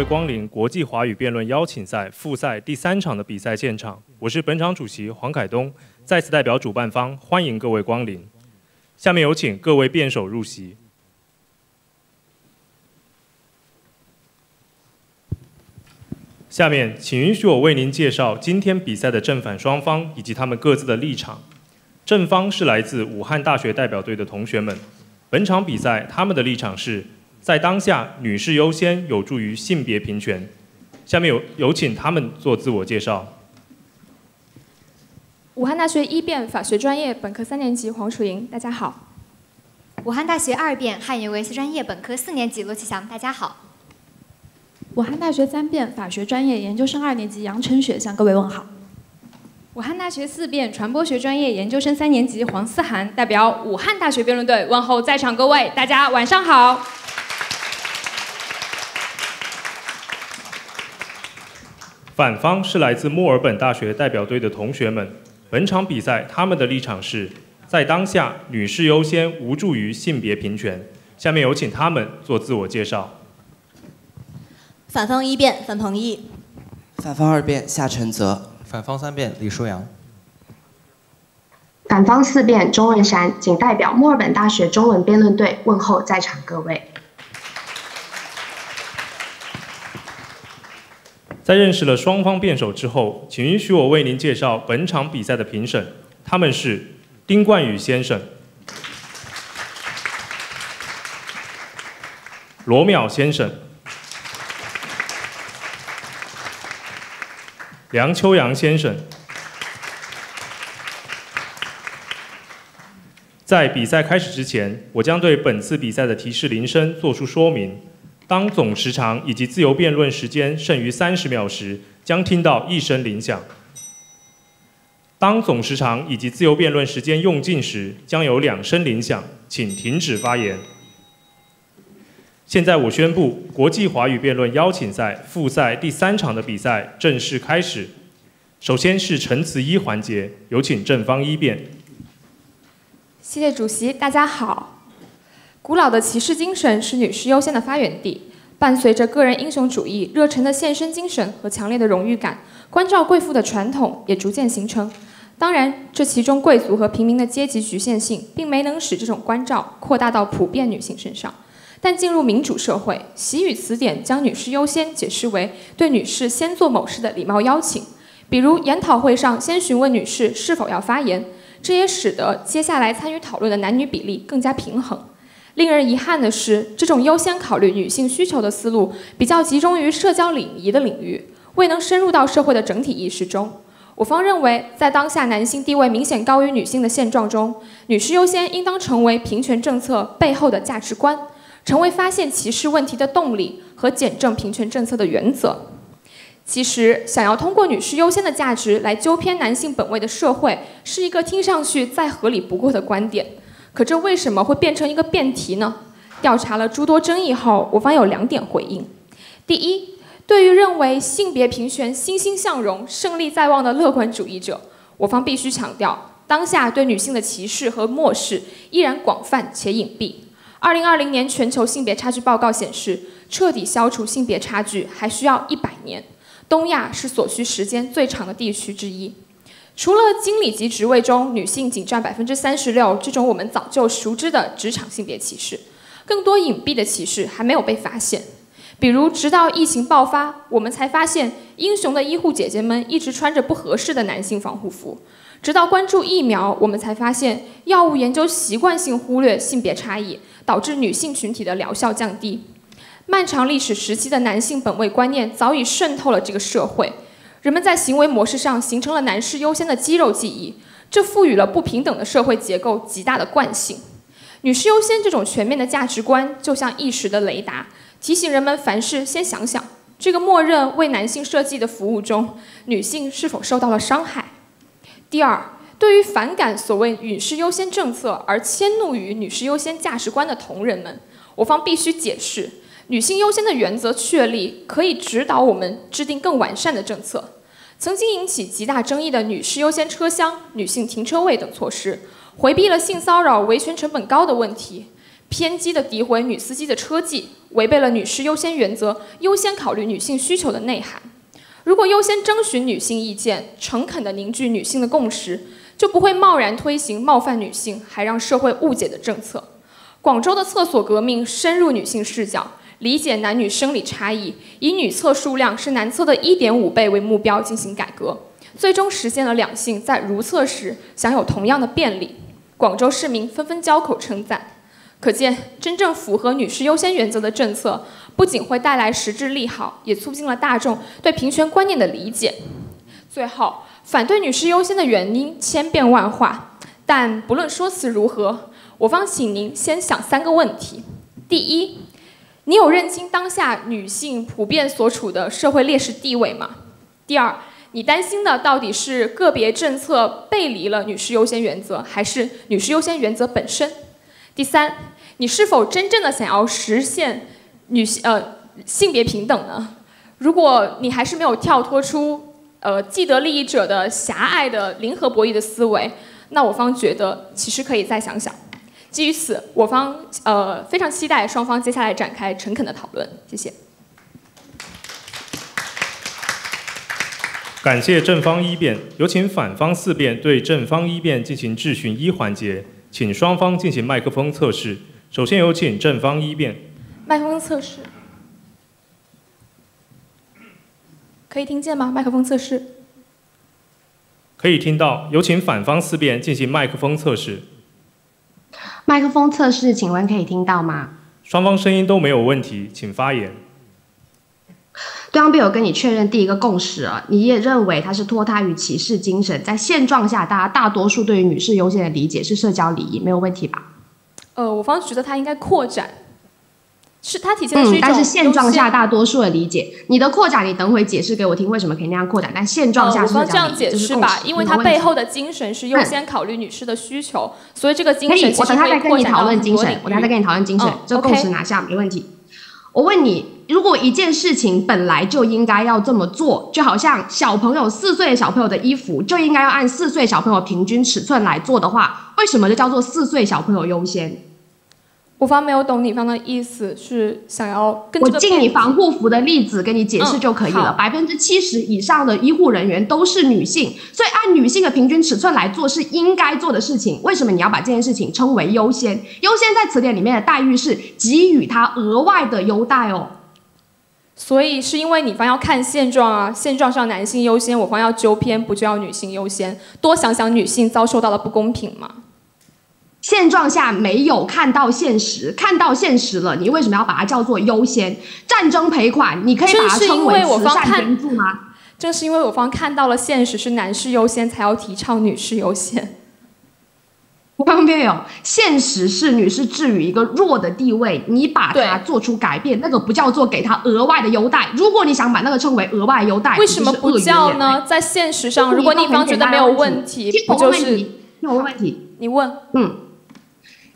位光临国际华语辩论邀请赛复赛第三场的比赛现场，我是本场主席黄凯东，再次代表主办方欢迎各位光临。下面有请各位辩手入席。下面，请允许我为您介绍今天比赛的正反双方以及他们各自的立场。正方是来自武汉大学代表队的同学们，本场比赛他们的立场是。在当下，女士优先有助于性别平权。下面有有请他们做自我介绍。武汉大学一辩法学专业本科三年级黄楚莹，大家好。武汉大学二辩汉语文学专业本科四年级罗启祥，大家好。武汉大学三辩法学专业研究生二年级杨晨雪向各位问好。武汉大学四辩传播学专业研究生三年级黄思涵代表武汉大学辩论队问候在场各位，大家晚上好。反方是来自墨尔本大学代表队的同学们，本场比赛他们的立场是在当下女士优先无助于性别平权。下面有请他们做自我介绍。反方一辩范鹏毅，反方二辩夏晨泽，反方三辩李舒阳，反方四辩钟文山，仅代表墨尔本大学中文辩论队问候在场各位。在认识了双方辩手之后，请允许我为您介绍本场比赛的评审，他们是丁冠宇先生、罗淼先生、梁秋阳先生。在比赛开始之前，我将对本次比赛的提示铃声做出说明。当总时长以及自由辩论时间剩余三十秒时，将听到一声铃响。当总时长以及自由辩论时间用尽时，将有两声铃响，请停止发言。现在我宣布国际华语辩论邀请赛复赛第三场的比赛正式开始。首先是陈词一环节，有请正方一辩。谢谢主席，大家好。古老的骑士精神是女士优先的发源地，伴随着个人英雄主义、热忱的献身精神和强烈的荣誉感，关照贵妇的传统也逐渐形成。当然，这其中贵族和平民的阶级局限性，并没能使这种关照扩大到普遍女性身上。但进入民主社会，习语词典将女士优先解释为对女士先做某事的礼貌邀请，比如研讨会上先询问女士是否要发言，这也使得接下来参与讨论的男女比例更加平衡。令人遗憾的是，这种优先考虑女性需求的思路比较集中于社交礼仪的领域，未能深入到社会的整体意识中。我方认为，在当下男性地位明显高于女性的现状中，女士优先应当成为平权政策背后的价值观，成为发现歧视问题的动力和检证平权政策的原则。其实，想要通过女士优先的价值来纠偏男性本位的社会，是一个听上去再合理不过的观点。可这为什么会变成一个辩题呢？调查了诸多争议后，我方有两点回应。第一，对于认为性别平权欣欣向荣、胜利在望的乐观主义者，我方必须强调，当下对女性的歧视和漠视依然广泛且隐蔽。二零二零年全球性别差距报告显示，彻底消除性别差距还需要一百年，东亚是所需时间最长的地区之一。除了经理级职位中女性仅占百分之三十六这种我们早就熟知的职场性别歧视，更多隐蔽的歧视还没有被发现。比如，直到疫情爆发，我们才发现英雄的医护姐姐们一直穿着不合适的男性防护服；直到关注疫苗，我们才发现药物研究习惯性忽略性别差异，导致女性群体的疗效降低。漫长历史时期的男性本位观念早已渗透了这个社会。人们在行为模式上形成了男士优先的肌肉记忆，这赋予了不平等的社会结构极大的惯性。女士优先这种全面的价值观，就像一时的雷达，提醒人们凡事先想想，这个默认为男性设计的服务中，女性是否受到了伤害。第二，对于反感所谓女士优先政策而迁怒于女士优先价值观的同仁们，我方必须解释。女性优先的原则确立，可以指导我们制定更完善的政策。曾经引起极大争议的女士优先车厢、女性停车位等措施，回避了性骚扰维权成本高的问题，偏激的诋毁女司机的车技，违背了女士优先原则，优先考虑女性需求的内涵。如果优先征询女性意见，诚恳地凝聚女性的共识，就不会贸然推行冒犯女性还让社会误解的政策。广州的厕所革命深入女性视角，理解男女生理差异，以女厕数量是男厕的一点五倍为目标进行改革，最终实现了两性在如厕时享有同样的便利。广州市民纷纷交口称赞。可见，真正符合女士优先原则的政策，不仅会带来实质利好，也促进了大众对平权观念的理解。最后，反对女士优先的原因千变万化，但不论说辞如何，我方请您先想三个问题：第一，你有认清当下女性普遍所处的社会劣势地位吗？第二，你担心的到底是个别政策背离了女士优先原则，还是女士优先原则本身？第三，你是否真正的想要实现女性呃性别平等呢？如果你还是没有跳脱出呃既得利益者的狭隘的零和博弈的思维，那我方觉得其实可以再想想。基于此，我方呃非常期待双方接下来展开诚恳的讨论。谢谢。感谢正方一辩，有请反方四辩对正方一辩进行质询一环节。请双方进行麦克风测试。首先有请正方一辩。麦克风测试，可以听见吗？麦克风测试。可以听到。有请反方四辩进行麦克风测试。麦克风测试，请问可以听到吗？双方声音都没有问题，请发言。对方辩友跟你确认第一个共识了，你也认为他是脱胎于骑士精神，在现状下，大家大多数对于女士优先的理解是社交礼仪，没有问题吧？呃，我方觉得它应该扩展，是它体现的是一种但是现状下大多数的理解，你的扩展你等会解释给我听，为什么可以那样扩展？但现状下呃、是这样解释吧，因为它背后的精神是优先考虑女士的需求，所以这个精神其我等下实可以跟你讨论精神，我等下再跟你讨论精神，嗯这个共识拿下没问题。我问你，如果一件事情本来就应该要这么做，就好像小朋友四岁小朋友的衣服就应该要按四岁小朋友平均尺寸来做的话，为什么就叫做四岁小朋友优先？我方没有懂你方的意思，是想要跟我这个辩尽你防护服的例子跟你解释就可以了。百分之七十以上的医护人员都是女性，所以按女性的平均尺寸来做是应该做的事情。为什么你要把这件事情称为优先？优先在词典里面的待遇是给予他额外的优待哦。所以是因为你方要看现状啊，现状上男性优先，我方要纠偏，不就要女性优先？多想想女性遭受到的不公平嘛。现状下没有看到现实，看到现实了，你为什么要把它叫做优先？战争赔款，你可以把它称为我慈善捐助吗？正是因为我方看到了现实是男士优先，才要提倡女士优先。不方便有，现实是女士置于一个弱的地位，你把它做出改变，那个不叫做给她额外的优待。如果你想把那个称为额外优待，为什么不叫呢？在现实上，如果你方觉得没有问题，不就是听我问问题？你问？嗯，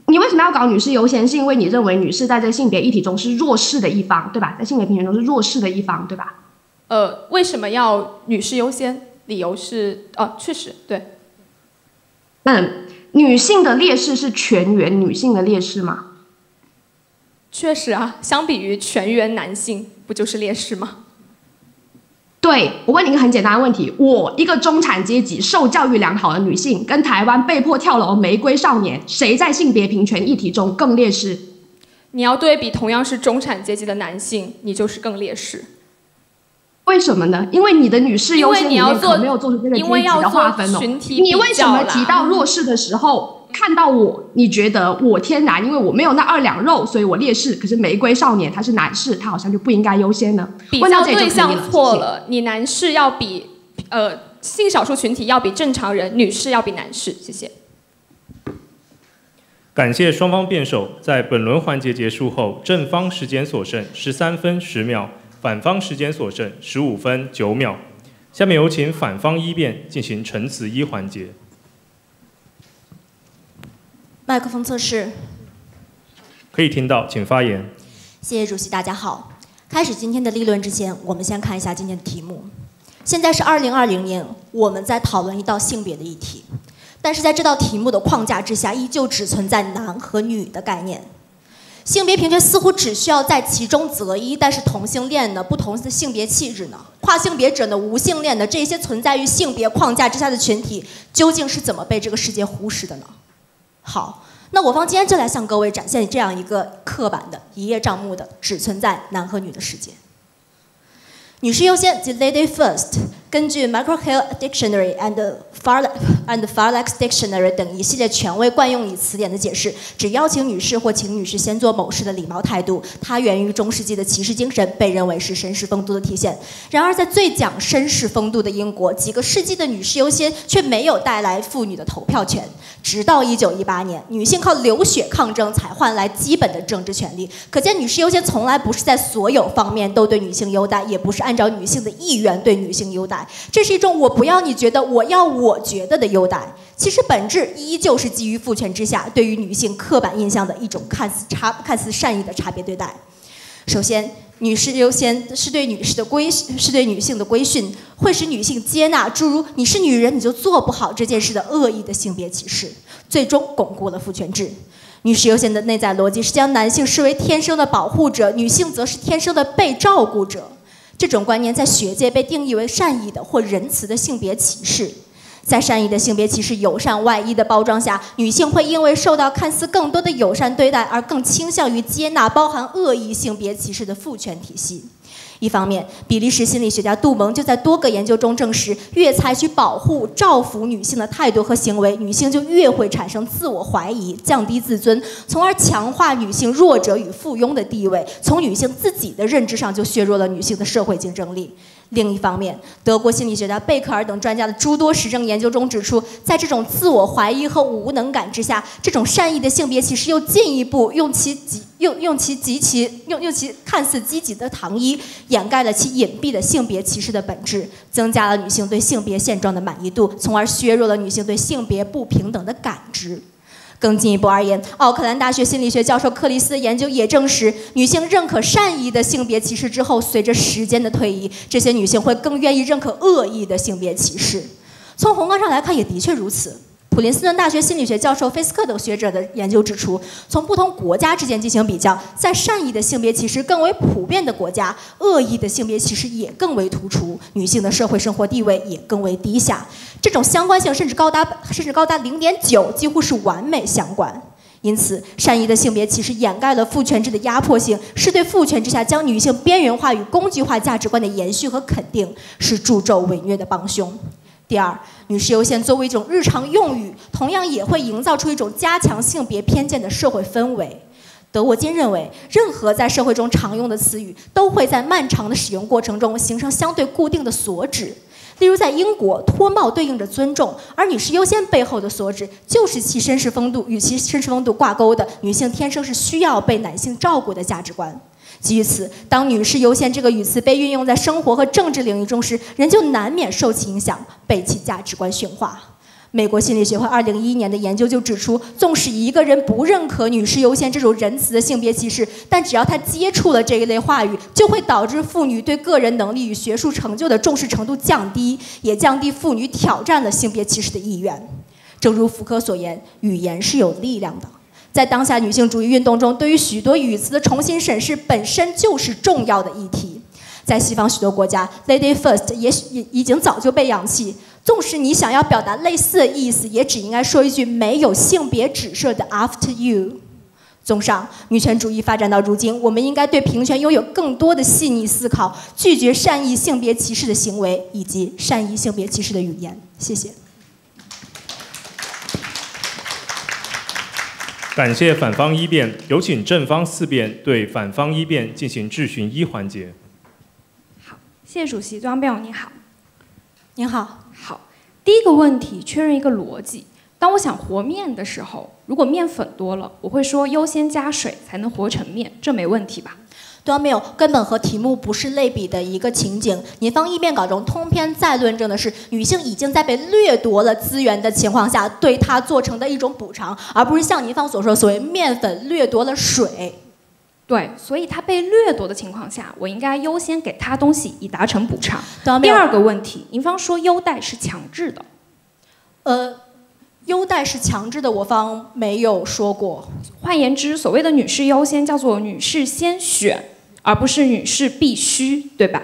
你为什么要搞女士优先？是因为你认为女士在这性别议题中是弱势的一方，对吧？在性别平权中是弱势的一方，对吧？呃，为什么要女士优先？理由是，哦，确实对。嗯，女性的劣势是全员女性的劣势吗？确实啊，相比于全员男性，不就是劣势吗？对我问你一个很简单的问题：我一个中产阶级、受教育良好的女性，跟台湾被迫跳楼的玫瑰少年，谁在性别平权议题中更劣势？你要对比同样是中产阶级的男性，你就是更劣势。为什么呢？因为你的女士优先里面因为你没有做出这个阶因为级的要做划分哦。群体你为什么提到弱势的时候，看到我，你觉得我天然因为我没有那二两肉，所以我劣势？可是玫瑰少年他是男士，他好像就不应该优先呢？比问到较对象错谢谢了，你男士要比呃性少数群体要比正常人，女士要比男士。谢谢。感谢双方辩手。在本轮环节结束后，正方时间所剩十三分十秒，反方时间所剩十五分九秒。下面有请反方一辩进行陈词一环节。麦克风测试，可以听到，请发言。谢谢主席，大家好。开始今天的立论之前，我们先看一下今天的题目。现在是二零二零年，我们在讨论一道性别的议题，但是在这道题目的框架之下，依旧只存在男和女的概念。性别平权似乎只需要在其中择一，但是同性恋呢，不同的性别气质呢，跨性别者呢，无性恋的这些存在于性别框架之下的群体，究竟是怎么被这个世界忽视的呢？好，那我方今天就来向各位展现这样一个刻板的、一叶障目的、只存在男和女的世界。女士优先及 Lady First，根据 Microhill Dictionary and Far and Farlex Dictionary 等一系列权威惯用语词典的解释，只邀请女士或请女士先做某事的礼貌态度。它源于中世纪的骑士精神，被认为是绅士风度的体现。然而，在最讲绅士风度的英国，几个世纪的女士优先却没有带来妇女的投票权。直到1918年，女性靠流血抗争才换来基本的政治权利。可见，女士优先从来不是在所有方面都对女性优待，也不是按照女性的意愿对女性优待。这是一种我不要你觉得，我要我觉得的优待。其实本质依旧是基于父权之下对于女性刻板印象的一种看似差、看似善意的差别对待。首先，女士优先是对女士的规，是对女性的规训，会使女性接纳诸如“你是女人，你就做不好”这件事的恶意的性别歧视，最终巩固了父权制。女士优先的内在逻辑是将男性视为天生的保护者，女性则是天生的被照顾者。这种观念在学界被定义为善意的或仁慈的性别歧视。在善意的性别歧视友善外衣的包装下，女性会因为受到看似更多的友善对待，而更倾向于接纳包含恶意性别歧视的父权体系。一方面，比利时心理学家杜蒙就在多个研究中证实，越采取保护、照拂女性的态度和行为，女性就越会产生自我怀疑，降低自尊，从而强化女性弱者与附庸的地位。从女性自己的认知上，就削弱了女性的社会竞争力。另一方面，德国心理学家贝克尔等专家的诸多实证研究中指出，在这种自我怀疑和无能感之下，这种善意的性别歧视又进一步用其极用用其极其用用其看似积极的糖衣掩盖了其隐蔽的性别歧视的本质，增加了女性对性别现状的满意度，从而削弱了女性对性别不平等的感知。更进一步而言，奥克兰大学心理学教授克里斯的研究也证实，女性认可善意的性别歧视之后，随着时间的推移，这些女性会更愿意认可恶意的性别歧视。从宏观上来看，也的确如此。普林斯顿大学心理学教授菲斯克等学者的研究指出，从不同国家之间进行比较，在善意的性别歧视更为普遍的国家，恶意的性别歧视也更为突出，女性的社会生活地位也更为低下。这种相关性甚至高达甚至高达零点九，几乎是完美相关。因此，善意的性别歧视掩盖了父权制的压迫性，是对父权之下将女性边缘化与工具化价值观的延续和肯定，是助纣为虐的帮凶。第二，女士优先作为一种日常用语，同样也会营造出一种加强性别偏见的社会氛围。德沃金认为，任何在社会中常用的词语，都会在漫长的使用过程中形成相对固定的所指。例如，在英国，脱帽对应着尊重，而女士优先背后的所指，就是其绅士风度与其绅士风度挂钩的女性天生是需要被男性照顾的价值观。基于此，当“女士优先”这个语词被运用在生活和政治领域中时，人就难免受其影响，被其价值观驯化。美国心理学会2011年的研究就指出，纵使一个人不认可“女士优先”这种仁慈的性别歧视，但只要他接触了这一类话语，就会导致妇女对个人能力与学术成就的重视程度降低，也降低妇女挑战了性别歧视的意愿。正如福柯所言，语言是有力量的。在当下女性主义运动中，对于许多语词的重新审视本身就是重要的议题。在西方许多国家，“lady first” 也许已已经早就被扬弃。纵使你想要表达类似的意思，也只应该说一句没有性别指涉的 “after you”。综上，女权主义发展到如今，我们应该对平权拥有更多的细腻思考，拒绝善意性别歧视的行为以及善意性别歧视的语言。谢谢。感谢反方一辩，有请正方四辩对反方一辩进行质询一环节。好，谢谢主席，庄辩友你好。您好。好，第一个问题确认一个逻辑：当我想和面的时候，如果面粉多了，我会说优先加水才能和成面，这没问题吧？对方没有，根本和题目不是类比的一个情景。您方议辩稿中通篇在论证的是女性已经在被掠夺了资源的情况下，对她做成的一种补偿，而不是像您方所说，所谓面粉掠夺了水。对，所以她被掠夺的情况下，我应该优先给她东西以达成补偿。第二个问题，您方说优待是强制的，呃。优待是强制的，我方没有说过。换言之，所谓的女士优先叫做女士先选，而不是女士必须，对吧？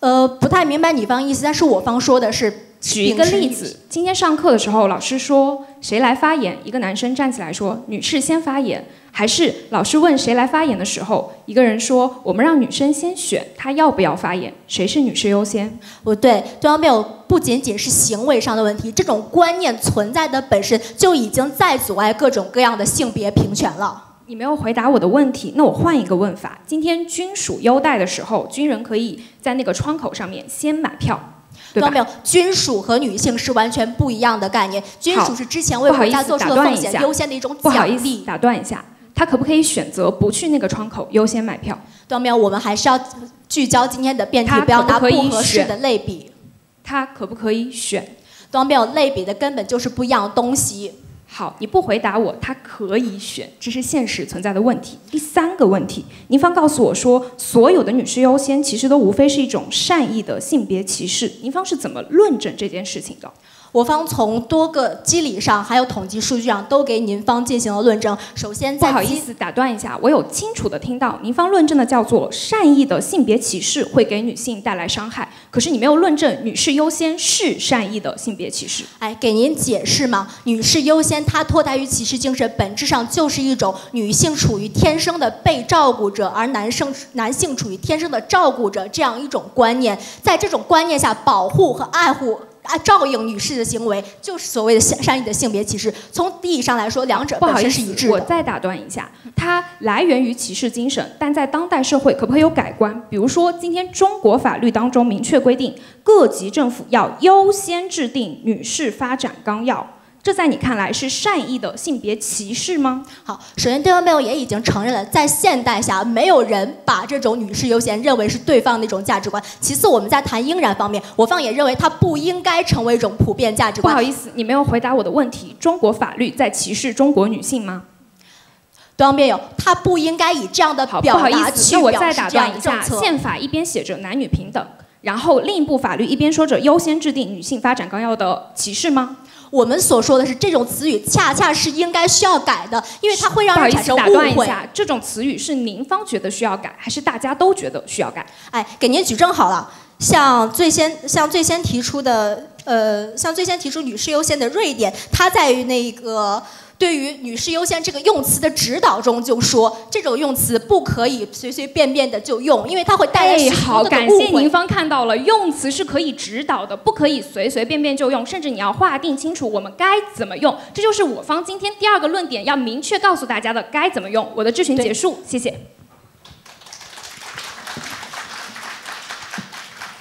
呃，不太明白你方意思，但是我方说的是。举一个例子，今天上课的时候，老师说谁来发言，一个男生站起来说女士先发言，还是老师问谁来发言的时候，一个人说我们让女生先选，她要不要发言，谁是女士优先？不对，对方辩友，不仅仅是行为上的问题，这种观念存在的本身就已经在阻碍各种各样的性别平权了。你没有回答我的问题，那我换一个问法，今天军属优待的时候，军人可以在那个窗口上面先买票。对没有，军属和女性是完全不一样的概念。军属是之前为国家做出的奉献优先的一种奖励。不好意思，打断一下，他可不可以选择不去那个窗口优先买票？对没有，我们还是要聚焦今天的辩题，不要拿不合适的类比。他可不可以选？对没有，类比的根本就是不一样的东西。好，你不回答我，他可以选，这是现实存在的问题。第三个问题，您方告诉我说，所有的女士优先其实都无非是一种善意的性别歧视，您方是怎么论证这件事情的？我方从多个机理上，还有统计数据上，都给您方进行了论证。首先，不好意思打断一下，我有清楚的听到您方论证的叫做善意的性别歧视会给女性带来伤害，可是你没有论证女士优先是善意的性别歧视。哎，给您解释嘛，女士优先它脱胎于歧视精神，本质上就是一种女性处于天生的被照顾者，而男生男性处于天生的照顾者这样一种观念。在这种观念下，保护和爱护。啊，照应女士的行为就是所谓的善善意的性别歧视。从意义上来说，两者本身是一致的。我再打断一下，它来源于歧视精神，但在当代社会可不可以有改观？比如说，今天中国法律当中明确规定，各级政府要优先制定女士发展纲要。这在你看来是善意的性别歧视吗？好，首先对方辩友也已经承认了，在现代下，没有人把这种女士优先认为是对方的一种价值观。其次，我们在谈应然方面，我方也认为它不应该成为一种普遍价值观。不好意思，你没有回答我的问题。中国法律在歧视中国女性吗？对方辩友，他不应该以这样的表达去表示这样的政策。宪法一边写着男女平等，然后另一部法律一边说着优先制定女性发展纲要的歧视吗？我们所说的是这种词语，恰恰是应该需要改的，因为它会让人产生误会。打断一下，这种词语是您方觉得需要改，还是大家都觉得需要改？哎，给您举证好了，像最先像最先提出的，呃，像最先提出女士优先的瑞典，它在于那个。对于“女士优先”这个用词的指导中，就说这种用词不可以随随便便的就用，因为它会带来许多的好，感谢您方看到了，用词是可以指导的，不可以随随便便就用，甚至你要划定清楚我们该怎么用。这就是我方今天第二个论点，要明确告诉大家的该怎么用。我的质询结束，谢谢。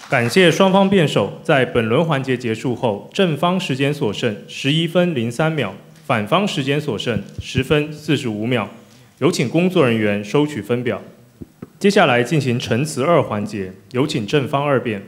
感谢双方辩手，在本轮环节结束后，正方时间所剩十一分零三秒。反方时间所剩十分四十五秒，有请工作人员收取分表。接下来进行陈词二环节，有请正方二辩。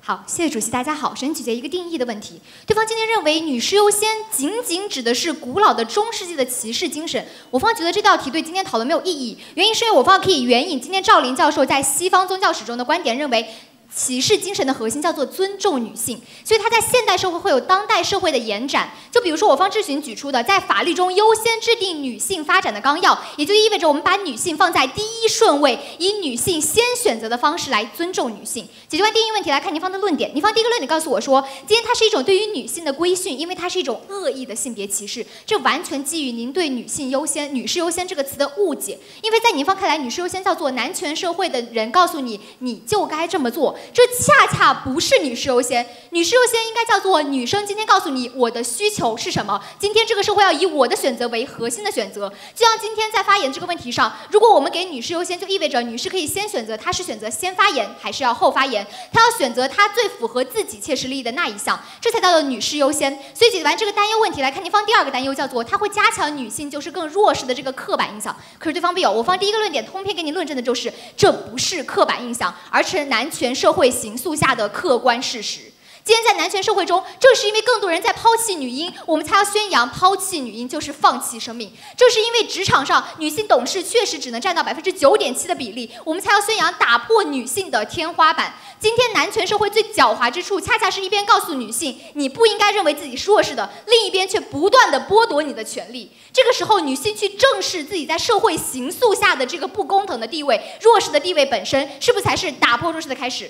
好，谢谢主席，大家好。首先解决一个定义的问题，对方今天认为女士优先仅仅指的是古老的中世纪的骑士精神，我方觉得这道题对今天讨论没有意义。原因是因为我方可以援引今天赵林教授在西方宗教史中的观点，认为。骑士精神的核心叫做尊重女性，所以它在现代社会会有当代社会的延展。就比如说我方质询举出的，在法律中优先制定女性发展的纲要，也就意味着我们把女性放在第一顺位，以女性先选择的方式来尊重女性。解决完第一问题，来看您方的论点。您方第一个论点告诉我说，今天它是一种对于女性的规训，因为它是一种恶意的性别歧视。这完全基于您对女性优先、女士优先这个词的误解。因为在您方看来，女士优先叫做男权社会的人告诉你，你就该这么做。这恰恰不是女士优先，女士优先应该叫做女生今天告诉你我的需求是什么。今天这个社会要以我的选择为核心的选择。就像今天在发言这个问题上，如果我们给女士优先，就意味着女士可以先选择她是选择先发言还是要后发言，她要选择她最符合自己切实利益的那一项，这才叫做女士优先。所以解决完这个担忧问题，来看您方第二个担忧，叫做它会加强女性就是更弱势的这个刻板印象。可是对方没有，我方第一个论点通篇给你论证的就是，这不是刻板印象，而是男权社会刑。诉下的客观事实。今天在男权社会中，正是因为更多人在抛弃女婴，我们才要宣扬抛弃女婴就是放弃生命。正是因为职场上女性董事确实只能占到百分之九点七的比例，我们才要宣扬打破女性的天花板。今天男权社会最狡猾之处，恰恰是一边告诉女性你不应该认为自己是弱势的，另一边却不断的剥夺你的权利。这个时候，女性去正视自己在社会形塑下的这个不公等的地位，弱势的地位本身，是不是才是打破弱势的开始？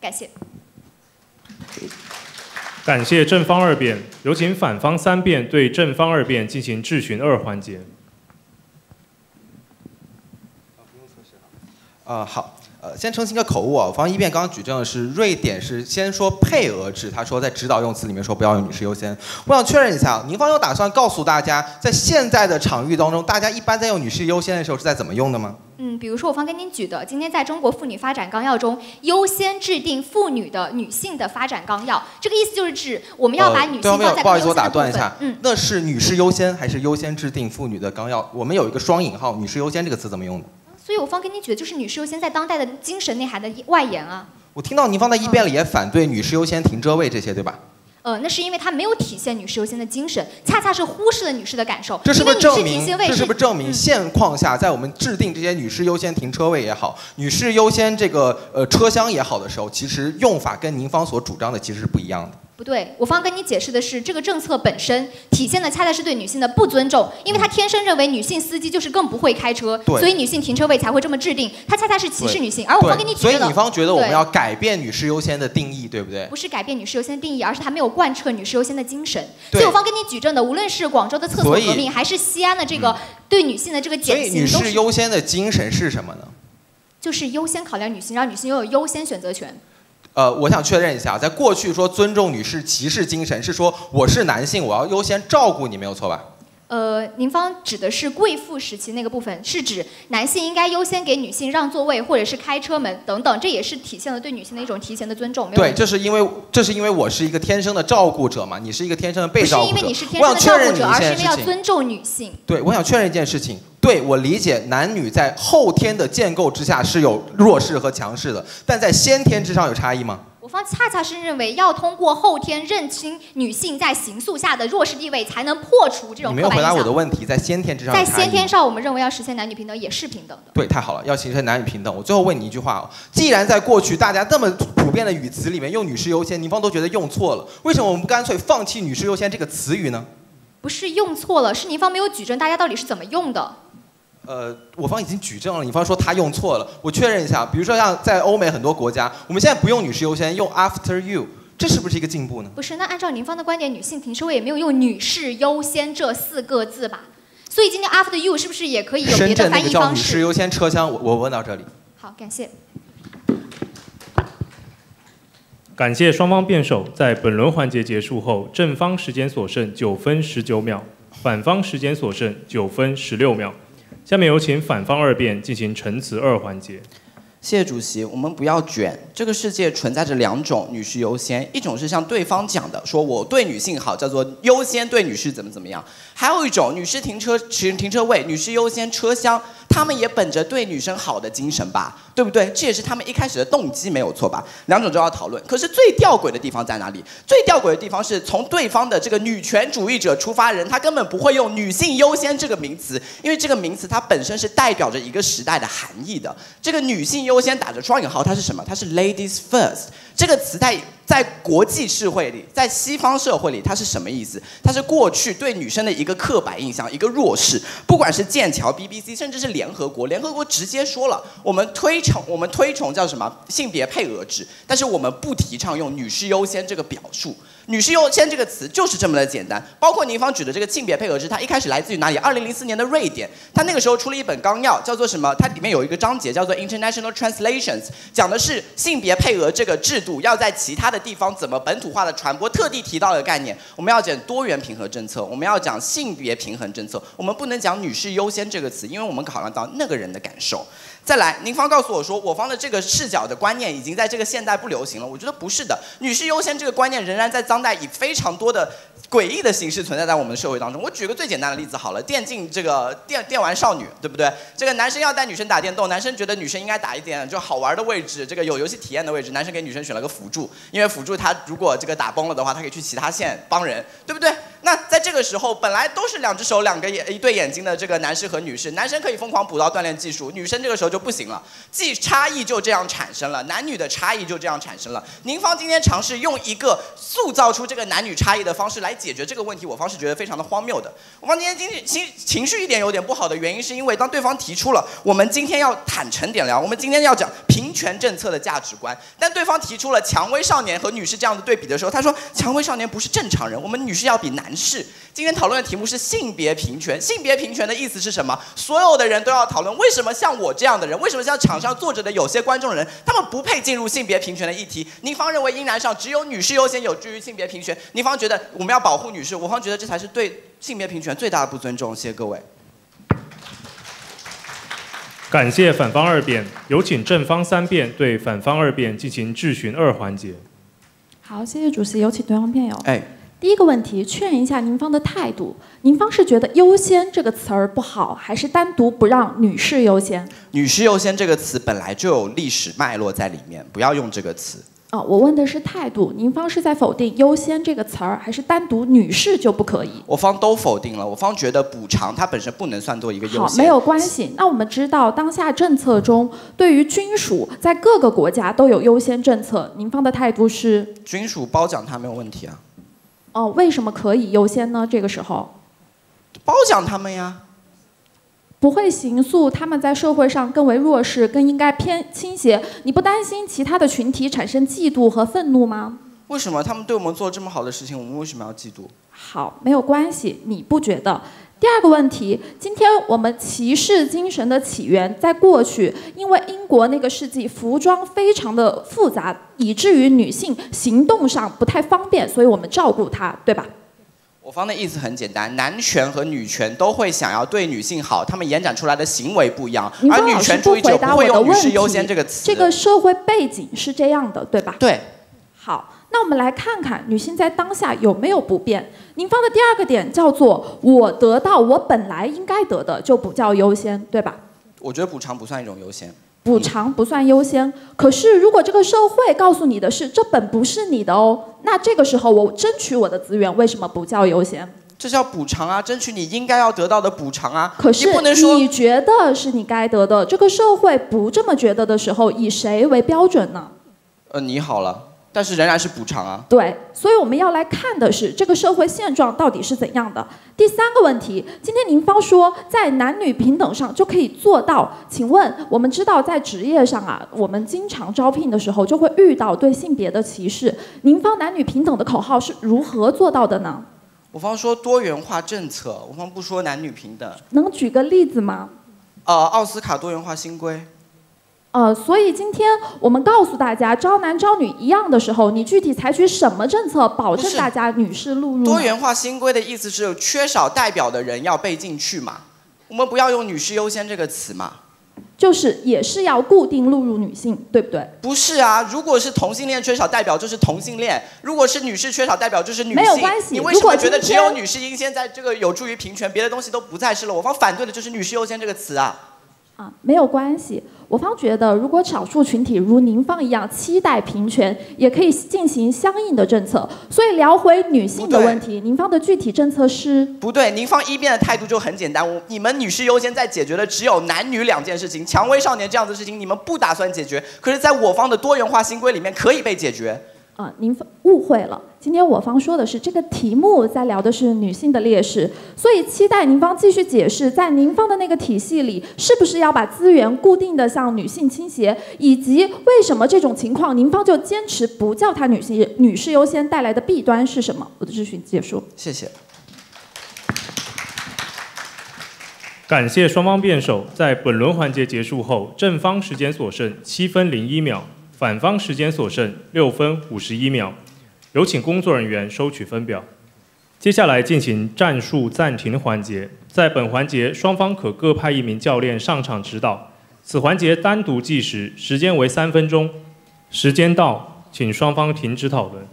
感谢。感谢正方二辩，有请反方三辩对正方二辩进行质询二环节。啊，好，呃，先澄清个口误啊，我方一辩刚刚举证的是瑞典是先说配额制，他说在指导用词里面说不要用女士优先。我想确认一下，您方有打算告诉大家，在现在的场域当中，大家一般在用女士优先的时候是在怎么用的吗？嗯，比如说我方跟您举的，今天在中国妇女发展纲要中优先制定妇女的女性的发展纲要，这个意思就是指我们要把女性放在不好意思，我打断一下，嗯，那是女士优先还是优先制定妇女的纲要？我们有一个双引号，女士优先这个词怎么用的？所以我方跟你举的就是女士优先在当代的精神内涵的外延啊。我听到您方在一辩里也反对女士优先停车位这些，对吧？呃，那是因为它没有体现女士优先的精神，恰恰是忽视了女士的感受。这是不是证明？这是不是证嗯明现况下，在我们制定这些女士优先停车位也好，女士优先这个呃车厢也好的时候，其实用法跟您方所主张的其实是不一样的。不对，我方跟你解释的是，这个政策本身体现的恰恰是对女性的不尊重，因为他天生认为女性司机就是更不会开车，所以女性停车位才会这么制定，他恰恰是歧视女性。而我方跟你对，所以你方觉得我们要改变女士优先的定义，对不对？不是改变女士优先的定义，而是他没有贯彻女士优先的精神。所以我方跟你举证的，无论是广州的厕所革命，还是西安的这个对女性的这个减刑都是士优先的精神是什么呢？就是优先考量女性，让女性拥有优先选择权。呃，我想确认一下，在过去说尊重女士歧视精神，是说我是男性，我要优先照顾你，没有错吧？呃，您方指的是贵妇时期那个部分，是指男性应该优先给女性让座位，或者是开车门等等，这也是体现了对女性的一种提前的尊重。没有对，这是因为这是因为我是一个天生的照顾者嘛，你是一个天生的被照顾者。不是因为你是天生的照顾者，而是因为要。尊重女性。对，我想确认一件事情。对我理解，男女在后天的建构之下是有弱势和强势的，但在先天之上有差异吗？我方恰恰是认为，要通过后天认清女性在刑诉下的弱势地位，才能破除这种你没有回答。我的问题，在先天之上在先天上，我们认为要实现男女平等，也是平等的。对，太好了，要形成男女平等。我最后问你一句话哦，既然在过去大家这么普遍的语词里面用女士优先，您方都觉得用错了，为什么我们不干脆放弃女士优先这个词语呢？不是用错了，是您方没有举证，大家到底是怎么用的？呃，我方已经举证了，你方说他用错了，我确认一下，比如说像在欧美很多国家，我们现在不用女士优先，用 after you，这是不是一个进步呢？不是，那按照您方的观点，女性停车位也没有用“女士优先”这四个字吧？所以今天 after you 是不是也可以有别的深圳那翻译方个叫女士式？优先车厢，我我问到这里。好，感谢。感谢双方辩手，在本轮环节结束后，正方时间所剩九分十九秒，反方时间所剩九分十六秒。下面有请反方二辩进行陈词二环节。谢谢主席，我们不要卷。这个世界存在着两种女士优先，一种是像对方讲的，说我对女性好，叫做优先对女士怎么怎么样；还有一种女士停车停停车位，女士优先车厢，他们也本着对女生好的精神吧，对不对？这也是他们一开始的动机，没有错吧？两种都要讨论。可是最吊诡的地方在哪里？最吊诡的地方是从对方的这个女权主义者出发人，他根本不会用“女性优先”这个名词，因为这个名词它本身是代表着一个时代的含义的。这个“女性优先”打着双引号，它是什么？它是 “ladies first” 这个词在在国际社会里，在西方社会里，它是什么意思？它是过去对女生的一个刻板印象，一个弱势。不管是剑桥、BBC，甚至是联合国，联合国直接说了，我们推崇我们推崇叫什么性别配额制，但是我们不提倡用“女士优先”这个表述。女士优先这个词就是这么的简单，包括您方举的这个性别配额制，它一开始来自于哪里？二零零四年的瑞典，它那个时候出了一本纲要，叫做什么？它里面有一个章节叫做 International Translations，讲的是性别配额这个制度要在其他的地方怎么本土化的传播，特地提到的概念。我们要讲多元平衡政策，我们要讲性别平衡政策，我们不能讲女士优先这个词，因为我们考量到那个人的感受。再来，您方告诉我说，我方的这个视角的观念已经在这个现代不流行了。我觉得不是的，女士优先这个观念仍然在当代以非常多的诡异的形式存在在我们的社会当中。我举个最简单的例子好了，电竞这个电电玩少女，对不对？这个男生要带女生打电动，男生觉得女生应该打一点就好玩的位置，这个有游戏体验的位置，男生给女生选了个辅助，因为辅助他如果这个打崩了的话，他可以去其他线帮人，对不对？那在这个时候，本来都是两只手、两个眼、一对眼睛的这个男士和女士，男生可以疯狂补刀锻炼技术，女生这个时候就不行了，既差异就这样产生了，男女的差异就这样产生了。宁方今天尝试用一个塑造出这个男女差异的方式来解决这个问题，我方是觉得非常的荒谬的。我方今天经济情情绪一点有点不好的原因，是因为当对方提出了我们今天要坦诚点聊，我们今天要讲平权政策的价值观，但对方提出了蔷薇少年和女士这样的对比的时候，他说蔷薇少年不是正常人，我们女士要比男士。今天讨论的题目是性别平权，性别平权的意思是什么？所有的人都要讨论，为什么像我这样的人，为什么像场上坐着的有些观众人，他们不配进入性别平权的议题？宁方认为应然上只有女士优先，有助于性别平权。宁方觉得我们要保护女士，我方觉得这才是对性别平权最大的不尊重。谢谢各位。感谢反方二辩，有请正方三辩对反方二辩进行质询二环节。好，谢谢主席，有请对方辩友。哎。第一个问题，确认一下您方的态度。您方是觉得“优先”这个词儿不好，还是单独不让女士优先？女士优先这个词本来就有历史脉络在里面，不要用这个词。哦，我问的是态度。您方是在否定“优先”这个词儿，还是单独女士就不可以？我方都否定了。我方觉得补偿它本身不能算作一个优先。好，没有关系。那我们知道，当下政策中对于军属在各个国家都有优先政策。您方的态度是？军属褒奖它没有问题啊。哦，为什么可以优先呢？这个时候，褒奖他们呀，不会刑诉他们在社会上更为弱势，更应该偏倾斜。你不担心其他的群体产生嫉妒和愤怒吗？为什么他们对我们做这么好的事情，我们为什么要嫉妒？好，没有关系，你不觉得？第二个问题，今天我们骑士精神的起源，在过去，因为英国那个世纪服装非常的复杂，以至于女性行动上不太方便，所以我们照顾她，对吧？我方的意思很简单，男权和女权都会想要对女性好，他们延展出来的行为不一样，而女权主义者不会用“女士优先”这个词。这个社会背景是这样的，对吧？对。好。那我们来看看女性在当下有没有不变。您方的第二个点叫做“我得到我本来应该得的就不叫优先”，对吧？我觉得补偿不算一种优先。补偿不算优先，可是如果这个社会告诉你的是这本不是你的哦，那这个时候我争取我的资源为什么不叫优先？这叫补偿啊，争取你应该要得到的补偿啊。可是你不能说你觉得是你该得的，这个社会不这么觉得的时候，以谁为标准呢？呃，你好了。但是仍然是补偿啊。对，所以我们要来看的是这个社会现状到底是怎样的。第三个问题，今天您方说在男女平等上就可以做到，请问我们知道在职业上啊，我们经常招聘的时候就会遇到对性别的歧视，您方男女平等的口号是如何做到的呢？我方说多元化政策，我方不说男女平等。能举个例子吗？呃，奥斯卡多元化新规。呃，所以今天我们告诉大家，招男招女一样的时候，你具体采取什么政策保证大家女士录入？多元化新规的意思是缺少代表的人要被进去嘛？我们不要用“女士优先”这个词嘛？就是也是要固定录入女性，对不对？不是啊，如果是同性恋缺少代表就是同性恋，如果是女士缺少代表就是女性。没有关系。你为什么觉得只有女士优先在这个有助于平权，别的东西都不再是了？我方反对的就是“女士优先”这个词啊。啊，没有关系。我方觉得，如果少数群体如您方一样期待平权，也可以进行相应的政策。所以聊回女性的问题，您方的具体政策是？不对，您方一辩的态度就很简单，我你们女士优先在解决的只有男女两件事情，蔷薇少年这样的事情你们不打算解决，可是在我方的多元化新规里面可以被解决。啊，您误会了。今天我方说的是这个题目在聊的是女性的劣势，所以期待您方继续解释，在您方的那个体系里，是不是要把资源固定的向女性倾斜，以及为什么这种情况您方就坚持不叫它女性女士优先带来的弊端是什么？我的质询结束。谢谢。感谢双方辩手，在本轮环节结束后，正方时间所剩七分零一秒。反方时间所剩六分五十一秒，有请工作人员收取分表。接下来进行战术暂停环节，在本环节双方可各派一名教练上场指导。此环节单独计时，时间为三分钟。时间到，请双方停止讨论。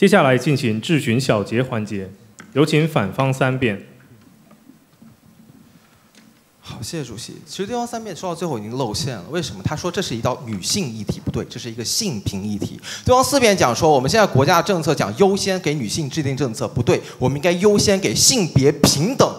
接下来进行质询小结环节，有请反方三辩。好，谢谢主席。其实对方三辩说到最后已经露馅了，为什么？他说这是一道女性议题，不对，这是一个性平议题。对方四辩讲说，我们现在国家政策讲优先给女性制定政策，不对，我们应该优先给性别平等。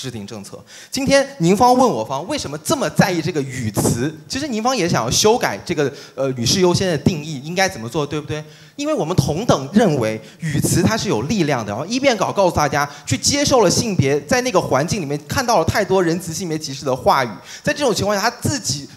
制定政策。今天宁方问我方为什么这么在意这个语词？其实宁方也想要修改这个呃女士优先的定义，应该怎么做，对不对？因为我们同等认为语词它是有力量的。然后一辩稿告诉大家，去接受了性别，在那个环境里面看到了太多仁慈性别歧视的话语，在这种情况下，他自己。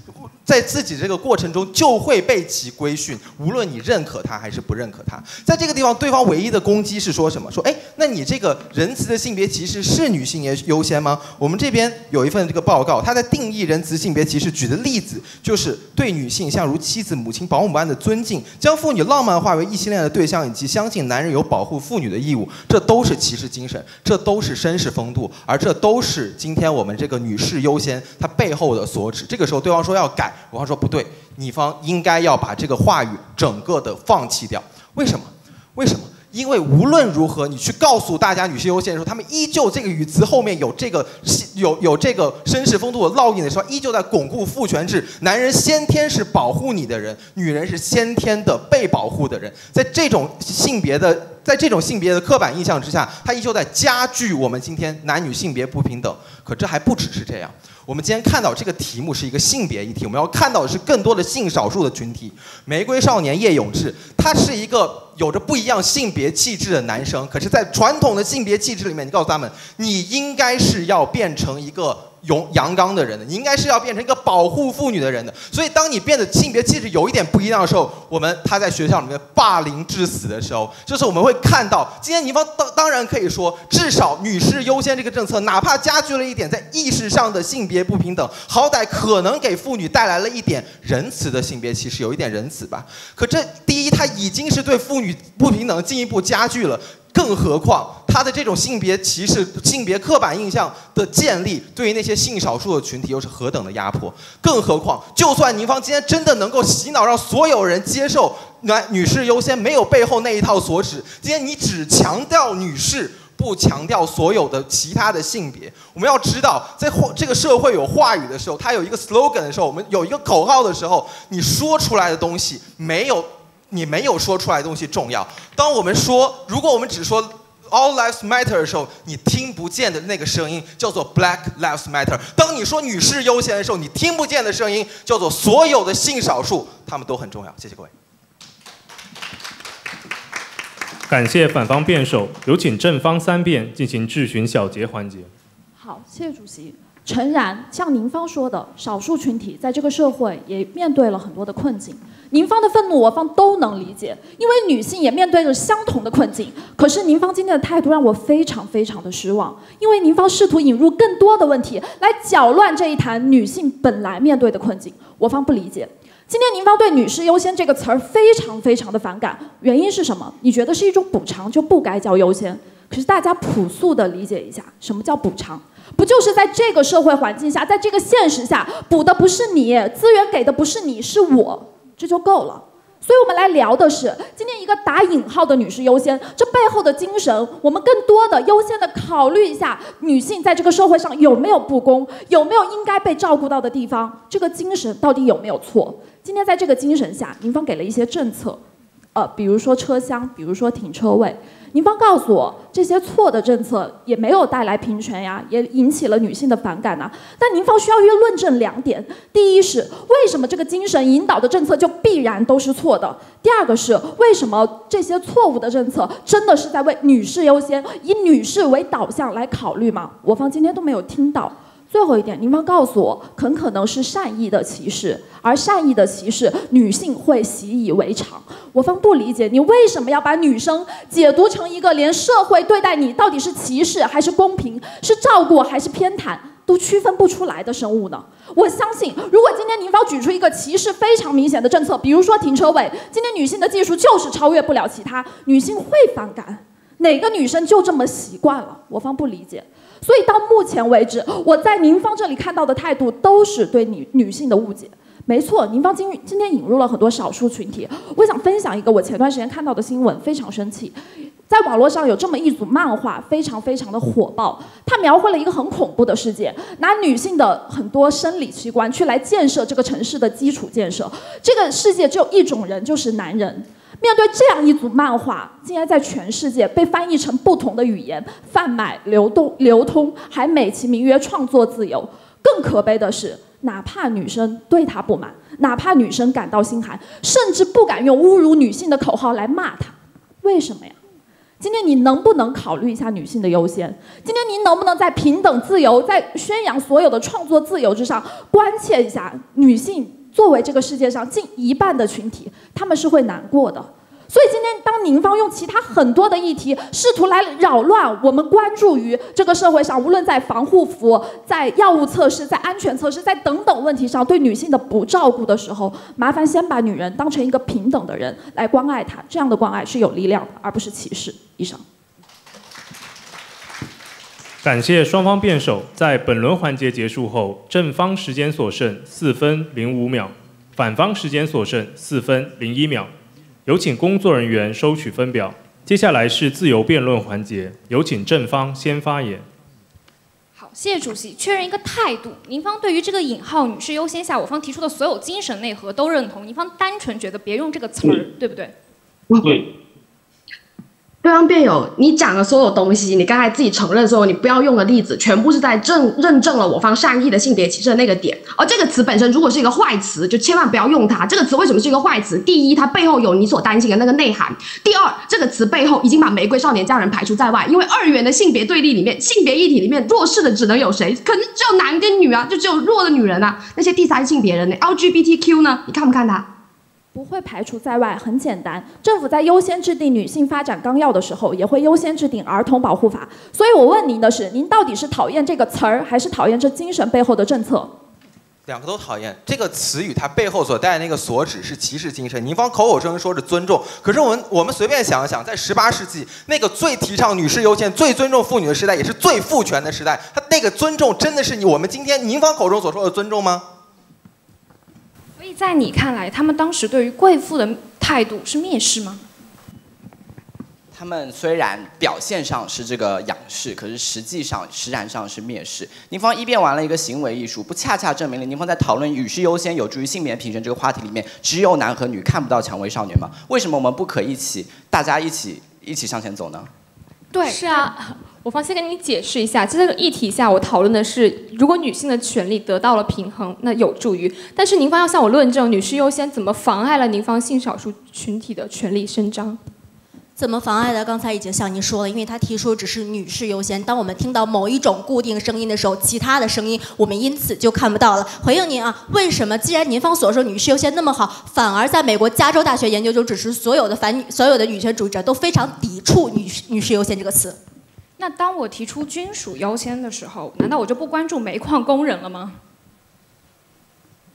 在自己这个过程中就会被其规训，无论你认可他还是不认可他。在这个地方，对方唯一的攻击是说什么？说，哎，那你这个仁慈的性别歧视是女性也优先吗？我们这边有一份这个报告，他在定义仁慈性别歧视，举的例子就是对女性像如妻子、母亲、保姆般的尊敬，将妇女浪漫化为异性恋的对象，以及相信男人有保护妇女的义务，这都是歧视精神，这都是绅士风度，而这都是今天我们这个女士优先它背后的所指。这个时候，对方说要改。我方说不对，你方应该要把这个话语整个的放弃掉。为什么？为什么？因为无论如何，你去告诉大家女性优先的时候，他们依旧这个语词后面有这个有有这个绅士风度的烙印的时候，依旧在巩固父权制。男人先天是保护你的人，女人是先天的被保护的人。在这种性别的在这种性别的刻板印象之下，它依旧在加剧我们今天男女性别不平等。可这还不只是这样。我们今天看到这个题目是一个性别议题，我们要看到的是更多的性少数的群体。玫瑰少年叶永志，他是一个有着不一样性别气质的男生，可是，在传统的性别气质里面，你告诉他们，你应该是要变成一个。勇阳刚的人的，你应该是要变成一个保护妇女的人的。所以，当你变得性别气质有一点不一样的时候，我们他在学校里面霸凌致死的时候，就是我们会看到，今天你方当当然可以说，至少女士优先这个政策，哪怕加剧了一点在意识上的性别不平等，好歹可能给妇女带来了一点仁慈的性别歧视，有一点仁慈吧。可这第一，它已经是对妇女不平等进一步加剧了。更何况，他的这种性别歧视、性别刻板印象的建立，对于那些性少数的群体又是何等的压迫？更何况，就算宁方今天真的能够洗脑，让所有人接受男女士优先，没有背后那一套所指，今天你只强调女士，不强调所有的其他的性别。我们要知道，在这个社会有话语的时候，它有一个 slogan 的时候，我们有一个口号的时候，你说出来的东西没有。你没有说出来的东西重要。当我们说，如果我们只说 All lives matter 的时候，你听不见的那个声音叫做 Black lives matter。当你说女士优先的时候，你听不见的声音叫做所有的性少数，他们都很重要。谢谢各位。感谢反方辩手，有请正方三辩进行质询小结环节。好，谢谢主席。诚然，像您方说的，少数群体在这个社会也面对了很多的困境。您方的愤怒，我方都能理解，因为女性也面对着相同的困境。可是您方今天的态度让我非常非常的失望，因为您方试图引入更多的问题来搅乱这一谈女性本来面对的困境，我方不理解。今天您方对“女士优先”这个词儿非常非常的反感，原因是什么？你觉得是一种补偿就不该叫优先？可是大家朴素的理解一下，什么叫补偿？不就是在这个社会环境下，在这个现实下，补的不是你，资源给的不是你，是我，这就够了。所以我们来聊的是今天一个打引号的女士优先，这背后的精神，我们更多的优先的考虑一下，女性在这个社会上有没有不公，有没有应该被照顾到的地方，这个精神到底有没有错？今天在这个精神下，您方给了一些政策，呃，比如说车厢，比如说停车位。您方告诉我，这些错的政策也没有带来平权呀，也引起了女性的反感呐。但您方需要约论证两点：第一是为什么这个精神引导的政策就必然都是错的；第二个是为什么这些错误的政策真的是在为女士优先，以女士为导向来考虑吗？我方今天都没有听到。最后一点，您方告诉我，很可能是善意的歧视，而善意的歧视，女性会习以为常。我方不理解，你为什么要把女生解读成一个连社会对待你到底是歧视还是公平，是照顾还是偏袒都区分不出来的生物呢？我相信，如果今天您方举出一个歧视非常明显的政策，比如说停车位，今天女性的技术就是超越不了其他，女性会反感。哪个女生就这么习惯了？我方不理解。所以到目前为止，我在您方这里看到的态度都是对女女性的误解。没错，您方今今天引入了很多少数群体。我想分享一个我前段时间看到的新闻，非常生气。在网络上有这么一组漫画，非常非常的火爆。它描绘了一个很恐怖的世界，拿女性的很多生理器官去来建设这个城市的基础建设。这个世界只有一种人，就是男人。面对这样一组漫画，竟然在全世界被翻译成不同的语言，贩卖、流动、流通，还美其名曰创作自由。更可悲的是。哪怕女生对他不满，哪怕女生感到心寒，甚至不敢用侮辱女性的口号来骂他，为什么呀？今天你能不能考虑一下女性的优先？今天您能不能在平等、自由、在宣扬所有的创作自由之上，关切一下女性作为这个世界上近一半的群体，他们是会难过的。所以今天，当宁方用其他很多的议题试图来扰乱我们关注于这个社会上，无论在防护服、在药物测试、在安全测试、在等等问题上对女性的不照顾的时候，麻烦先把女人当成一个平等的人来关爱她，这样的关爱是有力量的，而不是歧视。以上。感谢双方辩手，在本轮环节结束后，正方时间所剩四分零五秒，反方时间所剩四分零一秒。有请工作人员收取分表。接下来是自由辩论环节，有请正方先发言。好，谢谢主席。确认一个态度，您方对于这个引号“女士优先”下我方提出的所有精神内核都认同，您方单纯觉得别用这个词儿，对不对？对。对方辩友，你讲的所有东西，你刚才自己承认说你不要用的例子，全部是在证认证了我方善意的性别歧视的那个点。而这个词本身如果是一个坏词，就千万不要用它。这个词为什么是一个坏词？第一，它背后有你所担心的那个内涵；第二，这个词背后已经把玫瑰少年家人排除在外。因为二元的性别对立里面，性别议题里面弱势的只能有谁？可能只有男跟女啊，就只有弱的女人啊。那些第三性别人呢？LGBTQ 呢？你看不看他？不会排除在外，很简单。政府在优先制定女性发展纲要的时候，也会优先制定儿童保护法。所以我问您的是，您到底是讨厌这个词儿，还是讨厌这精神背后的政策？两个都讨厌。这个词语它背后所带的那个所指是歧视精神。您方口口声声说着尊重，可是我们我们随便想一想，在十八世纪那个最提倡女士优先、最尊重妇女的时代，也是最父权的时代，它那个尊重真的是你我们今天您方口中所说的尊重吗？所以在你看来，他们当时对于贵妇的态度是蔑视吗？他们虽然表现上是这个仰视，可是实际上实然上是蔑视。宁方一辩完了一个行为艺术，不恰恰证明了宁方在讨论女士优先有助于性别平权这个话题里面，只有男和女看不到蔷薇少年吗？为什么我们不可一起大家一起一起向前走呢？对，是啊。我方先跟你解释一下，在这个议题下，我讨论的是，如果女性的权利得到了平衡，那有助于。但是您方要向我论证，女士优先怎么妨碍了您方性少数群体的权利伸张？怎么妨碍的？刚才已经向您说了，因为他提出只是女士优先。当我们听到某一种固定声音的时候，其他的声音我们因此就看不到了。回应您啊，为什么既然您方所说女士优先那么好，反而在美国加州大学研究中指出，所有的反女、所有的女权主义者都非常抵触女女士优先这个词？那当我提出军属优先的时候，难道我就不关注煤矿工人了吗？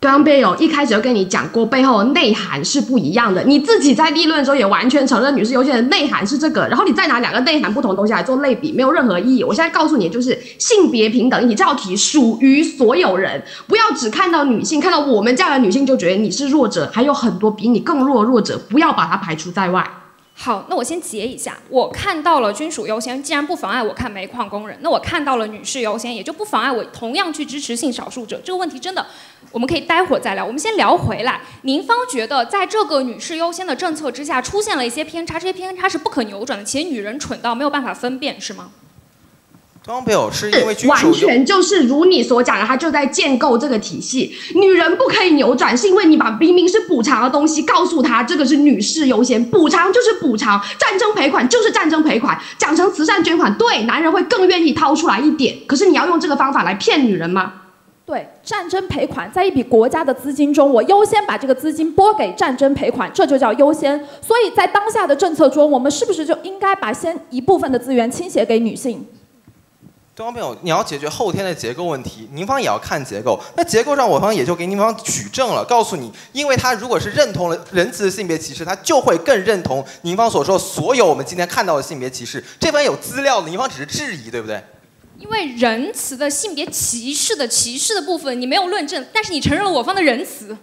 对方辩友一开始就跟你讲过，背后的内涵是不一样的。你自己在立论的时候也完全承认女士优先的内涵是这个，然后你再拿两个内涵不同的东西来做类比，没有任何意义。我现在告诉你，就是性别平等，你这道题属于所有人，不要只看到女性，看到我们这样的女性就觉得你是弱者，还有很多比你更弱的弱者，不要把它排除在外。好，那我先截一下。我看到了军属优先，既然不妨碍我看煤矿工人，那我看到了女士优先，也就不妨碍我同样去支持性少数者。这个问题真的，我们可以待会儿再聊。我们先聊回来。您方觉得，在这个女士优先的政策之下，出现了一些偏差，这些偏差是不可扭转的，且女人蠢到没有办法分辨，是吗？方辩友是因为完全就是如你所讲的，他就在建构这个体系。女人不可以扭转，是因为你把明明是补偿的东西告诉他，这个是女士优先，补偿就是补偿，战争赔款就是战争赔款，讲成慈善捐款，对男人会更愿意掏出来一点。可是你要用这个方法来骗女人吗？对，战争赔款在一笔国家的资金中，我优先把这个资金拨给战争赔款，这就叫优先。所以在当下的政策中，我们是不是就应该把先一部分的资源倾斜给女性？对方辩友，你要解决后天的结构问题，您方也要看结构。那结构上，我方也就给您方举证了，告诉你，因为他如果是认同了仁慈的性别歧视，他就会更认同您方所说所有我们今天看到的性别歧视。这边有资料的，您方只是质疑，对不对？因为仁慈的性别歧视的歧视的部分你没有论证，但是你承认了我方的仁慈。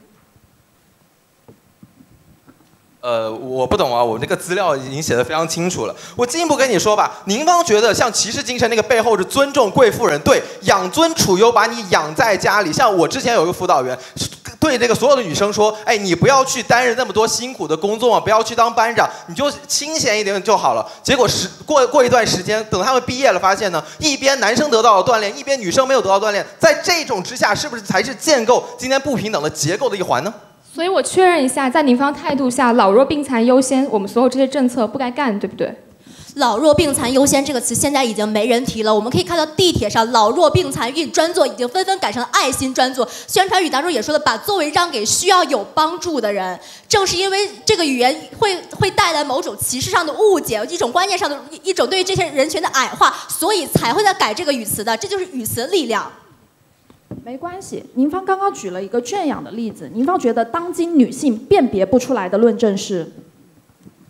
呃，我不懂啊，我这个资料已经写的非常清楚了。我进一步跟你说吧，您方觉得像骑士精神那个背后是尊重贵妇人，对，养尊处优，把你养在家里。像我之前有一个辅导员，对这个所有的女生说，哎，你不要去担任那么多辛苦的工作嘛，不要去当班长，你就清闲一点就好了。结果时过过一段时间，等他们毕业了，发现呢，一边男生得到了锻炼，一边女生没有得到锻炼，在这种之下，是不是才是建构今天不平等的结构的一环呢？所以我确认一下，在您方态度下，老弱病残优先，我们所有这些政策不该干，对不对？老弱病残优先这个词现在已经没人提了。我们可以看到地铁上“老弱病残运专座”已经纷纷改成了“爱心专座”。宣传语当中也说了，把座位让给需要有帮助的人。正是因为这个语言会会带来某种歧视上的误解，一种观念上的一种对于这些人群的矮化，所以才会在改这个语词的。这就是语词的力量。没关系，您方刚刚举了一个圈养的例子，您方觉得当今女性辨别不出来的论证是？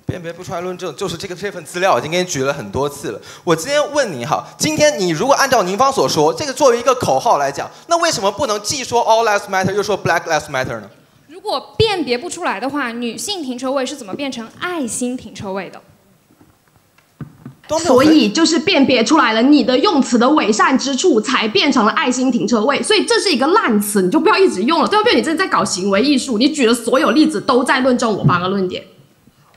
辨别不出来论证就是这个这份资料已经给你举了很多次了。我今天问你哈，今天你如果按照您方所说，这个作为一个口号来讲，那为什么不能既说 All lives matter 又说 Black lives matter 呢？如果辨别不出来的话，女性停车位是怎么变成爱心停车位的？所以就是辨别出来了你的用词的伪善之处，才变成了爱心停车位。所以这是一个烂词，你就不要一直用了。对不对？你这是在搞行为艺术，你举的所有例子都在论证我方的论点。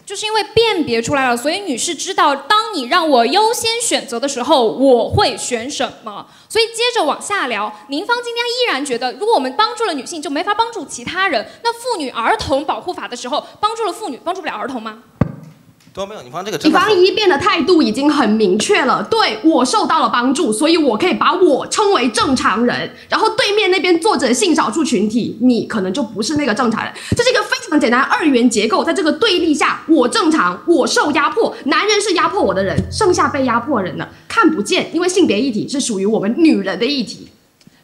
就是因为辨别出来了，所以女士知道，当你让我优先选择的时候，我会选什么。所以接着往下聊，您方今天依然觉得，如果我们帮助了女性，就没法帮助其他人。那妇女儿童保护法的时候，帮助了妇女，帮助不了儿童吗？都没有，你方这个你方一辩的态度已经很明确了，对我受到了帮助，所以我可以把我称为正常人。然后对面那边坐着性少数群体，你可能就不是那个正常人。这是一个非常简单二元结构，在这个对立下，我正常，我受压迫，男人是压迫我的人，剩下被压迫人呢看不见，因为性别议题是属于我们女人的议题。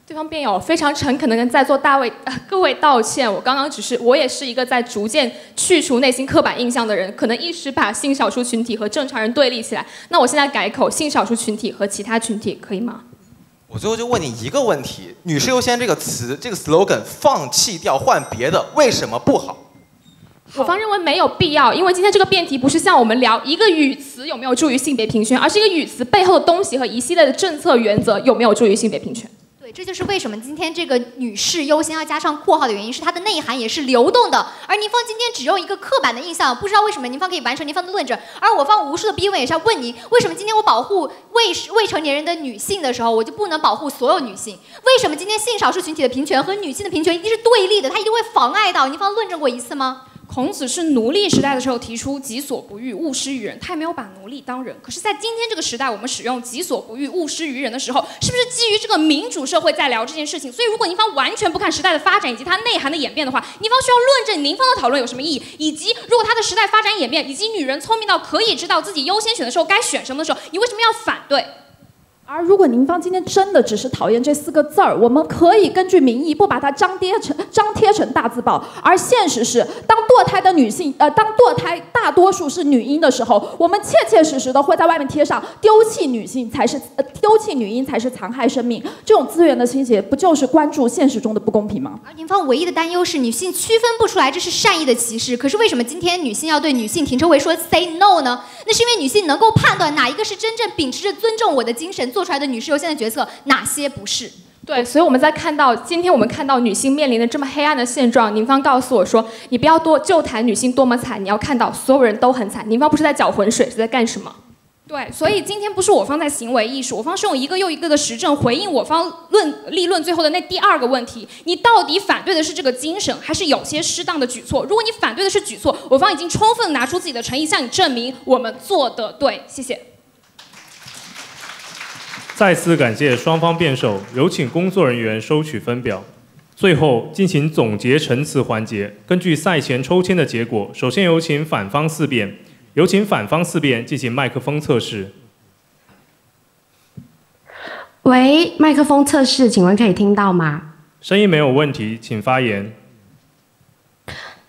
对方辩友非常诚恳的跟在座大位、呃、各位道歉，我刚刚只是我也是一个在逐渐去除内心刻板印象的人，可能一时把性少数群体和正常人对立起来。那我现在改口，性少数群体和其他群体可以吗？我最后就问你一个问题：女士优先这个词，这个 slogan 放弃掉换别的，为什么不好？我方认为没有必要，因为今天这个辩题不是向我们聊一个语词有没有助于性别平权，而是一个语词背后的东西和一系列的政策原则有没有助于性别平权。对，这就是为什么今天这个女士优先要加上括号的原因，是它的内涵也是流动的。而您方今天只用一个刻板的印象，不知道为什么您方可以完成您方的论证，而我方无数的逼问也是要问您，为什么今天我保护未未成年人的女性的时候，我就不能保护所有女性？为什么今天性少数群体的平权和女性的平权一定是对立的？它一定会妨碍到？您方论证过一次吗？孔子是奴隶时代的时候提出“己所不欲，勿施于人”，他也没有把奴隶当人。可是，在今天这个时代，我们使用“己所不欲，勿施于人”的时候，是不是基于这个民主社会在聊这件事情？所以，如果您方完全不看时代的发展以及它内涵的演变的话，您方需要论证您方的讨论有什么意义，以及如果它的时代发展演变，以及女人聪明到可以知道自己优先选的时候该选什么的时候，你为什么要反对？而如果您方今天真的只是讨厌这四个字儿，我们可以根据民意不把它张贴成张贴成大字报。而现实是，当堕胎的女性，呃，当堕胎大多数是女婴的时候，我们切切实实的会在外面贴上丢弃女性才是，呃，丢弃女婴才是残害生命。这种资源的倾斜，不就是关注现实中的不公平吗？而您方唯一的担忧是女性区分不出来这是善意的歧视。可是为什么今天女性要对女性停车位说 say no 呢？那是因为女性能够判断哪一个是真正秉持着尊重我的精神做出来的女士优先的决策，哪些不是。对，所以我们在看到今天我们看到女性面临的这么黑暗的现状，宁芳告诉我说，你不要多就谈女性多么惨，你要看到所有人都很惨。宁芳不是在搅浑水，是在干什么？对，所以今天不是我方在行为艺术，我方是用一个又一个的实证回应我方论立论最后的那第二个问题：你到底反对的是这个精神，还是有些适当的举措？如果你反对的是举措，我方已经充分拿出自己的诚意向你证明我们做的对。谢谢。再次感谢双方辩手，有请工作人员收取分表。最后进行总结陈词环节。根据赛前抽签的结果，首先有请反方四辩。有请反方四辩进行麦克风测试。喂，麦克风测试，请问可以听到吗？声音没有问题，请发言。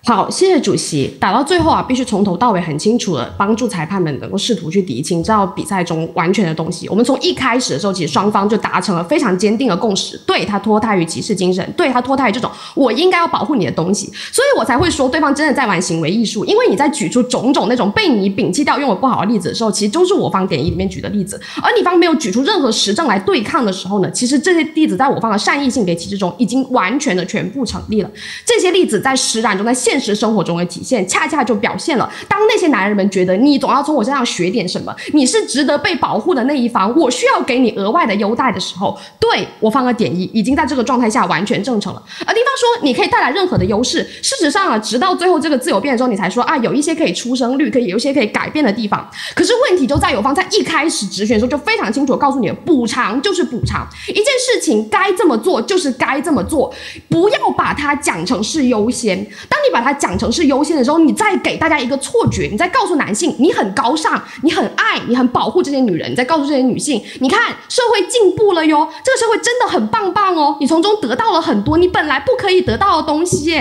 好，谢谢主席。打到最后啊，必须从头到尾很清楚的帮助裁判们能够试图去厘清，知道比赛中完全的东西。我们从一开始的时候，其实双方就达成了非常坚定的共识，对他脱胎于骑士精神，对他脱胎于这种我应该要保护你的东西，所以我才会说对方真的在玩行为艺术。因为你在举出种种那种被你摒弃掉、用的不好的例子的时候，其实都是我方典义里面举的例子，而你方没有举出任何实证来对抗的时候呢，其实这些例子在我方的善意性别歧视中已经完全的全部成立了。这些例子在实染中，在现现实生活中的体现，恰恰就表现了当那些男人们觉得你总要从我身上学点什么，你是值得被保护的那一方，我需要给你额外的优待的时候，对我方的点一已经在这个状态下完全正常了。而对方说你可以带来任何的优势，事实上啊，直到最后这个自由变的时候，你才说啊，有一些可以出生率，可以有一些可以改变的地方。可是问题就在有方在一开始直选的时候就非常清楚告诉你，补偿就是补偿，一件事情该这么做就是该这么做，不要把它讲成是优先。当你把讲成是优先的时候，你再给大家一个错觉，你再告诉男性你很高尚，你很爱，你很保护这些女人，你再告诉这些女性，你看社会进步了哟，这个社会真的很棒棒哦，你从中得到了很多你本来不可以得到的东西。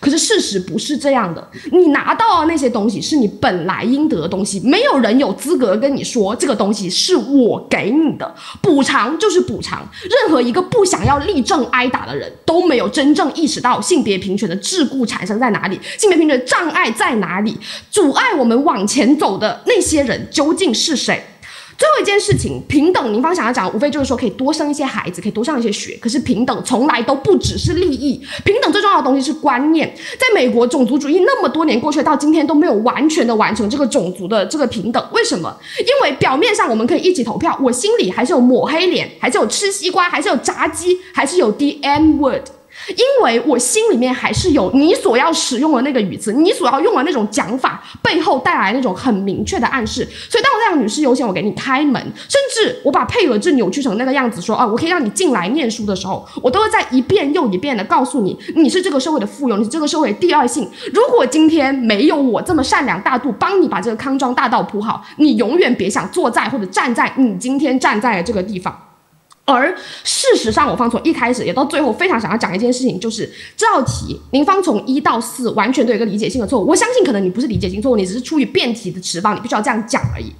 可是事实不是这样的，你拿到的那些东西是你本来应得的东西，没有人有资格跟你说这个东西是我给你的，补偿就是补偿。任何一个不想要立正挨打的人都没有真正意识到性别平权的桎梏产生在哪里，性别平权的障碍在哪里，阻碍我们往前走的那些人究竟是谁？最后一件事情，平等，您方想要讲，无非就是说可以多生一些孩子，可以多上一些学。可是平等从来都不只是利益，平等最重要的东西是观念。在美国，种族主义那么多年过去，到今天都没有完全的完成这个种族的这个平等。为什么？因为表面上我们可以一起投票，我心里还是有抹黑脸，还是有吃西瓜，还是有炸鸡，还是有 D M word。因为我心里面还是有你所要使用的那个语词，你所要用的那种讲法背后带来那种很明确的暗示。所以当我这样女士优先，我给你开门，甚至我把配额制扭曲成那个样子，说啊，我可以让你进来念书的时候，我都会在一遍又一遍的告诉你，你是这个社会的附庸，你是这个社会的第二性。如果今天没有我这么善良大度，帮你把这个康庄大道铺好，你永远别想坐在或者站在你今天站在的这个地方。而事实上，我方从一开始也到最后，非常想要讲一件事情，就是这道题，您方从一到四完全都有一个理解性的错误。我相信可能你不是理解性错误，你只是出于辩题的迟放，你必须要这样讲而已。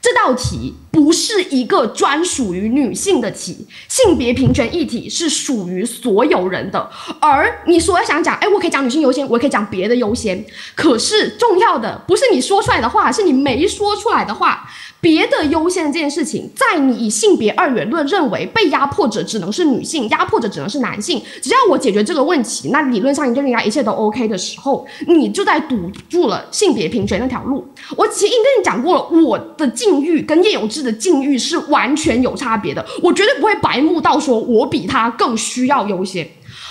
这道题不是一个专属于女性的题，性别平权议题是属于所有人的。而你所要想讲，哎，我可以讲女性优先，我可以讲别的优先，可是重要的不是你说出来的话，是你没说出来的话。别的优先这件事情，在你以性别二元论认为被压迫者只能是女性，压迫者只能是男性，只要我解决这个问题，那理论上你就应该一切都 OK 的时候，你就在堵住了性别平权那条路。我其实已经跟你讲过了，我的境遇跟叶永志的境遇是完全有差别的，我绝对不会白目到说我比他更需要优先。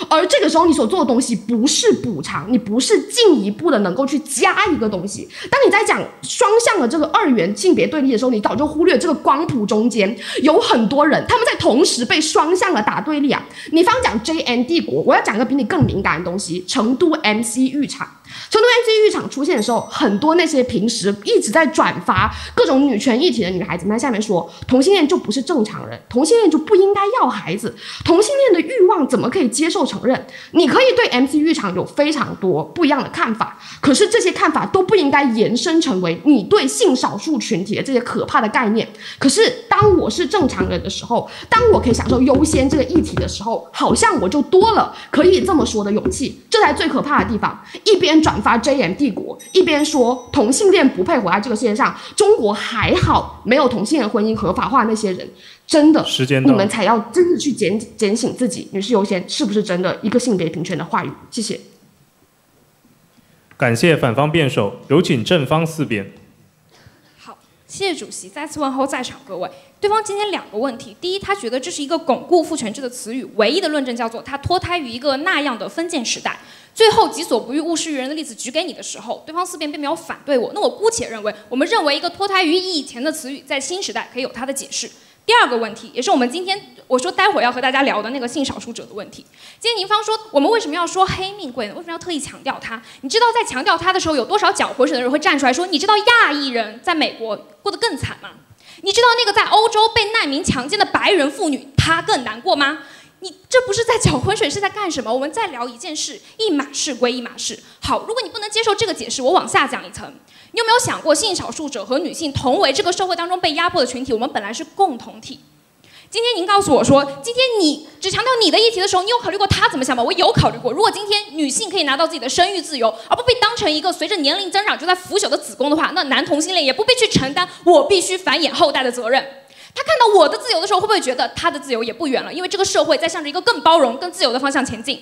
而这个时候，你所做的东西不是补偿，你不是进一步的能够去加一个东西。当你在讲双向的这个二元性别对立的时候，你早就忽略这个光谱中间有很多人，他们在同时被双向的打对立啊。你方讲 J N 帝国，我要讲个比你更敏感的东西，成都 M C 浴场。成都 MC 浴场出现的时候，很多那些平时一直在转发各种女权议题的女孩子们在下面说，同性恋就不是正常人，同性恋就不应该要孩子，同性恋的欲望怎么可以接受承认？你可以对 MC 浴场有非常多不一样的看法，可是这些看法都不应该延伸成为你对性少数群体的这些可怕的概念。可是当我是正常人的时候，当我可以享受优先这个议题的时候，好像我就多了可以这么说的勇气，这才最可怕的地方。一边转发 JM 帝国，一边说同性恋不配活在这个世界上。中国还好没有同性恋婚姻合法化，那些人真的，时间你们才要真的去检检醒自己，女士优先是不是真的一个性别平权的话语？谢谢。感谢反方辩手，有请正方四辩。谢谢主席，再次问候在场各位。对方今天两个问题，第一，他觉得这是一个巩固父权制的词语，唯一的论证叫做他脱胎于一个那样的封建时代。最后己所不欲，勿施于人的例子举给你的时候，对方四辩并没有反对我。那我姑且认为，我们认为一个脱胎于以前的词语，在新时代可以有它的解释。第二个问题，也是我们今天我说待会儿要和大家聊的那个性少数者的问题。今天宁芳说，我们为什么要说黑命贵呢？为什么要特意强调它？你知道在强调它的时候，有多少搅浑水的人会站出来说，你知道亚裔人在美国过得更惨吗？你知道那个在欧洲被难民强奸的白人妇女，她更难过吗？你这不是在搅浑水，是在干什么？我们在聊一件事，一码事归一码事。好，如果你不能接受这个解释，我往下讲一层。你有没有想过，性少数者和女性同为这个社会当中被压迫的群体，我们本来是共同体。今天您告诉我说，今天你只强调你的议题的时候，你有考虑过他怎么想吗？我有考虑过。如果今天女性可以拿到自己的生育自由，而不被当成一个随着年龄增长就在腐朽的子宫的话，那男同性恋也不必去承担我必须繁衍后代的责任。他看到我的自由的时候，会不会觉得他的自由也不远了？因为这个社会在向着一个更包容、更自由的方向前进。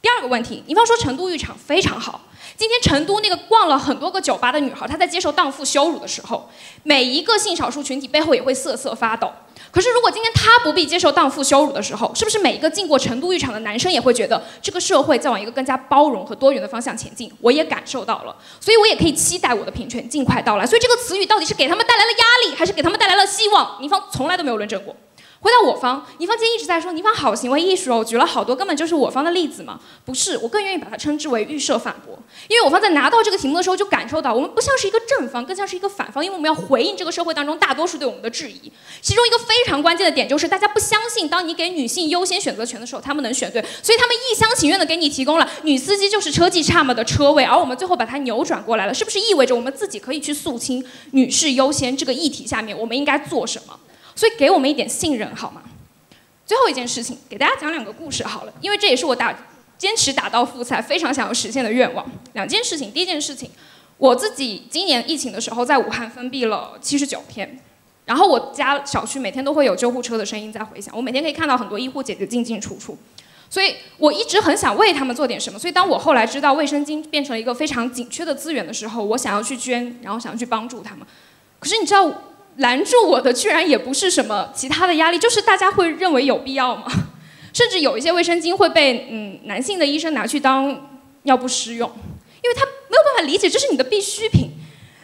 第二个问题，你方说成都浴场非常好。今天成都那个逛了很多个酒吧的女孩，她在接受荡妇羞辱的时候，每一个性少数群体背后也会瑟瑟发抖。可是如果今天他不必接受荡妇羞辱的时候，是不是每一个进过成都浴场的男生也会觉得这个社会在往一个更加包容和多元的方向前进？我也感受到了，所以我也可以期待我的平权尽快到来。所以这个词语到底是给他们带来了压力，还是给他们带来了希望？你方从来都没有论证过。回到我方，你方今天一直在说你方好行为艺术哦，举了好多根本就是我方的例子嘛，不是，我更愿意把它称之为预设反驳，因为我方在拿到这个题目的时候就感受到，我们不像是一个正方，更像是一个反方，因为我们要回应这个社会当中大多数对我们的质疑。其中一个非常关键的点就是，大家不相信，当你给女性优先选择权的时候，他们能选对，所以他们一厢情愿的给你提供了女司机就是车技差嘛的车位，而我们最后把它扭转过来了，是不是意味着我们自己可以去肃清女士优先这个议题下面我们应该做什么？所以给我们一点信任好吗？最后一件事情，给大家讲两个故事好了，因为这也是我打坚持打到复赛非常想要实现的愿望。两件事情，第一件事情，我自己今年疫情的时候在武汉封闭了七十九天，然后我家小区每天都会有救护车的声音在回响，我每天可以看到很多医护姐姐进进出出，所以我一直很想为他们做点什么。所以当我后来知道卫生巾变成了一个非常紧缺的资源的时候，我想要去捐，然后想要去帮助他们。可是你知道？拦住我的居然也不是什么其他的压力，就是大家会认为有必要吗？甚至有一些卫生巾会被嗯男性的医生拿去当尿不湿用，因为他没有办法理解这是你的必需品。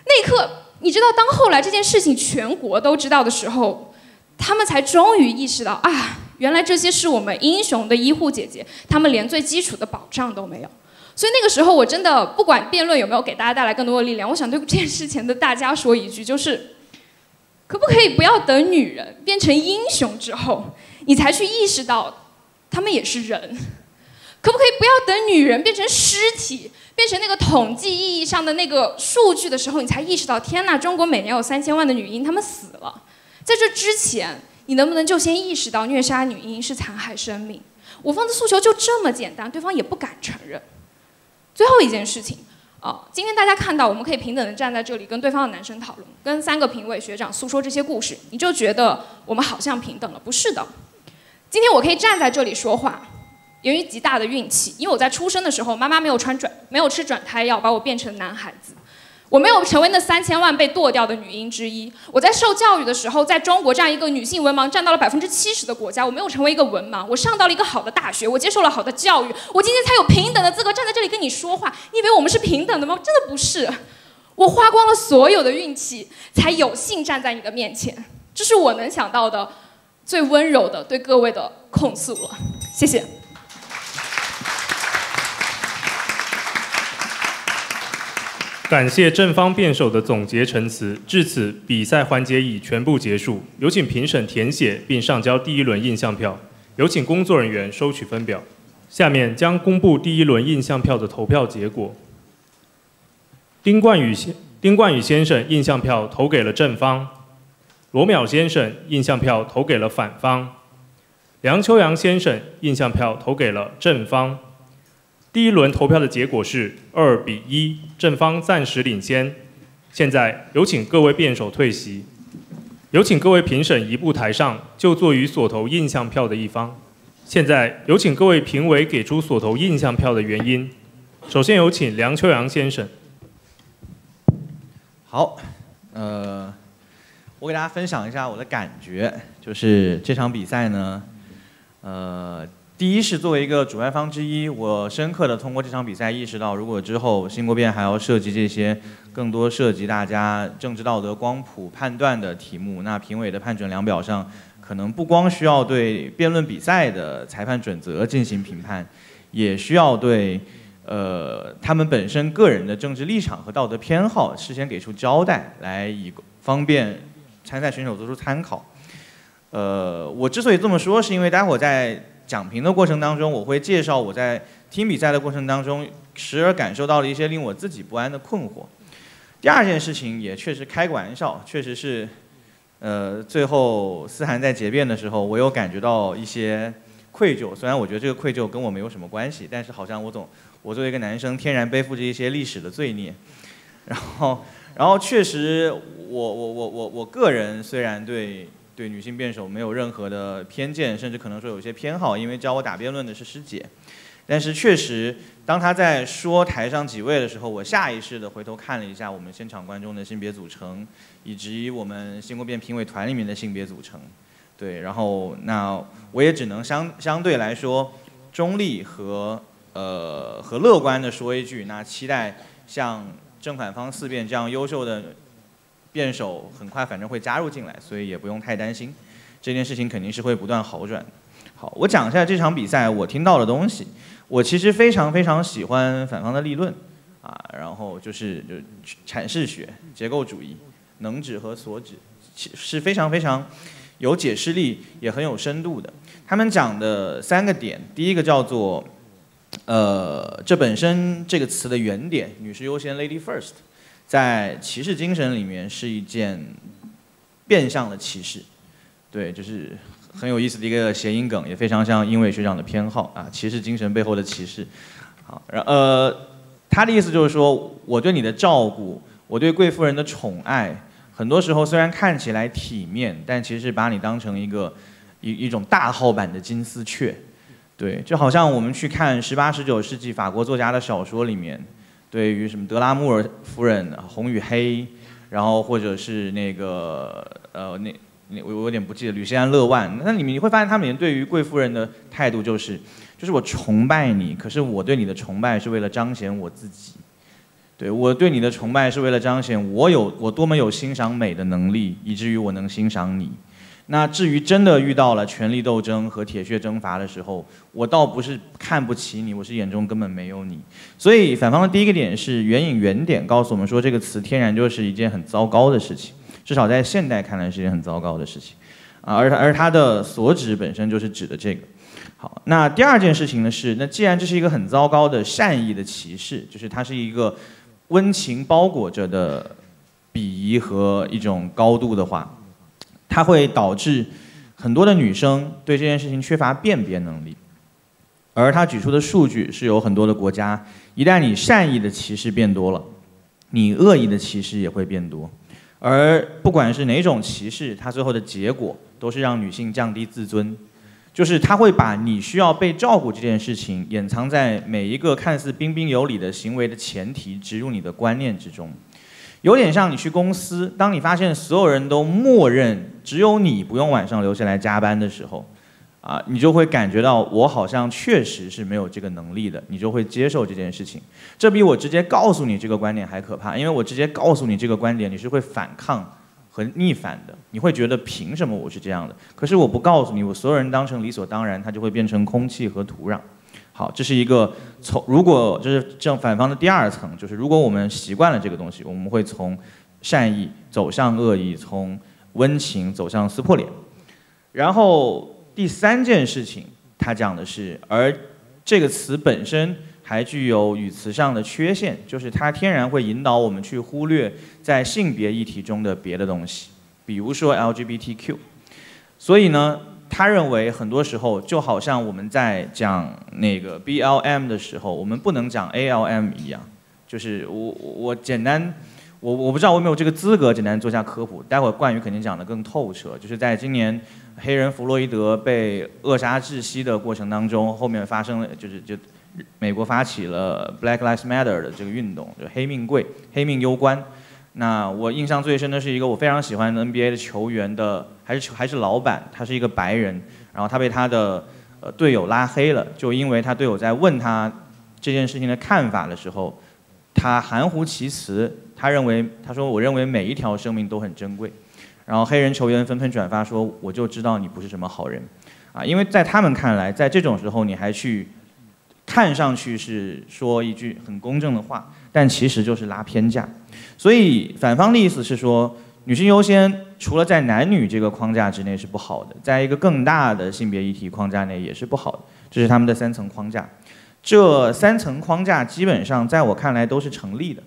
那一刻，你知道，当后来这件事情全国都知道的时候，他们才终于意识到啊，原来这些是我们英雄的医护姐姐，他们连最基础的保障都没有。所以那个时候，我真的不管辩论有没有给大家带来更多的力量，我想对这件事情的大家说一句，就是。可不可以不要等女人变成英雄之后，你才去意识到，她们也是人？可不可以不要等女人变成尸体，变成那个统计意义上的那个数据的时候，你才意识到，天哪，中国每年有三千万的女婴，她们死了。在这之前，你能不能就先意识到虐杀女婴是残害生命？我方的诉求就这么简单，对方也不敢承认。最后一件事情。哦，今天大家看到，我们可以平等的站在这里跟对方的男生讨论，跟三个评委学长诉说这些故事，你就觉得我们好像平等了？不是的，今天我可以站在这里说话，源于极大的运气，因为我在出生的时候，妈妈没有穿转，没有吃转胎药，把我变成男孩子。我没有成为那三千万被剁掉的女婴之一。我在受教育的时候，在中国这样一个女性文盲占到了百分之七十的国家，我没有成为一个文盲。我上到了一个好的大学，我接受了好的教育，我今天才有平等的资格站在这里跟你说话。你以为我们是平等的吗？真的不是。我花光了所有的运气，才有幸站在你的面前。这是我能想到的最温柔的对各位的控诉了。谢谢。感谢正方辩手的总结陈词，至此比赛环节已全部结束。有请评审填写并上交第一轮印象票，有请工作人员收取分表。下面将公布第一轮印象票的投票结果。丁冠宇先丁冠宇先生印象票投给了正方，罗淼先生印象票投给了反方，梁秋阳先生印象票投给了正方。第一轮投票的结果是二比一，正方暂时领先。现在有请各位辩手退席，有请各位评审移步台上，就坐于所投印象票的一方。现在有请各位评委给出所投印象票的原因。首先有请梁秋阳先生。好，呃，我给大家分享一下我的感觉，就是这场比赛呢，呃。第一是作为一个主办方之一，我深刻的通过这场比赛意识到，如果之后新国辩还要涉及这些更多涉及大家政治道德光谱判断的题目，那评委的判准量表上可能不光需要对辩论比赛的裁判准则进行评判，也需要对呃他们本身个人的政治立场和道德偏好事先给出交代，来以方便参赛选手做出参考。呃，我之所以这么说，是因为待会儿在讲评的过程当中，我会介绍我在听比赛的过程当中，时而感受到了一些令我自己不安的困惑。第二件事情也确实开个玩笑，确实是，呃，最后思涵在结辩的时候，我有感觉到一些愧疚。虽然我觉得这个愧疚跟我没有什么关系，但是好像我总，我作为一个男生，天然背负着一些历史的罪孽。然后，然后确实，我我我我我个人虽然对对女性辩手没有任何的偏见，甚至可能说有些偏好，因为教我打辩论的是师姐。但是确实，当她在说台上几位的时候，我下意识的回头看了一下我们现场观众的性别组成，以及我们新国辩评委团里面的性别组成。对，然后那我也只能相相对来说中立和呃和乐观的说一句，那期待像正反方四辩这样优秀的辩手，很快反正会加入进来，所以也不用太担心，这件事情肯定是会不断好转。好，我讲一下这场比赛我听到的东西。我其实非常非常喜欢反方的立论，啊，然后就是就阐释学、结构主义、能指和所指，是非常非常有解释力，也很有深度的。他们讲的三个点，第一个叫做，呃，这本身这个词的原点“女士优先 ”（Lady First） 在骑士精神里面是一件变相的歧视，对，就是。很有意思的一个谐音梗，也非常像英伟学长的偏好啊，骑士精神背后的骑士。好，然呃，他的意思就是说，我对你的照顾，我对贵夫人的宠爱，很多时候虽然看起来体面，但其实把你当成一个一一种大号版的金丝雀。对，就好像我们去看十八十九世纪法国作家的小说里面，对于什么德拉穆尔夫人、红与黑，然后或者是那个呃那。我我有点不记得吕西安勒万，那里面你会发现他们对于贵夫人的态度就是，就是我崇拜你，可是我对你的崇拜是为了彰显我自己，对我对你的崇拜是为了彰显我有我多么有欣赏美的能力，以至于我能欣赏你。那至于真的遇到了权力斗争和铁血征伐的时候，我倒不是看不起你，我是眼中根本没有你。所以反方的第一个点是援引原点，告诉我们说这个词天然就是一件很糟糕的事情。至少在现代看来是一件很糟糕的事情，啊，而而它的所指本身就是指的这个。好，那第二件事情呢是，那既然这是一个很糟糕的善意的歧视，就是它是一个温情包裹着的鄙夷和一种高度的话，它会导致很多的女生对这件事情缺乏辨别能力。而他举出的数据是有很多的国家，一旦你善意的歧视变多了，你恶意的歧视也会变多。而不管是哪种歧视，它最后的结果都是让女性降低自尊，就是他会把你需要被照顾这件事情掩藏在每一个看似彬彬有礼的行为的前提植入你的观念之中，有点像你去公司，当你发现所有人都默认只有你不用晚上留下来加班的时候。啊，你就会感觉到我好像确实是没有这个能力的，你就会接受这件事情。这比我直接告诉你这个观点还可怕，因为我直接告诉你这个观点，你是会反抗和逆反的。你会觉得凭什么我是这样的？可是我不告诉你，我所有人当成理所当然，它就会变成空气和土壤。好，这是一个从如果就是正反方的第二层，就是如果我们习惯了这个东西，我们会从善意走向恶意，从温情走向撕破脸，然后。第三件事情，他讲的是，而这个词本身还具有语词上的缺陷，就是它天然会引导我们去忽略在性别议题中的别的东西，比如说 LGBTQ。所以呢，他认为很多时候就好像我们在讲那个 BLM 的时候，我们不能讲 ALM 一样，就是我我简单，我我不知道我有没有这个资格简单做一下科普，待会儿冠宇肯定讲得更透彻，就是在今年。黑人弗洛伊德被扼杀窒息的过程当中，后面发生了就是就美国发起了 Black Lives Matter 的这个运动，就黑命贵，黑命攸关。那我印象最深的是一个我非常喜欢的 NBA 的球员的，还是还是老板，他是一个白人，然后他被他的呃队友拉黑了，就因为他队友在问他这件事情的看法的时候，他含糊其辞，他认为他说我认为每一条生命都很珍贵。然后黑人球员纷纷转发说：“我就知道你不是什么好人，啊，因为在他们看来，在这种时候你还去，看上去是说一句很公正的话，但其实就是拉偏架。所以反方的意思是说，女性优先除了在男女这个框架之内是不好的，在一个更大的性别议题框架内也是不好的，这是他们的三层框架。这三层框架基本上在我看来都是成立的，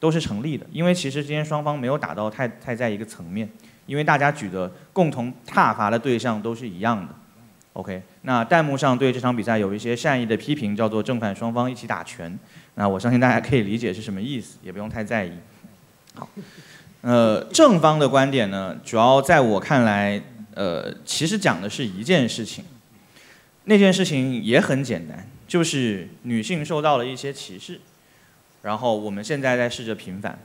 都是成立的，因为其实今天双方没有打到太太在一个层面，因为大家举的共同挞伐的对象都是一样的。OK，那弹幕上对这场比赛有一些善意的批评，叫做正反双方一起打拳。那我相信大家可以理解是什么意思，也不用太在意。好，呃，正方的观点呢，主要在我看来，呃，其实讲的是一件事情，那件事情也很简单，就是女性受到了一些歧视，然后我们现在在试着平反。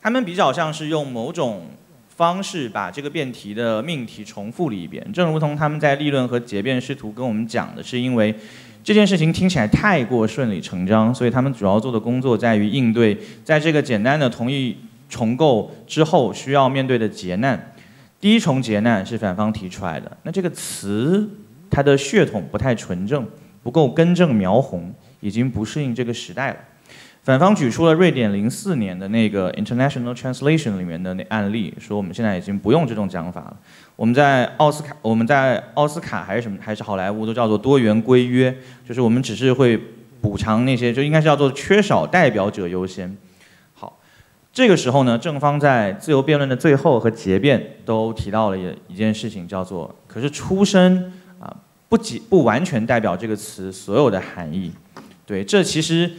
他们比较像是用某种方式把这个辩题的命题重复了一遍，正如同他们在立论和结辩试图跟我们讲的是因为。这件事情听起来太过顺理成章，所以他们主要做的工作在于应对在这个简单的同意重构之后需要面对的劫难。第一重劫难是反方提出来的，那这个词它的血统不太纯正，不够根正苗红，已经不适应这个时代了。反方举出了瑞典零四年的那个 International Translation 里面的那案例，说我们现在已经不用这种讲法了。我们在奥斯卡，我们在奥斯卡还是什么，还是好莱坞都叫做多元规约，就是我们只是会补偿那些，就应该是叫做缺少代表者优先。好，这个时候呢，正方在自由辩论的最后和结辩都提到了一一件事情，叫做可是出身啊不仅不完全代表这个词所有的含义。对，这其实。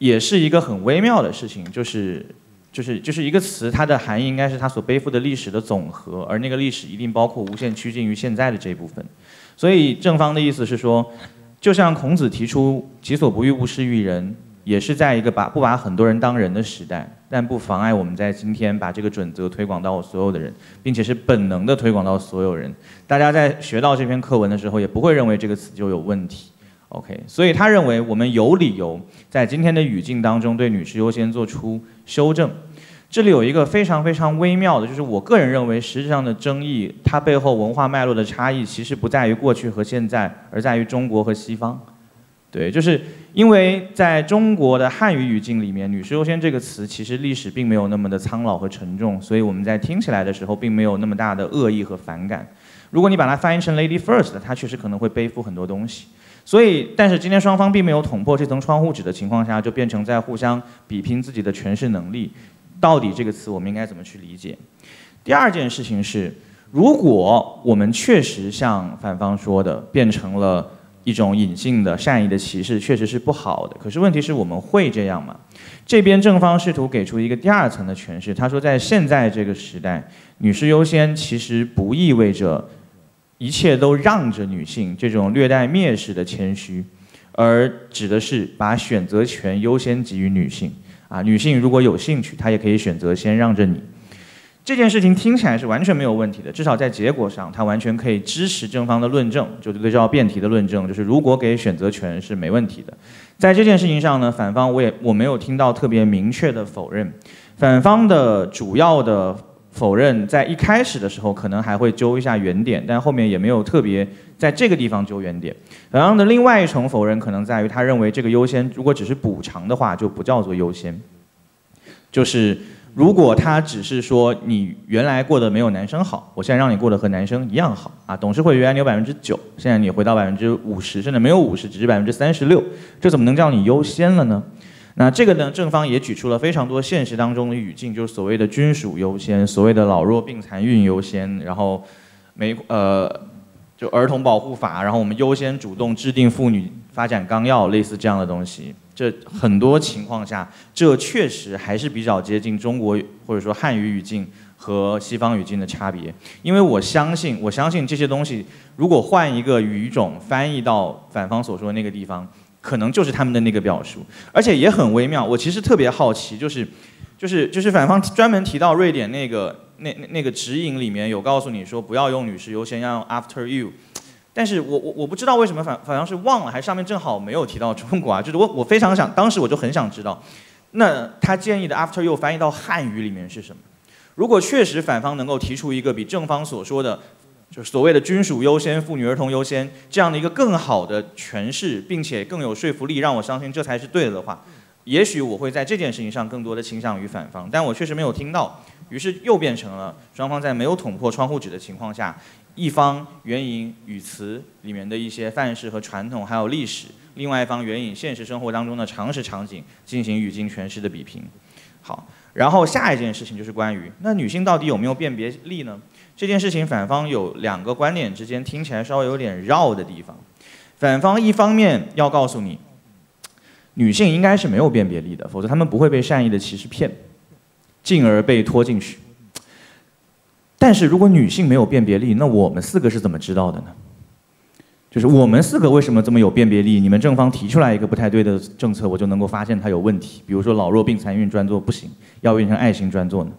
也是一个很微妙的事情，就是就是就是一个词，它的含义应该是它所背负的历史的总和，而那个历史一定包括无限趋近于现在的这部分。所以正方的意思是说，就像孔子提出“己所不欲，勿施于人”，也是在一个把不把很多人当人的时代，但不妨碍我们在今天把这个准则推广到所有的人，并且是本能的推广到所有人。大家在学到这篇课文的时候，也不会认为这个词就有问题。OK，所以他认为我们有理由在今天的语境当中对女士优先做出修正。这里有一个非常非常微妙的，就是我个人认为实质上的争议，它背后文化脉络的差异其实不在于过去和现在，而在于中国和西方。对，就是因为在中国的汉语语境里面，“女士优先”这个词其实历史并没有那么的苍老和沉重，所以我们在听起来的时候并没有那么大的恶意和反感。如果你把它翻译成 “lady first”，它确实可能会背负很多东西。所以，但是今天双方并没有捅破这层窗户纸的情况下，就变成在互相比拼自己的诠释能力。到底这个词我们应该怎么去理解？第二件事情是，如果我们确实像反方说的，变成了一种隐性的善意的歧视，确实是不好的。可是问题是我们会这样吗？这边正方试图给出一个第二层的诠释，他说，在现在这个时代，女士优先其实不意味着。一切都让着女性，这种略带蔑视的谦虚，而指的是把选择权优先给予女性。啊，女性如果有兴趣，她也可以选择先让着你。这件事情听起来是完全没有问题的，至少在结果上，她完全可以支持正方的论证，就对照辩题的论证，就是如果给选择权是没问题的。在这件事情上呢，反方我也我没有听到特别明确的否认，反方的主要的。否认在一开始的时候可能还会揪一下原点，但后面也没有特别在这个地方揪原点。然后的另外一重否认可能在于他认为这个优先如果只是补偿的话就不叫做优先，就是如果他只是说你原来过得没有男生好，我现在让你过得和男生一样好啊，董事会原来你有百分之九，现在你回到百分之五十，甚至没有五十，只是百分之三十六，这怎么能叫你优先了呢？那这个呢，正方也举出了非常多现实当中的语境，就是所谓的军属优先，所谓的老弱病残孕优先，然后没呃就儿童保护法，然后我们优先主动制定妇女发展纲要，类似这样的东西。这很多情况下，这确实还是比较接近中国或者说汉语语境和西方语境的差别。因为我相信，我相信这些东西，如果换一个语种翻译到反方所说的那个地方。可能就是他们的那个表述，而且也很微妙。我其实特别好奇，就是，就是就是反方专门提到瑞典那个那那那个指引里面有告诉你说不要用女士优先，要用 after you。但是我我我不知道为什么反反方是忘了，还是上面正好没有提到中国啊？就是我我非常想，当时我就很想知道，那他建议的 after you 翻译到汉语里面是什么？如果确实反方能够提出一个比正方所说的。就是所谓的军属优先、妇女儿童优先这样的一个更好的诠释，并且更有说服力，让我相信这才是对的话，也许我会在这件事情上更多的倾向于反方，但我确实没有听到，于是又变成了双方在没有捅破窗户纸的情况下，一方援引语词里面的一些范式和传统，还有历史，另外一方援引现实生活当中的常识场景进行语境诠释的比拼。好，然后下一件事情就是关于那女性到底有没有辨别力呢？这件事情反方有两个观点之间听起来稍微有点绕的地方。反方一方面要告诉你，女性应该是没有辨别力的，否则她们不会被善意的歧视骗，进而被拖进去。但是如果女性没有辨别力，那我们四个是怎么知道的呢？就是我们四个为什么这么有辨别力？你们正方提出来一个不太对的政策，我就能够发现它有问题。比如说老弱病残孕专座不行，要变成爱心专座呢？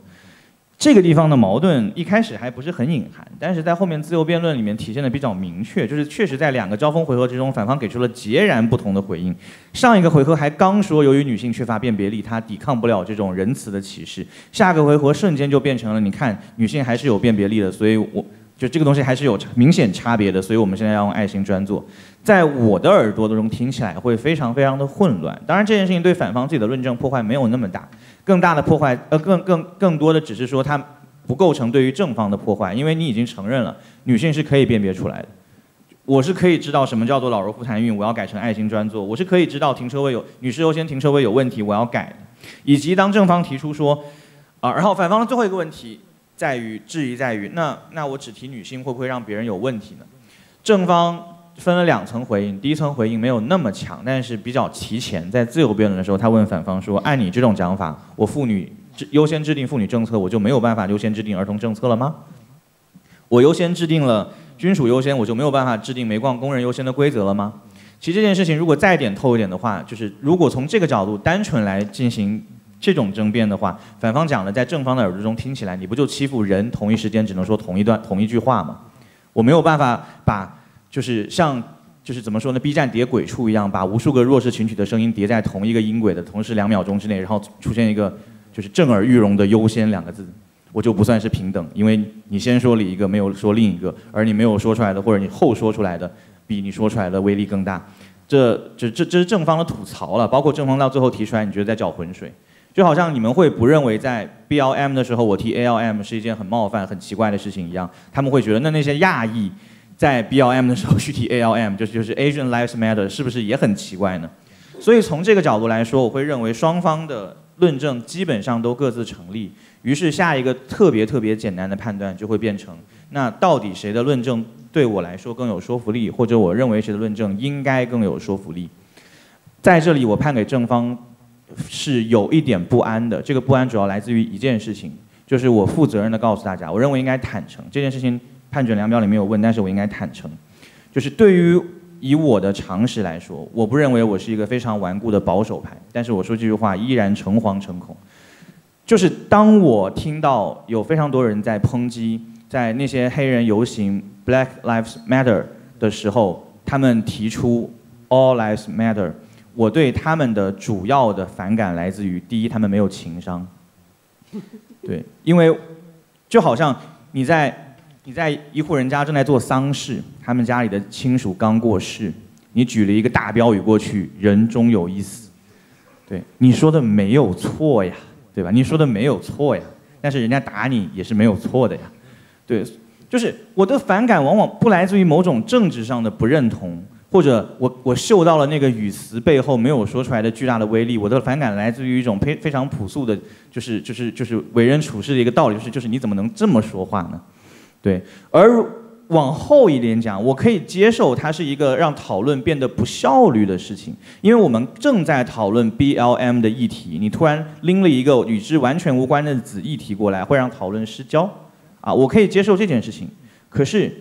这个地方的矛盾一开始还不是很隐含，但是在后面自由辩论里面体现的比较明确，就是确实在两个交锋回合之中，反方给出了截然不同的回应。上一个回合还刚说由于女性缺乏辨别力，她抵抗不了这种仁慈的歧视，下个回合瞬间就变成了你看女性还是有辨别力的，所以我就这个东西还是有明显差别的，所以我们现在要用爱心专做。在我的耳朵中听起来会非常非常的混乱。当然这件事情对反方自己的论证破坏没有那么大。更大的破坏，呃，更更更多的只是说它不构成对于正方的破坏，因为你已经承认了女性是可以辨别出来的。我是可以知道什么叫做老弱妇残孕，我要改成爱心专座。我是可以知道停车位有女士优先停车位有问题，我要改。以及当正方提出说，啊，然后反方的最后一个问题在于质疑在于，那那我只提女性会不会让别人有问题呢？正方分了两层回应，第一层回应没有那么强，但是比较提前。在自由辩论的时候，他问反方说：“按你这种讲法，我妇女优先制定妇女政策，我就没有办法优先制定儿童政策了吗？我优先制定了军属优先，我就没有办法制定煤矿工人优先的规则了吗？”其实这件事情如果再点透一点的话，就是如果从这个角度单纯来进行这种争辩的话，反方讲的在正方的耳朵中听起来，你不就欺负人同一时间只能说同一段同一句话吗？我没有办法把。就是像，就是怎么说呢？B 站叠鬼畜一样，把无数个弱势群体的声音叠在同一个音轨的同时，两秒钟之内，然后出现一个就是震耳欲聋的优先两个字，我就不算是平等，因为你先说了一个，没有说另一个，而你没有说出来的，或者你后说出来的，比你说出来的威力更大。这、这、这、这是正方的吐槽了，包括正方到最后提出来，你觉得在搅浑水，就好像你们会不认为在 BLM 的时候我提 ALM 是一件很冒犯、很奇怪的事情一样，他们会觉得那那些亚裔。在 B L M 的时候去提 A L M，就是就是 Asian Lives Matter，是不是也很奇怪呢？所以从这个角度来说，我会认为双方的论证基本上都各自成立。于是下一个特别特别简单的判断就会变成：那到底谁的论证对我来说更有说服力，或者我认为谁的论证应该更有说服力？在这里我判给正方是有一点不安的。这个不安主要来自于一件事情，就是我负责任的告诉大家，我认为应该坦诚这件事情。判决量表里面有问，但是我应该坦诚，就是对于以我的常识来说，我不认为我是一个非常顽固的保守派，但是我说这句话依然诚惶诚恐。就是当我听到有非常多人在抨击，在那些黑人游行 Black Lives Matter 的时候，他们提出 All Lives Matter，我对他们的主要的反感来自于第一，他们没有情商，对，因为就好像你在。你在一户人家正在做丧事，他们家里的亲属刚过世，你举了一个大标语过去，人终有一死，对，你说的没有错呀，对吧？你说的没有错呀，但是人家打你也是没有错的呀，对，就是我的反感往往不来自于某种政治上的不认同，或者我我嗅到了那个语词背后没有说出来的巨大的威力，我的反感来自于一种非非常朴素的，就是就是就是为人处事的一个道理，就是就是你怎么能这么说话呢？对，而往后一点讲，我可以接受它是一个让讨论变得不效率的事情，因为我们正在讨论 B L M 的议题，你突然拎了一个与之完全无关的子议题过来，会让讨论失焦。啊，我可以接受这件事情，可是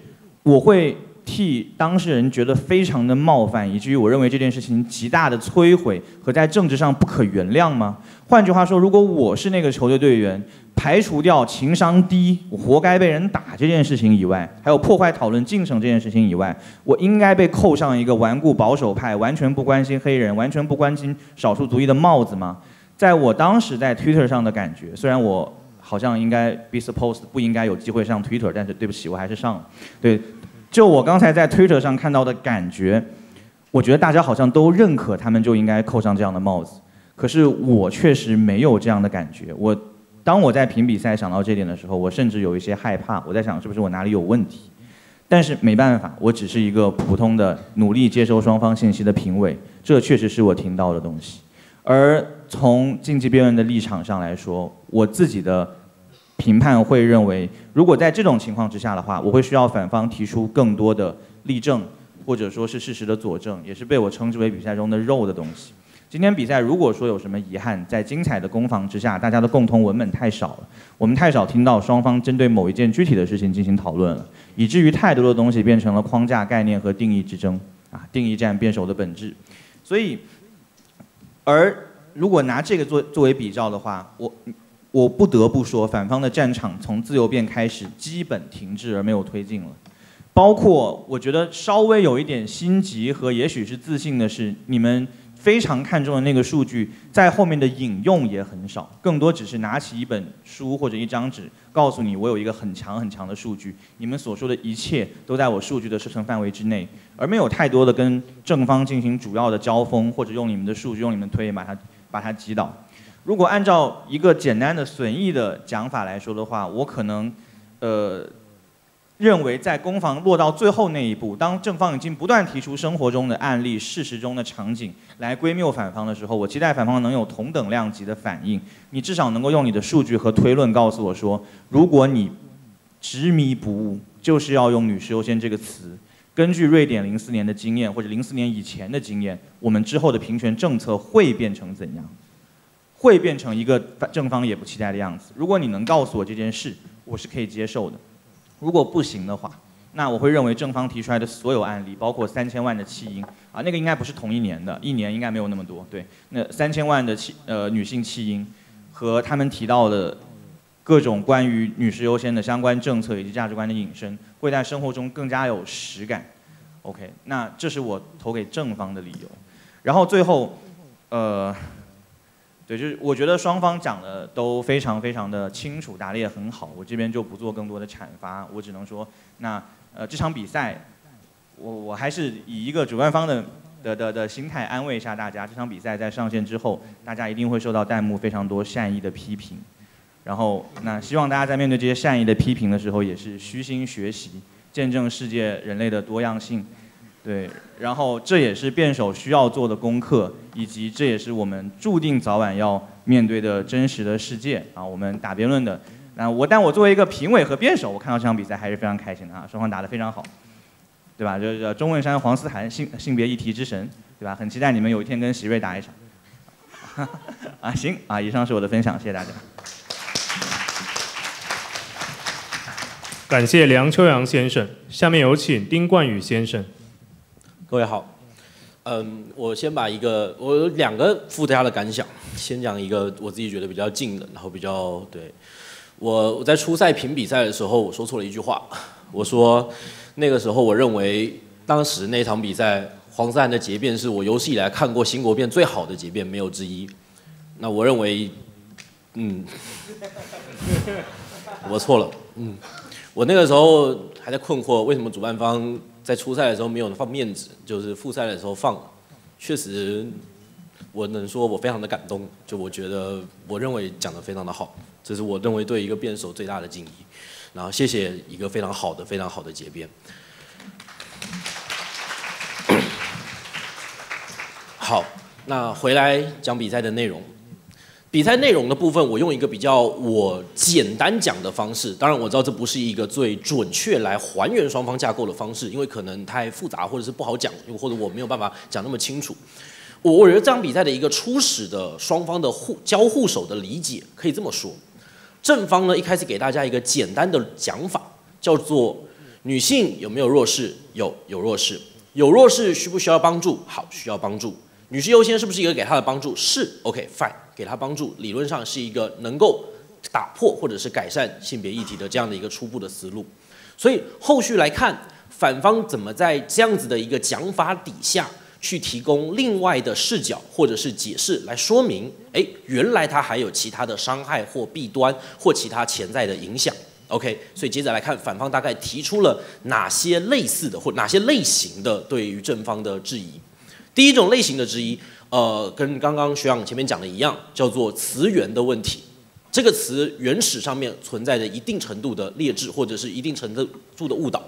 我会替当事人觉得非常的冒犯，以至于我认为这件事情极大的摧毁和在政治上不可原谅吗？换句话说，如果我是那个球队队员。排除掉情商低、我活该被人打这件事情以外，还有破坏讨论进程这件事情以外，我应该被扣上一个顽固保守派、完全不关心黑人、完全不关心少数族裔的帽子吗？在我当时在 Twitter 上的感觉，虽然我好像应该 be supposed 不应该有机会上 Twitter，但是对不起，我还是上了。对，就我刚才在推特上看到的感觉，我觉得大家好像都认可他们就应该扣上这样的帽子。可是我确实没有这样的感觉。我当我在评比赛想到这点的时候，我甚至有一些害怕。我在想是不是我哪里有问题？但是没办法，我只是一个普通的努力接收双方信息的评委，这确实是我听到的东西。而从竞技辩论的立场上来说，我自己的评判会认为，如果在这种情况之下的话，我会需要反方提出更多的例证，或者说是事实的佐证，也是被我称之为比赛中的肉的东西。今天比赛如果说有什么遗憾，在精彩的攻防之下，大家的共同文本太少了，我们太少听到双方针对某一件具体的事情进行讨论了，以至于太多的东西变成了框架概念和定义之争啊，定义战辩手的本质。所以，而如果拿这个作作为比较的话，我我不得不说，反方的战场从自由辩开始基本停滞而没有推进了。包括我觉得稍微有一点心急和也许是自信的是，你们非常看重的那个数据，在后面的引用也很少，更多只是拿起一本书或者一张纸，告诉你我有一个很强很强的数据，你们所说的一切都在我数据的射程范围之内，而没有太多的跟正方进行主要的交锋，或者用你们的数据用你们推演把它把它击倒。如果按照一个简单的损益的讲法来说的话，我可能，呃。认为在攻防落到最后那一步，当正方已经不断提出生活中的案例、事实中的场景来归谬反方的时候，我期待反方能有同等量级的反应。你至少能够用你的数据和推论告诉我说，如果你执迷不悟，就是要用“女士优先”这个词。根据瑞典零四年的经验，或者零四年以前的经验，我们之后的平权政策会变成怎样？会变成一个正方也不期待的样子。如果你能告诉我这件事，我是可以接受的。如果不行的话，那我会认为正方提出来的所有案例，包括三千万的弃婴啊，那个应该不是同一年的，一年应该没有那么多。对，那三千万的弃呃女性弃婴，和他们提到的各种关于女士优先的相关政策以及价值观的引申，会在生活中更加有实感。OK，那这是我投给正方的理由。然后最后，呃。对，就是我觉得双方讲的都非常非常的清楚，打的也很好，我这边就不做更多的阐发，我只能说，那呃这场比赛，我我还是以一个主办方的的的的心态安慰一下大家，这场比赛在上线之后，大家一定会受到弹幕非常多善意的批评，然后那希望大家在面对这些善意的批评的时候，也是虚心学习，见证世界人类的多样性。对，然后这也是辩手需要做的功课，以及这也是我们注定早晚要面对的真实的世界啊！我们打辩论的，那我但我作为一个评委和辩手，我看到这场比赛还是非常开心的啊！双方打得非常好，对吧？就是钟问山、黄思涵性性别议题之神，对吧？很期待你们有一天跟席瑞打一场。啊，行啊，以上是我的分享，谢谢大家。感谢梁秋阳先生，下面有请丁冠宇先生。各位好，嗯，我先把一个我有两个附加的感想，先讲一个我自己觉得比较近的，然后比较对。我我在初赛评比赛的时候，我说错了一句话，我说那个时候我认为当时那场比赛黄思的结辩是我有史以来看过新国辩最好的结辩，没有之一。那我认为，嗯，我错了，嗯，我那个时候还在困惑为什么主办方。在初赛的时候没有放面子，就是复赛的时候放，确实，我能说我非常的感动。就我觉得，我认为讲的非常的好，这是我认为对一个辩手最大的敬意。然后谢谢一个非常好的、非常好的结辩。好，那回来讲比赛的内容。比赛内容的部分，我用一个比较我简单讲的方式。当然，我知道这不是一个最准确来还原双方架构的方式，因为可能太复杂或者是不好讲，又或者我没有办法讲那么清楚。我我觉得这场比赛的一个初始的双方的互交互手的理解，可以这么说：正方呢一开始给大家一个简单的讲法，叫做女性有没有弱势？有，有弱势。有弱势需不需要帮助？好，需要帮助。女士优先是不是一个给她的帮助？是，OK，fine，给她帮助，理论上是一个能够打破或者是改善性别议题的这样的一个初步的思路。所以后续来看，反方怎么在这样子的一个讲法底下去提供另外的视角或者是解释来说明，哎，原来它还有其他的伤害或弊端或其他潜在的影响。OK，所以接着来看反方大概提出了哪些类似的或哪些类型的对于正方的质疑。第一种类型的之一，呃，跟刚刚学长前面讲的一样，叫做词源的问题。这个词原始上面存在着一定程度的劣质，或者是一定程度的误导。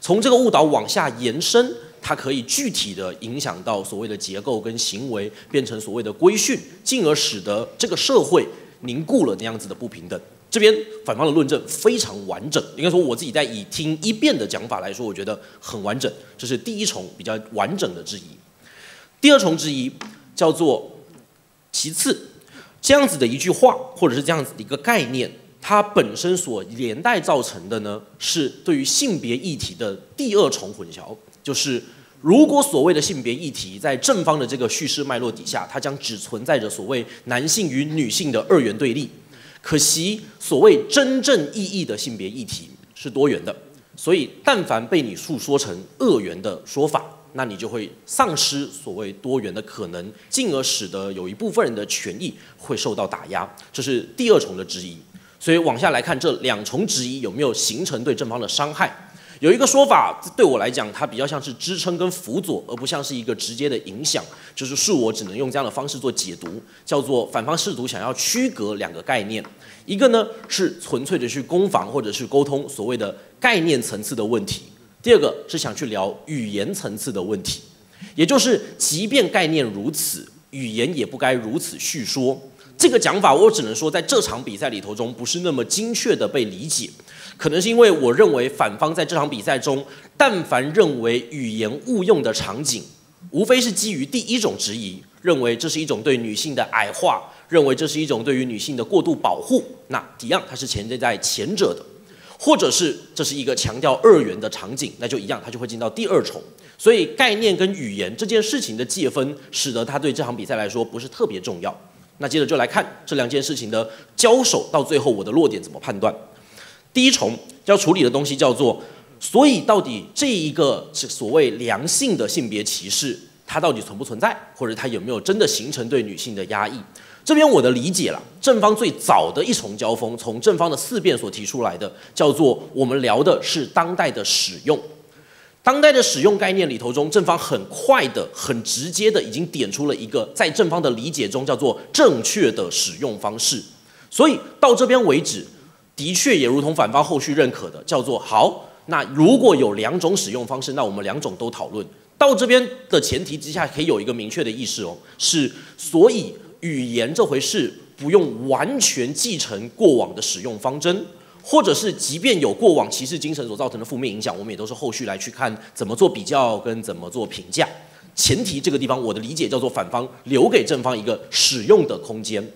从这个误导往下延伸，它可以具体的影响到所谓的结构跟行为，变成所谓的规训，进而使得这个社会凝固了那样子的不平等。这边反方的论证非常完整，应该说我自己在以听一遍的讲法来说，我觉得很完整。这是第一重比较完整的质疑。第二重质疑叫做其次。这样子的一句话，或者是这样子的一个概念，它本身所连带造成的呢，是对于性别议题的第二重混淆。就是如果所谓的性别议题在正方的这个叙事脉络底下，它将只存在着所谓男性与女性的二元对立。可惜，所谓真正意义的性别议题是多元的，所以但凡被你诉说成二元的说法。那你就会丧失所谓多元的可能，进而使得有一部分人的权益会受到打压，这是第二重的质疑。所以往下来看这两重质疑有没有形成对正方的伤害？有一个说法对我来讲，它比较像是支撑跟辅佐，而不像是一个直接的影响，就是恕我只能用这样的方式做解读，叫做反方试图想要区隔两个概念，一个呢是纯粹的去攻防或者是沟通所谓的概念层次的问题。第二个是想去聊语言层次的问题，也就是即便概念如此，语言也不该如此叙说。这个讲法我只能说在这场比赛里头中不是那么精确的被理解，可能是因为我认为反方在这场比赛中，但凡认为语言误用的场景，无非是基于第一种质疑，认为这是一种对女性的矮化，认为这是一种对于女性的过度保护。那一样，它是潜在前者的。或者是这是一个强调二元的场景，那就一样，它就会进到第二重。所以概念跟语言这件事情的界分，使得它对这场比赛来说不是特别重要。那接着就来看这两件事情的交手，到最后我的落点怎么判断？第一重要处理的东西叫做，所以到底这一个所谓良性的性别歧视，它到底存不存在，或者它有没有真的形成对女性的压抑？这边我的理解了，正方最早的一重交锋，从正方的四辩所提出来的，叫做我们聊的是当代的使用，当代的使用概念里头中，正方很快的、很直接的已经点出了一个在正方的理解中叫做正确的使用方式，所以到这边为止，的确也如同反方后续认可的，叫做好。那如果有两种使用方式，那我们两种都讨论。到这边的前提之下，可以有一个明确的意识哦，是所以。语言这回事不用完全继承过往的使用方针，或者是即便有过往歧视精神所造成的负面影响，我们也都是后续来去看怎么做比较跟怎么做评价。前提这个地方，我的理解叫做反方留给正方一个使用的空间，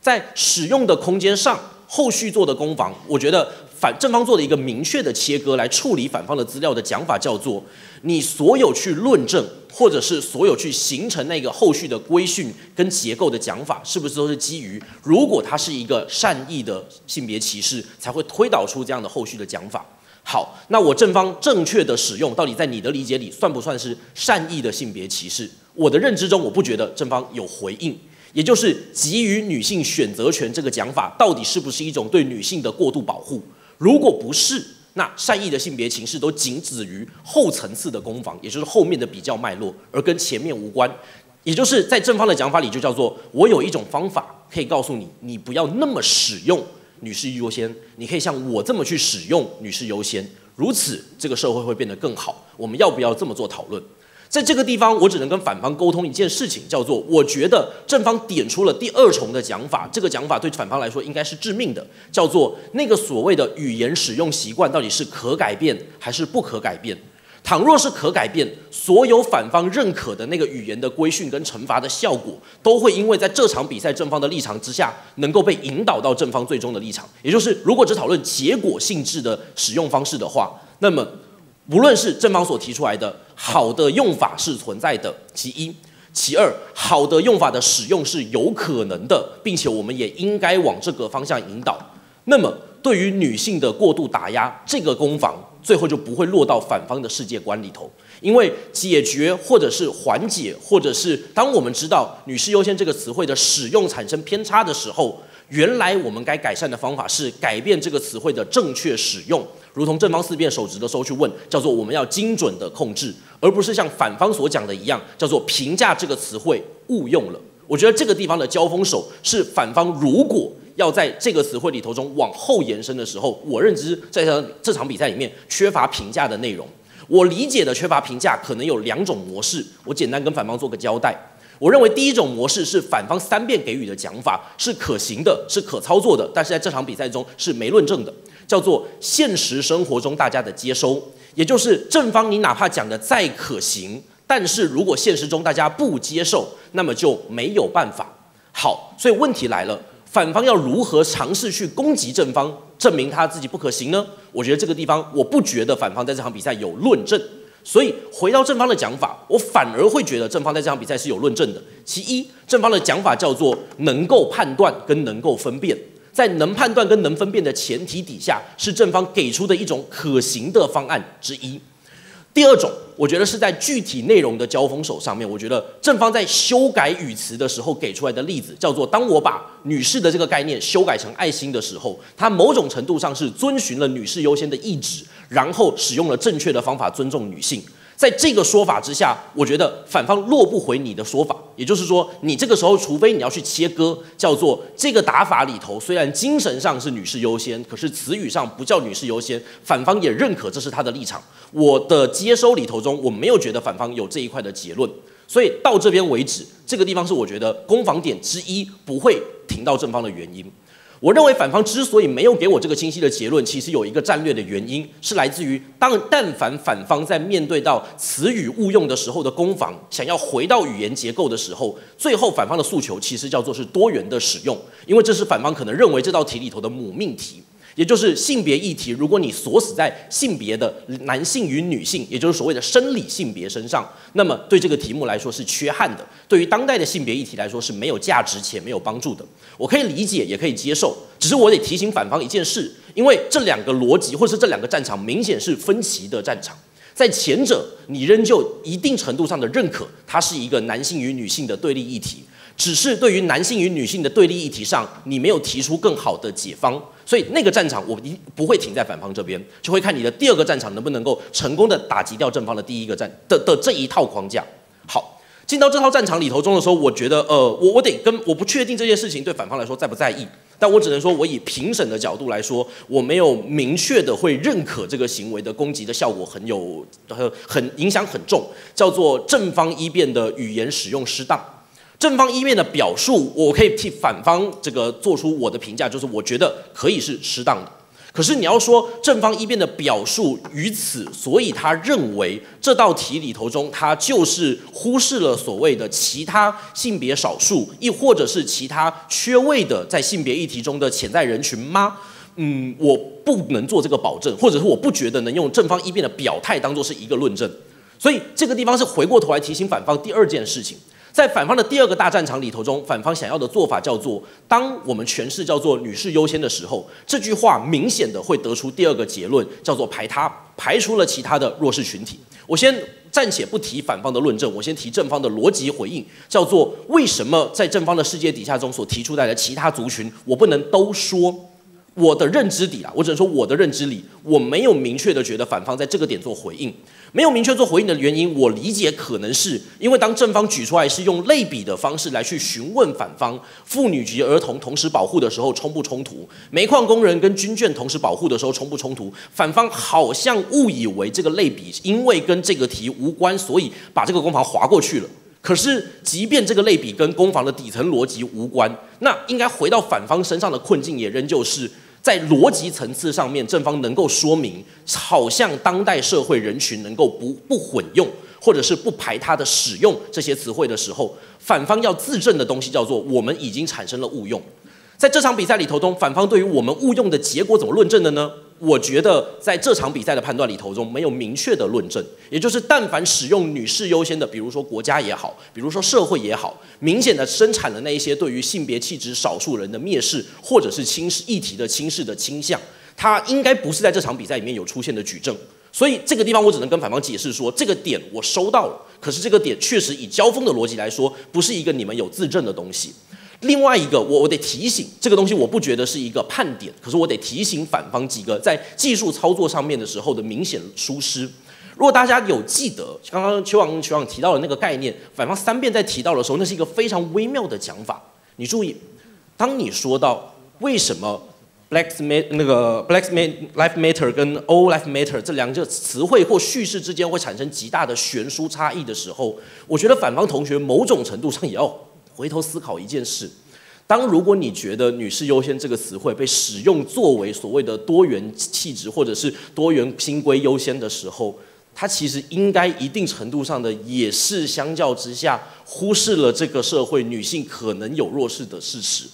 在使用的空间上，后续做的攻防，我觉得反正方做的一个明确的切割来处理反方的资料的讲法叫做。你所有去论证，或者是所有去形成那个后续的规训跟结构的讲法，是不是都是基于如果它是一个善意的性别歧视，才会推导出这样的后续的讲法？好，那我正方正确的使用，到底在你的理解里算不算是善意的性别歧视？我的认知中，我不觉得正方有回应，也就是给予女性选择权这个讲法，到底是不是一种对女性的过度保护？如果不是。那善意的性别情势都仅止于后层次的攻防，也就是后面的比较脉络，而跟前面无关。也就是在正方的讲法里，就叫做我有一种方法可以告诉你，你不要那么使用女士优先，你可以像我这么去使用女士优先，如此这个社会会变得更好。我们要不要这么做讨论？在这个地方，我只能跟反方沟通一件事情，叫做我觉得正方点出了第二重的讲法，这个讲法对反方来说应该是致命的，叫做那个所谓的语言使用习惯到底是可改变还是不可改变？倘若是可改变，所有反方认可的那个语言的规训跟惩罚的效果，都会因为在这场比赛正方的立场之下，能够被引导到正方最终的立场。也就是，如果只讨论结果性质的使用方式的话，那么。无论是正方所提出来的好的用法是存在的，其一；其二，好的用法的使用是有可能的，并且我们也应该往这个方向引导。那么，对于女性的过度打压，这个攻防最后就不会落到反方的世界观里头，因为解决或者是缓解，或者是当我们知道“女士优先”这个词汇的使用产生偏差的时候。原来我们该改善的方法是改变这个词汇的正确使用，如同正方四辩手执的时候去问，叫做我们要精准的控制，而不是像反方所讲的一样，叫做评价这个词汇误用了。我觉得这个地方的交锋手是反方，如果要在这个词汇里头中往后延伸的时候，我认知在这这场比赛里面缺乏评价的内容。我理解的缺乏评价可能有两种模式，我简单跟反方做个交代。我认为第一种模式是反方三遍给予的讲法是可行的，是可操作的，但是在这场比赛中是没论证的，叫做现实生活中大家的接收，也就是正方你哪怕讲的再可行，但是如果现实中大家不接受，那么就没有办法。好，所以问题来了，反方要如何尝试去攻击正方，证明他自己不可行呢？我觉得这个地方我不觉得反方在这场比赛有论证。所以回到正方的讲法，我反而会觉得正方在这场比赛是有论证的。其一，正方的讲法叫做能够判断跟能够分辨，在能判断跟能分辨的前提底下，是正方给出的一种可行的方案之一。第二种，我觉得是在具体内容的交锋手上面，我觉得正方在修改语词的时候给出来的例子，叫做当我把女士的这个概念修改成爱心的时候，它某种程度上是遵循了女士优先的意志。然后使用了正确的方法尊重女性，在这个说法之下，我觉得反方落不回你的说法，也就是说，你这个时候除非你要去切割，叫做这个打法里头虽然精神上是女士优先，可是词语上不叫女士优先，反方也认可这是他的立场。我的接收里头中，我没有觉得反方有这一块的结论，所以到这边为止，这个地方是我觉得攻防点之一，不会停到正方的原因。我认为反方之所以没有给我这个清晰的结论，其实有一个战略的原因，是来自于当但凡反方在面对到词语误用的时候的攻防，想要回到语言结构的时候，最后反方的诉求其实叫做是多元的使用，因为这是反方可能认为这道题里头的母命题。也就是性别议题，如果你锁死在性别的男性与女性，也就是所谓的生理性别身上，那么对这个题目来说是缺憾的。对于当代的性别议题来说是没有价值且没有帮助的。我可以理解，也可以接受，只是我得提醒反方一件事，因为这两个逻辑或是这两个战场明显是分歧的战场。在前者，你仍旧一定程度上的认可它是一个男性与女性的对立议题。只是对于男性与女性的对立议题上，你没有提出更好的解方，所以那个战场我一不会停在反方这边，就会看你的第二个战场能不能够成功的打击掉正方的第一个战的的这一套框架。好，进到这套战场里头中的时候，我觉得呃，我我得跟我不确定这件事情对反方来说在不在意，但我只能说我以评审的角度来说，我没有明确的会认可这个行为的攻击的效果很有很很影响很重，叫做正方一辩的语言使用失当。正方一面的表述，我可以替反方这个做出我的评价，就是我觉得可以是适当的。可是你要说正方一辩的表述于此，所以他认为这道题里头中，他就是忽视了所谓的其他性别少数，亦或者是其他缺位的在性别议题中的潜在人群吗？嗯，我不能做这个保证，或者是我不觉得能用正方一辩的表态当做是一个论证。所以这个地方是回过头来提醒反方第二件事情。在反方的第二个大战场里头中，反方想要的做法叫做：当我们诠释叫做“女士优先”的时候，这句话明显的会得出第二个结论，叫做排他，排除了其他的弱势群体。我先暂且不提反方的论证，我先提正方的逻辑回应，叫做：为什么在正方的世界底下中所提出来的其他族群，我不能都说？我的认知底啊，我只能说我的认知里，我没有明确的觉得反方在这个点做回应。没有明确做回应的原因，我理解可能是因为当正方举出来是用类比的方式来去询问反方，妇女及儿童同时保护的时候冲不冲突？煤矿工人跟军眷同时保护的时候冲不冲突？反方好像误以为这个类比因为跟这个题无关，所以把这个攻防划过去了。可是，即便这个类比跟攻防的底层逻辑无关，那应该回到反方身上的困境也仍旧是。在逻辑层次上面，正方能够说明，好像当代社会人群能够不不混用，或者是不排他的使用这些词汇的时候，反方要自证的东西叫做我们已经产生了误用。在这场比赛里头中，反方对于我们误用的结果怎么论证的呢？我觉得在这场比赛的判断里头中没有明确的论证，也就是但凡使用女士优先的，比如说国家也好，比如说社会也好，明显的生产了那一些对于性别气质少数人的蔑视，或者是轻视议题的轻视的倾向，它应该不是在这场比赛里面有出现的举证。所以这个地方我只能跟反方解释说，这个点我收到了，可是这个点确实以交锋的逻辑来说，不是一个你们有自证的东西。另外一个，我我得提醒这个东西，我不觉得是一个判点，可是我得提醒反方几个在技术操作上面的时候的明显疏失。如果大家有记得刚刚邱王邱王提到的那个概念，反方三遍在提到的时候，那是一个非常微妙的讲法。你注意，当你说到为什么 black m a t 那个 black m a t Life Matter 跟 All Life Matter 这两个词汇或叙事之间会产生极大的悬殊差异的时候，我觉得反方同学某种程度上也要。回头思考一件事：当如果你觉得“女士优先”这个词汇被使用作为所谓的多元气质或者是多元新规优先的时候，它其实应该一定程度上的也是相较之下忽视了这个社会女性可能有弱势的事实。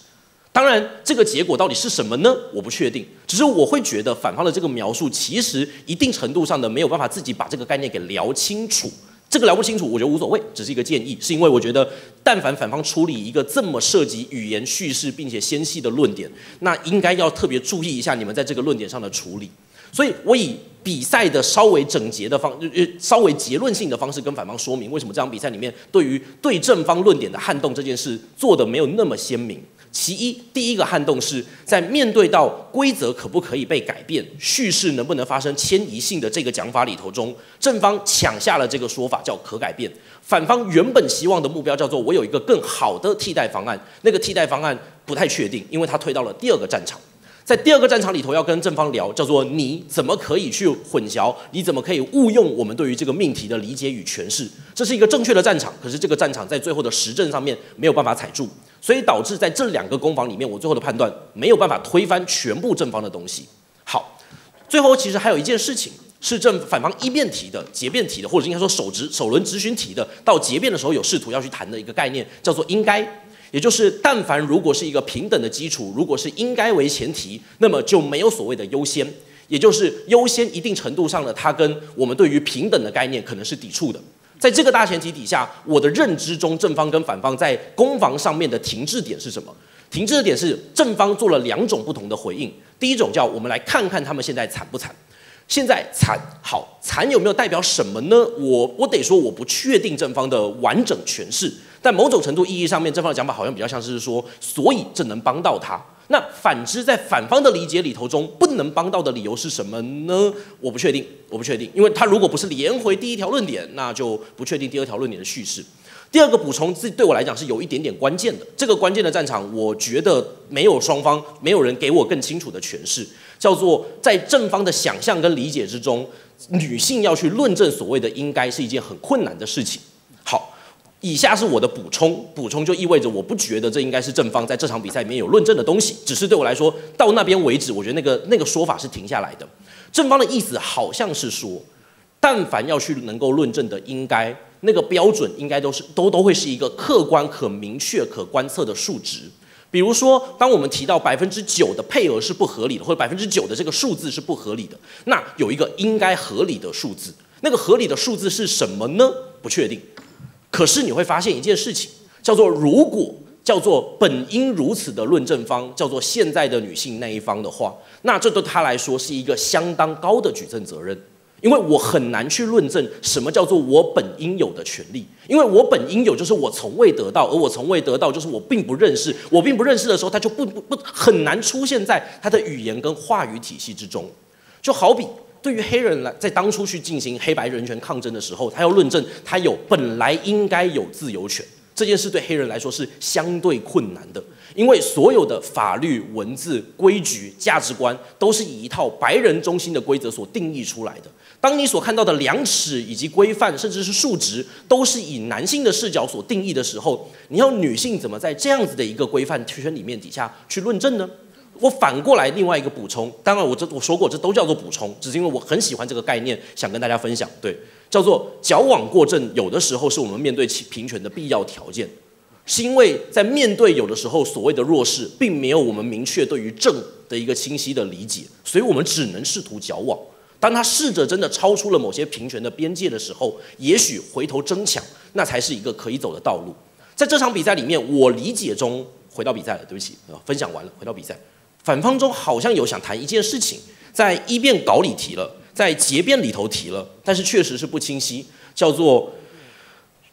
当然，这个结果到底是什么呢？我不确定。只是我会觉得反方的这个描述其实一定程度上的没有办法自己把这个概念给聊清楚。这个聊不清楚，我觉得无所谓，只是一个建议，是因为我觉得，但凡反方处理一个这么涉及语言叙事并且纤细的论点，那应该要特别注意一下你们在这个论点上的处理。所以我以比赛的稍微整洁的方，呃，稍微结论性的方式跟反方说明，为什么这场比赛里面对于对正方论点的撼动这件事做的没有那么鲜明。其一，第一个撼动是在面对到规则可不可以被改变、叙事能不能发生迁移性的这个讲法里头中，正方抢下了这个说法叫可改变，反方原本希望的目标叫做我有一个更好的替代方案，那个替代方案不太确定，因为他推到了第二个战场。在第二个战场里头，要跟正方聊，叫做你怎么可以去混淆？你怎么可以误用我们对于这个命题的理解与诠释？这是一个正确的战场，可是这个战场在最后的实证上面没有办法踩住，所以导致在这两个攻防里面，我最后的判断没有办法推翻全部正方的东西。好，最后其实还有一件事情是正反方一辩题的、结辩题的，或者应该说首执首轮执询题的，到结辩的时候有试图要去谈的一个概念，叫做应该。也就是，但凡如果是一个平等的基础，如果是应该为前提，那么就没有所谓的优先。也就是优先一定程度上的，它跟我们对于平等的概念可能是抵触的。在这个大前提底下，我的认知中，正方跟反方在攻防上面的停滞点是什么？停滞的点是正方做了两种不同的回应。第一种叫我们来看看他们现在惨不惨。现在惨好惨有没有代表什么呢？我我得说我不确定正方的完整诠释。在某种程度意义上面，正方的讲法好像比较像是说，所以这能帮到他。那反之，在反方的理解里头中，不能帮到的理由是什么呢？我不确定，我不确定，因为他如果不是连回第一条论点，那就不确定第二条论点的叙事。第二个补充，这对我来讲是有一点点关键的。这个关键的战场，我觉得没有双方，没有人给我更清楚的诠释，叫做在正方的想象跟理解之中，女性要去论证所谓的应该是一件很困难的事情。以下是我的补充，补充就意味着我不觉得这应该是正方在这场比赛里面有论证的东西，只是对我来说到那边为止，我觉得那个那个说法是停下来的。正方的意思好像是说，但凡要去能够论证的，应该那个标准应该都是都都会是一个客观、可明确、可观测的数值。比如说，当我们提到百分之九的配额是不合理的，或者百分之九的这个数字是不合理的，那有一个应该合理的数字，那个合理的数字是什么呢？不确定。可是你会发现一件事情，叫做如果叫做本应如此的论证方叫做现在的女性那一方的话，那这对他来说是一个相当高的举证责任，因为我很难去论证什么叫做我本应有的权利，因为我本应有就是我从未得到，而我从未得到就是我并不认识，我并不认识的时候，他就不不不很难出现在他的语言跟话语体系之中，就好比。对于黑人来，在当初去进行黑白人权抗争的时候，他要论证他有本来应该有自由权这件事，对黑人来说是相对困难的，因为所有的法律、文字、规矩、价值观都是以一套白人中心的规则所定义出来的。当你所看到的量尺以及规范，甚至是数值，都是以男性的视角所定义的时候，你要女性怎么在这样子的一个规范圈里面底下去论证呢？我反过来另外一个补充，当然我这我说过，这都叫做补充，只是因为我很喜欢这个概念，想跟大家分享。对，叫做矫枉过正，有的时候是我们面对平权的必要条件，是因为在面对有的时候所谓的弱势，并没有我们明确对于正的一个清晰的理解，所以我们只能试图矫枉。当他试着真的超出了某些平权的边界的时候，也许回头争抢，那才是一个可以走的道路。在这场比赛里面，我理解中回到比赛了，对不起，啊分享完了，回到比赛。反方中好像有想谈一件事情，在一辩稿里提了，在结辩里头提了，但是确实是不清晰，叫做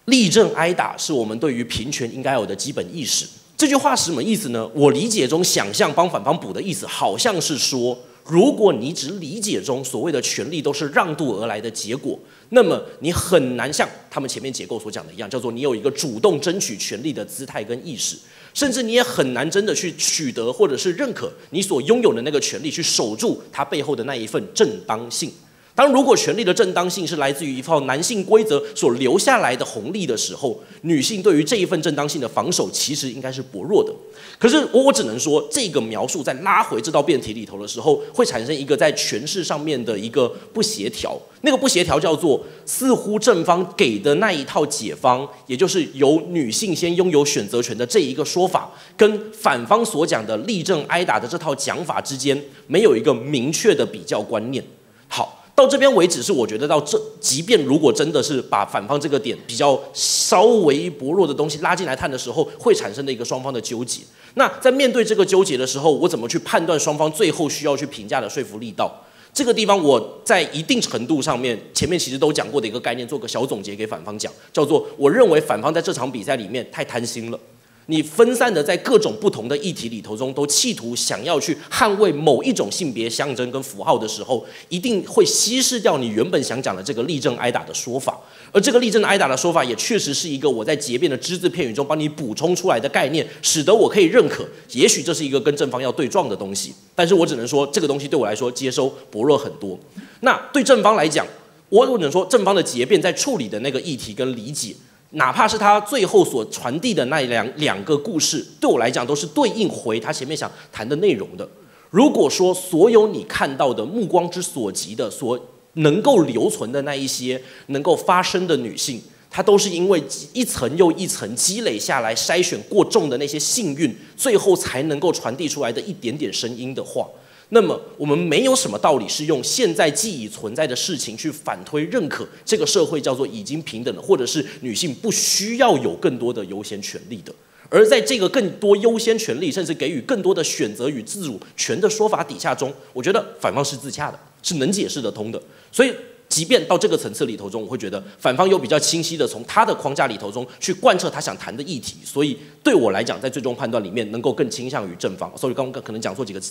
立正挨打是我们对于平权应该有的基本意识。这句话是什么意思呢？我理解中想象帮反方补的意思，好像是说，如果你只理解中所谓的权利都是让渡而来的结果，那么你很难像他们前面结构所讲的一样，叫做你有一个主动争取权利的姿态跟意识，甚至你也很难真的去取得或者是认可你所拥有的那个权利，去守住它背后的那一份正当性。当如果权利的正当性是来自于一套男性规则所留下来的红利的时候，女性对于这一份正当性的防守其实应该是薄弱的。可是我我只能说，这个描述在拉回这道辩题里头的时候，会产生一个在诠释上面的一个不协调。那个不协调叫做，似乎正方给的那一套解方，也就是由女性先拥有选择权的这一个说法，跟反方所讲的立正挨打的这套讲法之间，没有一个明确的比较观念。好。到这边为止，是我觉得到这，即便如果真的是把反方这个点比较稍微薄弱的东西拉进来探的时候，会产生的一个双方的纠结。那在面对这个纠结的时候，我怎么去判断双方最后需要去评价的说服力道？这个地方我在一定程度上面，前面其实都讲过的一个概念，做个小总结给反方讲，叫做我认为反方在这场比赛里面太贪心了。你分散的在各种不同的议题里头中，都企图想要去捍卫某一种性别象征跟符号的时候，一定会稀释掉你原本想讲的这个立正挨打的说法。而这个立正挨打的说法，也确实是一个我在结辩的只字片语中帮你补充出来的概念，使得我可以认可。也许这是一个跟正方要对撞的东西，但是我只能说这个东西对我来说接收薄弱很多。那对正方来讲，我只能说正方的结辩在处理的那个议题跟理解。哪怕是他最后所传递的那两两个故事，对我来讲都是对应回他前面想谈的内容的。如果说所有你看到的目光之所及的，所能够留存的那一些能够发生的女性，她都是因为一层又一层积累下来筛选过重的那些幸运，最后才能够传递出来的一点点声音的话。那么我们没有什么道理是用现在既已存在的事情去反推认可这个社会叫做已经平等了，或者是女性不需要有更多的优先权利的。而在这个更多优先权利，甚至给予更多的选择与自主权的说法底下中，我觉得反方是自洽的，是能解释得通的。所以。即便到这个层次里头中，我会觉得反方有比较清晰的从他的框架里头中去贯彻他想谈的议题，所以对我来讲，在最终判断里面能够更倾向于正方。所以刚刚可能讲错几个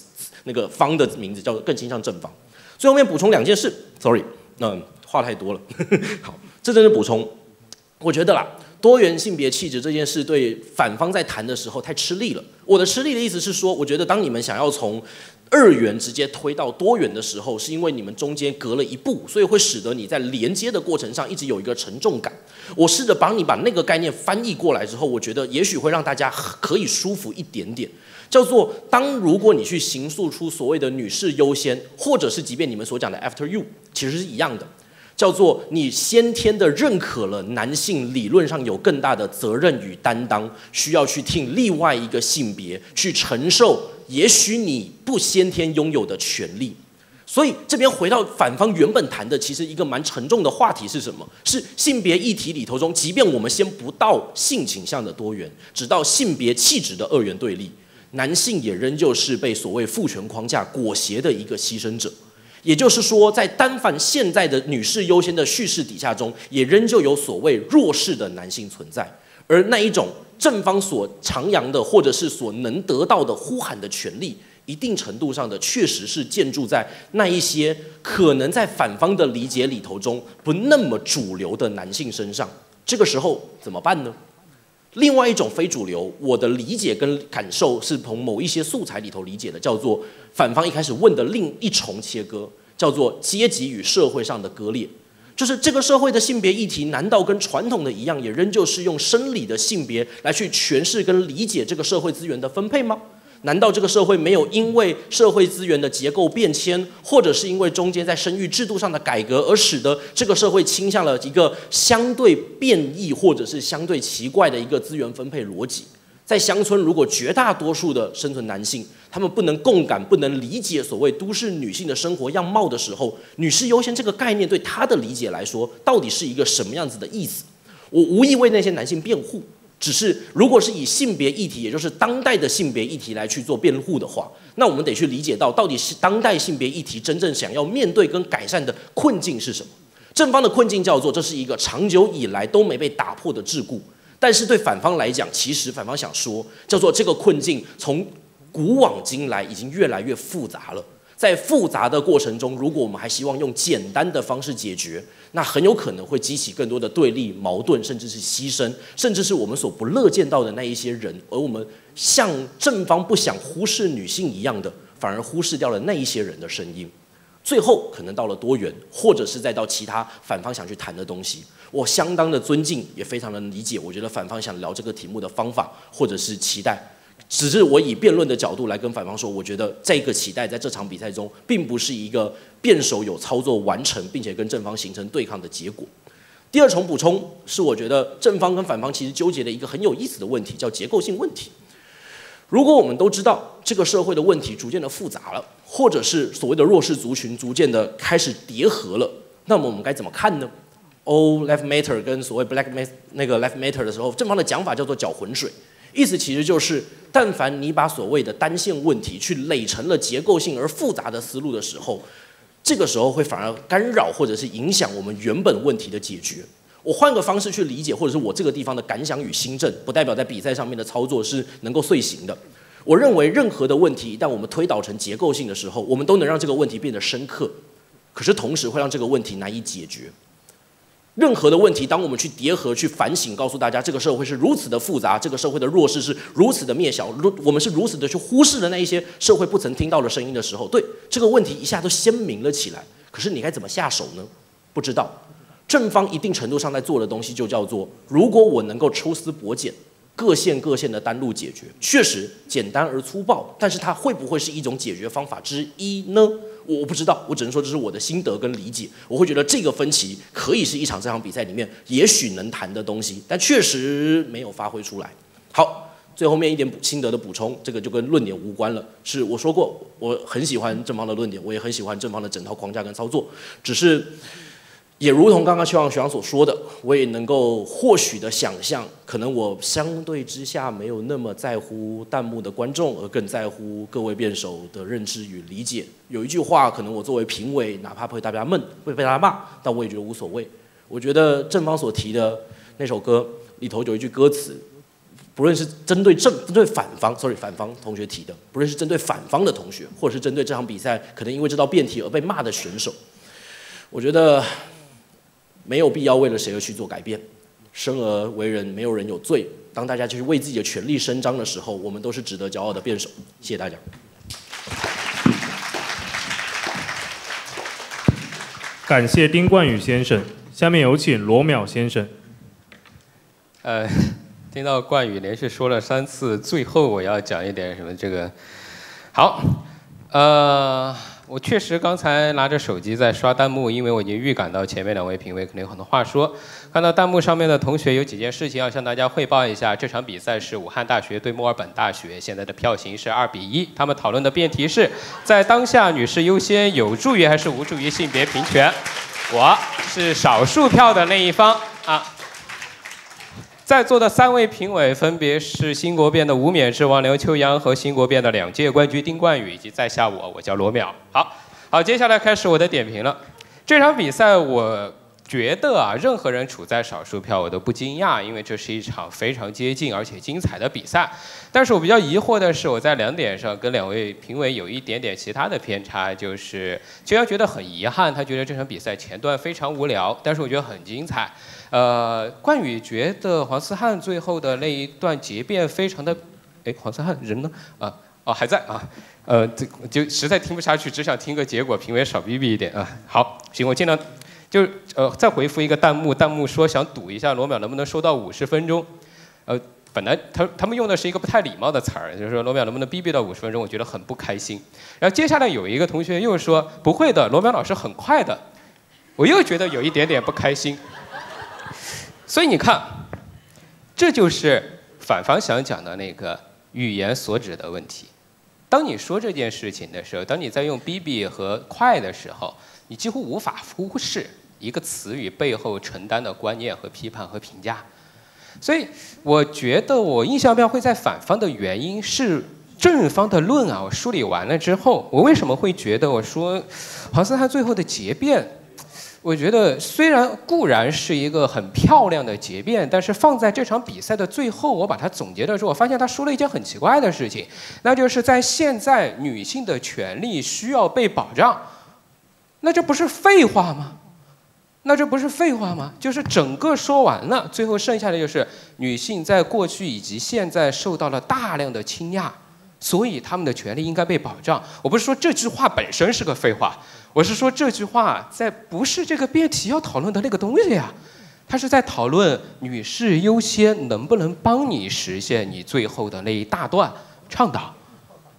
那个方的名字，叫做更倾向正方。最后面补充两件事，sorry，那话太多了。好，这真是补充。我觉得啦，多元性别气质这件事对反方在谈的时候太吃力了。我的吃力的意思是说，我觉得当你们想要从二元直接推到多元的时候，是因为你们中间隔了一步，所以会使得你在连接的过程上一直有一个沉重感。我试着帮你把那个概念翻译过来之后，我觉得也许会让大家可以舒服一点点。叫做当如果你去形塑出所谓的女士优先，或者是即便你们所讲的 after you，其实是一样的。叫做你先天的认可了男性理论上有更大的责任与担当，需要去听另外一个性别去承受。也许你不先天拥有的权利，所以这边回到反方原本谈的，其实一个蛮沉重的话题是什么？是性别议题里头中，即便我们先不到性倾向的多元，只到性别气质的二元对立，男性也仍旧是被所谓父权框架裹挟的一个牺牲者。也就是说，在单反现在的女士优先的叙事底下中，也仍旧有所谓弱势的男性存在，而那一种。正方所徜徉的，或者是所能得到的呼喊的权利，一定程度上的确实是建筑在那一些可能在反方的理解里头中不那么主流的男性身上。这个时候怎么办呢？另外一种非主流，我的理解跟感受是从某一些素材里头理解的，叫做反方一开始问的另一重切割，叫做阶级与社会上的割裂。就是这个社会的性别议题，难道跟传统的一样，也仍旧是用生理的性别来去诠释跟理解这个社会资源的分配吗？难道这个社会没有因为社会资源的结构变迁，或者是因为中间在生育制度上的改革，而使得这个社会倾向了一个相对变异或者是相对奇怪的一个资源分配逻辑？在乡村，如果绝大多数的生存男性，他们不能共感、不能理解所谓都市女性的生活样貌的时候，女士优先这个概念对他的理解来说，到底是一个什么样子的意思？我无意为那些男性辩护，只是如果是以性别议题，也就是当代的性别议题来去做辩护的话，那我们得去理解到，到底是当代性别议题真正想要面对跟改善的困境是什么？正方的困境叫做，这是一个长久以来都没被打破的桎梏。但是对反方来讲，其实反方想说，叫做这个困境从古往今来已经越来越复杂了。在复杂的过程中，如果我们还希望用简单的方式解决，那很有可能会激起更多的对立、矛盾，甚至是牺牲，甚至是我们所不乐见到的那一些人。而我们像正方不想忽视女性一样的，反而忽视掉了那一些人的声音。最后可能到了多元，或者是再到其他反方想去谈的东西。我相当的尊敬，也非常的理解。我觉得反方想聊这个题目的方法，或者是期待。只是我以辩论的角度来跟反方说，我觉得这个期待在这场比赛中，并不是一个辩手有操作完成，并且跟正方形成对抗的结果。第二重补充是，我觉得正方跟反方其实纠结的一个很有意思的问题，叫结构性问题。如果我们都知道这个社会的问题逐渐的复杂了，或者是所谓的弱势族群逐渐的开始叠合了，那么我们该怎么看呢？All Life Matter 跟所谓 Black Matter 那个 Life Matter 的时候，正方的讲法叫做搅浑水。意思其实就是，但凡你把所谓的单线问题去垒成了结构性而复杂的思路的时候，这个时候会反而干扰或者是影响我们原本问题的解决。我换个方式去理解，或者是我这个地方的感想与心证，不代表在比赛上面的操作是能够遂行的。我认为任何的问题，一旦我们推导成结构性的时候，我们都能让这个问题变得深刻，可是同时会让这个问题难以解决。任何的问题，当我们去叠合、去反省，告诉大家这个社会是如此的复杂，这个社会的弱势是如此的灭小，如我们是如此的去忽视了那一些社会不曾听到的声音的时候，对这个问题一下都鲜明了起来。可是你该怎么下手呢？不知道。正方一定程度上在做的东西，就叫做如果我能够抽丝剥茧，各线各线的单路解决，确实简单而粗暴，但是它会不会是一种解决方法之一呢？我不知道，我只能说这是我的心得跟理解。我会觉得这个分歧可以是一场这场比赛里面也许能谈的东西，但确实没有发挥出来。好，最后面一点补心得的补充，这个就跟论点无关了。是我说过，我很喜欢正方的论点，我也很喜欢正方的整套框架跟操作，只是。也如同刚刚邱望学长所说的，我也能够或许的想象，可能我相对之下没有那么在乎弹幕的观众，而更在乎各位辩手的认知与理解。有一句话，可能我作为评委，哪怕被大家闷，会被大家骂，但我也觉得无所谓。我觉得正方所提的那首歌里头有一句歌词，不论是针对正针对反方，sorry 反方同学提的，不论是针对反方的同学，或者是针对这场比赛可能因为这道辩题而被骂的选手，我觉得。没有必要为了谁而去做改变。生而为人，没有人有罪。当大家就是为自己的权利伸张的时候，我们都是值得骄傲的辩手。谢谢大家。感谢丁冠宇先生。下面有请罗淼先生。呃，听到冠宇连续说了三次，最后我要讲一点什么？这个好，呃。我确实刚才拿着手机在刷弹幕，因为我已经预感到前面两位评委肯定有很多话说。看到弹幕上面的同学有几件事情要向大家汇报一下。这场比赛是武汉大学对墨尔本大学，现在的票型是二比一。他们讨论的辩题是在当下女士优先有助于还是无助于性别平权？我是少数票的那一方啊。在座的三位评委分别是新国辩的吴冕之、王刘秋阳和新国辩的两届冠军丁冠宇，以及在下我，我叫罗淼。好，好，接下来开始我的点评了。这场比赛，我觉得啊，任何人处在少数票，我都不惊讶，因为这是一场非常接近而且精彩的比赛。但是我比较疑惑的是，我在两点上跟两位评委有一点点其他的偏差，就是秋阳觉得很遗憾，他觉得这场比赛前段非常无聊，但是我觉得很精彩。呃，冠宇觉得黄思翰最后的那一段结辩非常的，哎，黄思翰人呢？啊，哦还在啊，呃，这就实在听不下去，只想听个结果，评委少逼逼一点啊。好，行，我尽量，就呃再回复一个弹幕，弹幕说想赌一下罗淼能不能收到五十分钟，呃，本来他他们用的是一个不太礼貌的词儿，就是说罗淼能不能逼逼到五十分钟，我觉得很不开心。然后接下来有一个同学又说不会的，罗淼老师很快的，我又觉得有一点点不开心。所以你看，这就是反方想讲的那个语言所指的问题。当你说这件事情的时候，当你在用 “bb” 和“快”的时候，你几乎无法忽视一个词语背后承担的观念和批判和评价。所以，我觉得我印象标会在反方的原因是正方的论啊。我梳理完了之后，我为什么会觉得我说黄思翰最后的结辩？我觉得虽然固然是一个很漂亮的结辩，但是放在这场比赛的最后，我把它总结的时候，我发现他说了一件很奇怪的事情，那就是在现在女性的权利需要被保障，那这不是废话吗？那这不是废话吗？就是整个说完了，最后剩下的就是女性在过去以及现在受到了大量的倾轧，所以她们的权利应该被保障。我不是说这句话本身是个废话。我是说这句话在不是这个辩题要讨论的那个东西呀，他是在讨论女士优先能不能帮你实现你最后的那一大段倡导，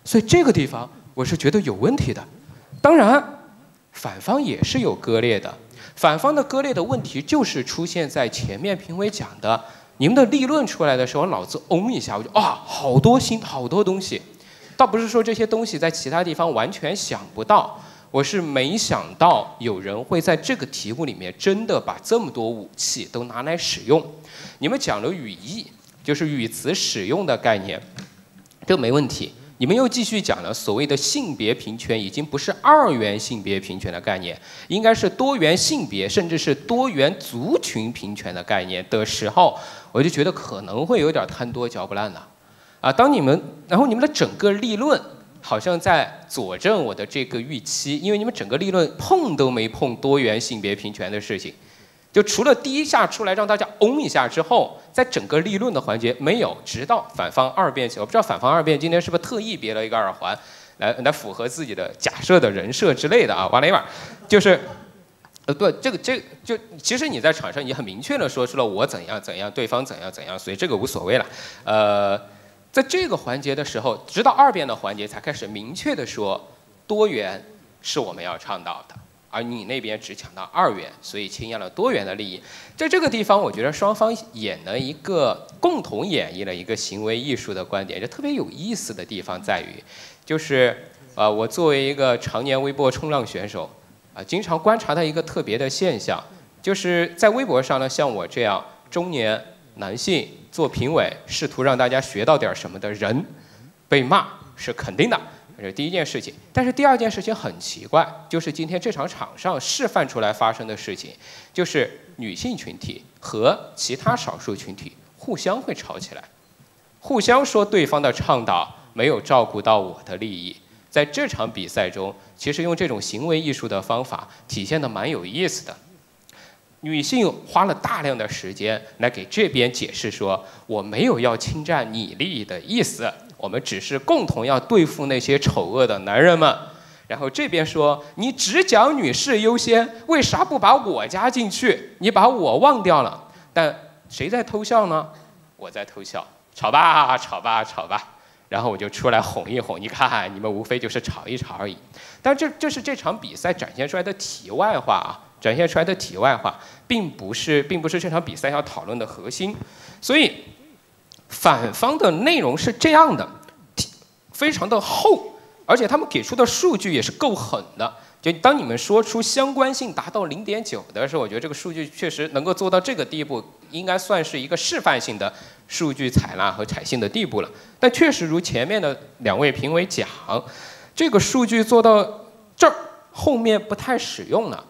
所以这个地方我是觉得有问题的。当然，反方也是有割裂的，反方的割裂的问题就是出现在前面评委讲的，你们的立论出来的时候，脑子嗡一下，我就啊，好多新好多东西，倒不是说这些东西在其他地方完全想不到。我是没想到有人会在这个题目里面真的把这么多武器都拿来使用。你们讲了语义，就是语词使用的概念，这没问题。你们又继续讲了所谓的性别平权，已经不是二元性别平权的概念，应该是多元性别甚至是多元族群平权的概念的时候，我就觉得可能会有点贪多嚼不烂了。啊，当你们，然后你们的整个立论。好像在佐证我的这个预期，因为你们整个立论碰都没碰多元性别平权的事情，就除了第一下出来让大家嗡一下之后，在整个立论的环节没有，直到反方二辩，我不知道反方二辩今天是不是特意别了一个耳环，来来符合自己的假设的人设之类的啊，whatever，就是，呃不，这个这就其实你在场上你很明确的说出了我怎样怎样，对方怎样怎样，所以这个无所谓了，呃。在这个环节的时候，直到二辩的环节才开始明确的说，多元是我们要倡导的，而你那边只强调二元，所以倾向了多元的利益。在这个地方，我觉得双方演了一个共同演绎了一个行为艺术的观点，就特别有意思的地方在于，就是呃，我作为一个常年微博冲浪选手，啊，经常观察到一个特别的现象，就是在微博上呢，像我这样中年男性。做评委，试图让大家学到点什么的人，被骂是肯定的，这是第一件事情。但是第二件事情很奇怪，就是今天这场场上示范出来发生的事情，就是女性群体和其他少数群体互相会吵起来，互相说对方的倡导没有照顾到我的利益。在这场比赛中，其实用这种行为艺术的方法体现的蛮有意思的。女性花了大量的时间来给这边解释说，我没有要侵占你利益的意思，我们只是共同要对付那些丑恶的男人们。然后这边说，你只讲女士优先，为啥不把我加进去？你把我忘掉了。但谁在偷笑呢？我在偷笑，吵吧，吵吧，吵吧。然后我就出来哄一哄，你看，你们无非就是吵一吵而已。但这这是这场比赛展现出来的题外话啊。展现出来的题外话，并不是，并不是这场比赛要讨论的核心，所以反方的内容是这样的，非常的厚，而且他们给出的数据也是够狠的。就当你们说出相关性达到零点九的时候，我觉得这个数据确实能够做到这个地步，应该算是一个示范性的数据采纳和采信的地步了。但确实如前面的两位评委讲，这个数据做到这儿，后面不太使用了。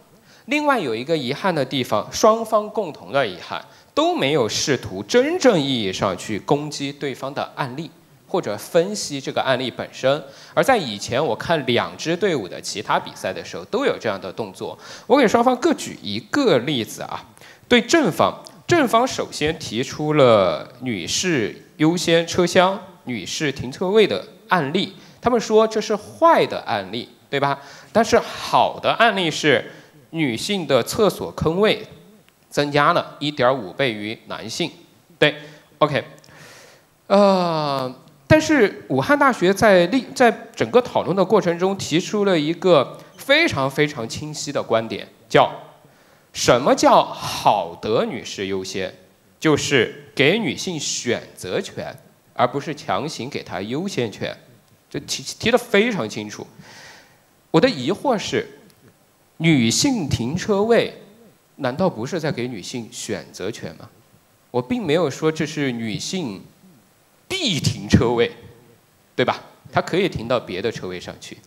另外有一个遗憾的地方，双方共同的遗憾都没有试图真正意义上去攻击对方的案例，或者分析这个案例本身。而在以前我看两支队伍的其他比赛的时候，都有这样的动作。我给双方各举一个例子啊。对正方，正方首先提出了女士优先车厢、女士停车位的案例，他们说这是坏的案例，对吧？但是好的案例是。女性的厕所坑位增加了一点五倍于男性，对，OK，呃，但是武汉大学在立在整个讨论的过程中提出了一个非常非常清晰的观点，叫什么叫好的女士优先，就是给女性选择权，而不是强行给她优先权，这提提的非常清楚。我的疑惑是。女性停车位，难道不是在给女性选择权吗？我并没有说这是女性必停车位，对吧？她可以停到别的车位上去。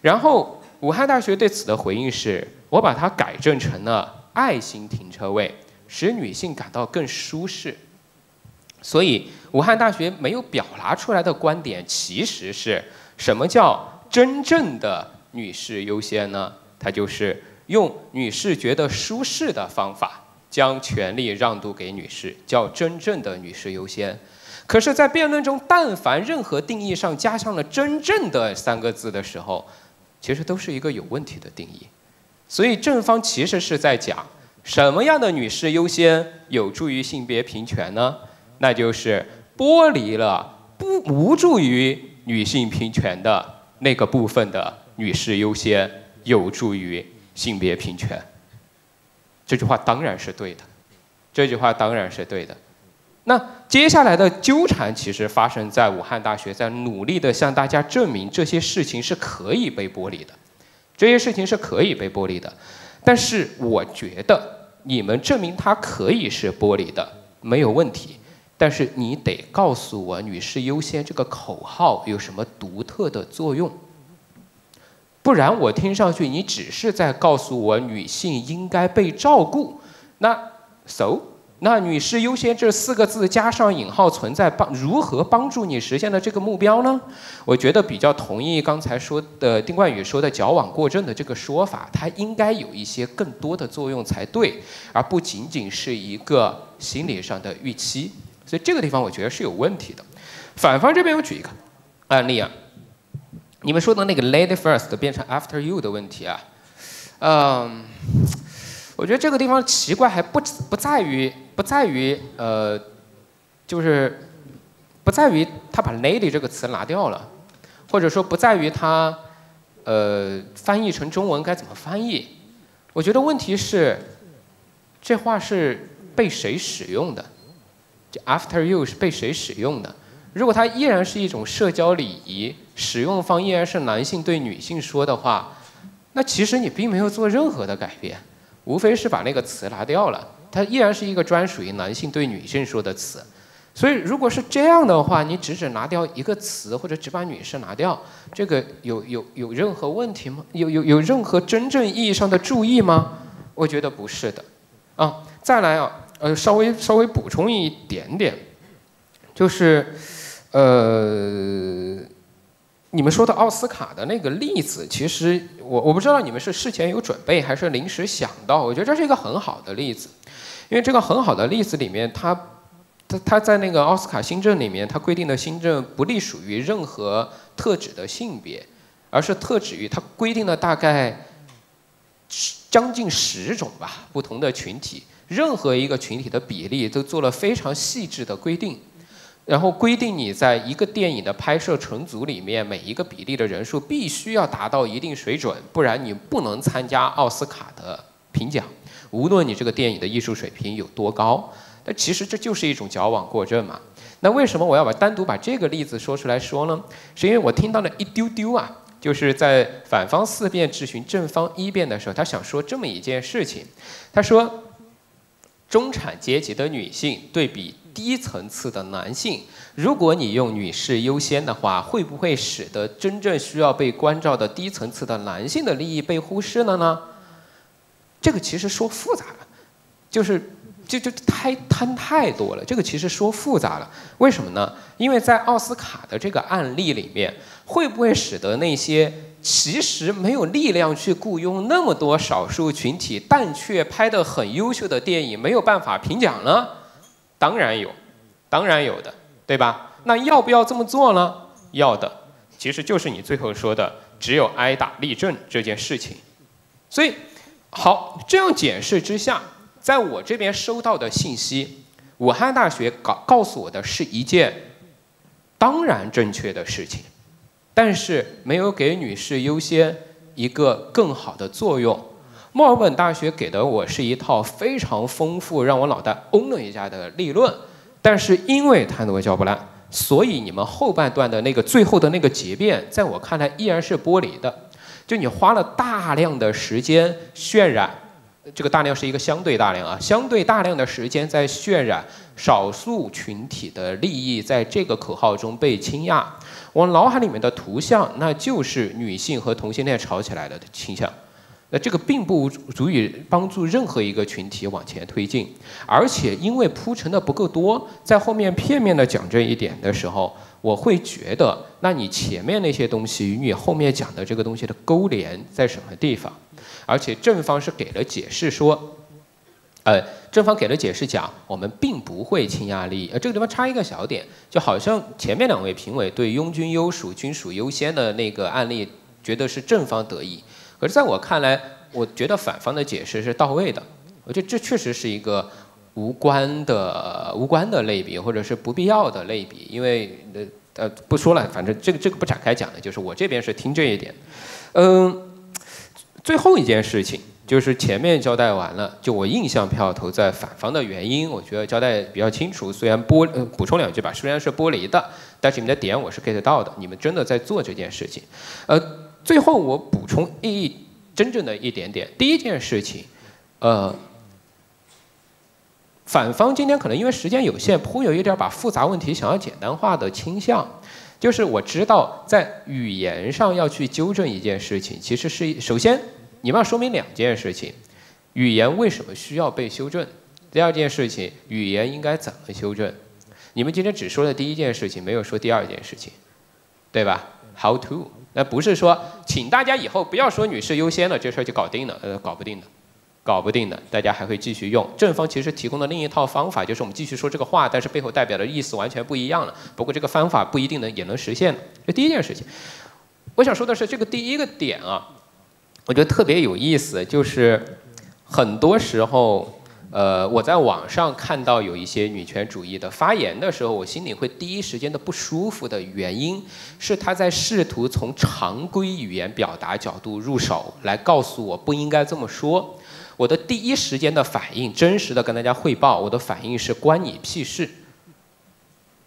然后，武汉大学对此的回应是：我把它改正成了爱心停车位，使女性感到更舒适。所以，武汉大学没有表达出来的观点，其实是什么叫真正的女士优先呢？他就是用女士觉得舒适的方法，将权力让渡给女士，叫真正的女士优先。可是，在辩论中，但凡任何定义上加上了“真正的”三个字的时候，其实都是一个有问题的定义。所以，正方其实是在讲什么样的女士优先有助于性别平权呢？那就是剥离了不无助于女性平权的那个部分的女士优先有助于性别平权。这句话当然是对的，这句话当然是对的。那接下来的纠缠其实发生在武汉大学在努力的向大家证明这些事情是可以被剥离的，这些事情是可以被剥离的。但是我觉得你们证明它可以是剥离的没有问题。但是你得告诉我，“女士优先”这个口号有什么独特的作用？不然我听上去你只是在告诉我女性应该被照顾。那 so，那“女士优先”这四个字加上引号存在，帮如何帮助你实现的这个目标呢？我觉得比较同意刚才说的丁冠宇说的“矫枉过正”的这个说法，它应该有一些更多的作用才对，而不仅仅是一个心理上的预期。所以这个地方我觉得是有问题的。反方这边我举一个案例啊，你们说的那个 lady first 变成 after you 的问题啊，嗯，我觉得这个地方奇怪还不不在于不在于呃，就是不在于他把 lady 这个词拿掉了，或者说不在于他呃翻译成中文该怎么翻译。我觉得问题是这话是被谁使用的？After you 是被谁使用的？如果它依然是一种社交礼仪，使用方依然是男性对女性说的话，那其实你并没有做任何的改变，无非是把那个词拿掉了，它依然是一个专属于男性对女性说的词。所以如果是这样的话，你只只拿掉一个词，或者只把女士拿掉，这个有有有任何问题吗？有有有任何真正意义上的注意吗？我觉得不是的。啊，再来啊。呃，稍微稍微补充一点点，就是，呃，你们说的奥斯卡的那个例子，其实我我不知道你们是事前有准备还是临时想到，我觉得这是一个很好的例子，因为这个很好的例子里面，它它它在那个奥斯卡新政里面，它规定的新政不隶属于任何特指的性别，而是特指于它规定了大概将近十种吧不同的群体。任何一个群体的比例都做了非常细致的规定，然后规定你在一个电影的拍摄成组里面，每一个比例的人数必须要达到一定水准，不然你不能参加奥斯卡的评奖，无论你这个电影的艺术水平有多高。那其实这就是一种矫枉过正嘛。那为什么我要把单独把这个例子说出来说呢？是因为我听到了一丢丢啊，就是在反方四辩质询正方一辩的时候，他想说这么一件事情，他说。中产阶级的女性对比低层次的男性，如果你用女士优先的话，会不会使得真正需要被关照的低层次的男性的利益被忽视了呢？这个其实说复杂了，就是就就太贪太多了。这个其实说复杂了，为什么呢？因为在奥斯卡的这个案例里面，会不会使得那些？其实没有力量去雇佣那么多少数群体，但却拍得很优秀的电影，没有办法评奖呢？当然有，当然有的，对吧？那要不要这么做呢？要的，其实就是你最后说的，只有挨打立正这件事情。所以，好，这样解释之下，在我这边收到的信息，武汉大学告告诉我的是一件当然正确的事情。但是没有给女士优先一个更好的作用。墨尔本大学给的我是一套非常丰富，让我脑袋嗡了一下的立论。但是因为贪多教不烂，所以你们后半段的那个最后的那个结辩，在我看来依然是剥离的。就你花了大量的时间渲染，这个大量是一个相对大量啊，相对大量的时间在渲染少数群体的利益，在这个口号中被倾轧。我脑海里面的图像，那就是女性和同性恋吵起来的倾向。这个并不足以帮助任何一个群体往前推进，而且因为铺陈的不够多，在后面片面的讲这一点的时候，我会觉得，那你前面那些东西与你后面讲的这个东西的勾连在什么地方？而且正方是给了解释说，呃，正方给了解释讲，我们并不会倾压利益。呃，这个地方插一个小点，就好像前面两位评委对拥军优属、军属优先的那个案例，觉得是正方得益。可是在我看来，我觉得反方的解释是到位的。我觉得这确实是一个无关的、无关的类比，或者是不必要的类比。因为呃呃不说了，反正这个这个不展开讲了。就是我这边是听这一点。嗯，最后一件事情就是前面交代完了，就我印象票投在反方的原因，我觉得交代比较清楚。虽然剥呃补充两句吧，虽然是剥离的，但是你们的点我是 get 到的，你们真的在做这件事情。呃。最后我补充一真正的一点点，第一件事情，呃，反方今天可能因为时间有限，颇有一点把复杂问题想要简单化的倾向。就是我知道在语言上要去纠正一件事情，其实是首先你们要说明两件事情：语言为什么需要被修正？第二件事情，语言应该怎么修正？你们今天只说了第一件事情，没有说第二件事情，对吧？How to？那不是说，请大家以后不要说女士优先了，这事儿就搞定了，呃，搞不定的，搞不定的，大家还会继续用。正方其实提供的另一套方法，就是我们继续说这个话，但是背后代表的意思完全不一样了。不过这个方法不一定能也能实现。这第一件事情，我想说的是，这个第一个点啊，我觉得特别有意思，就是很多时候。呃，我在网上看到有一些女权主义的发言的时候，我心里会第一时间的不舒服的原因是他在试图从常规语言表达角度入手来告诉我不应该这么说。我的第一时间的反应，真实的跟大家汇报，我的反应是关你屁事。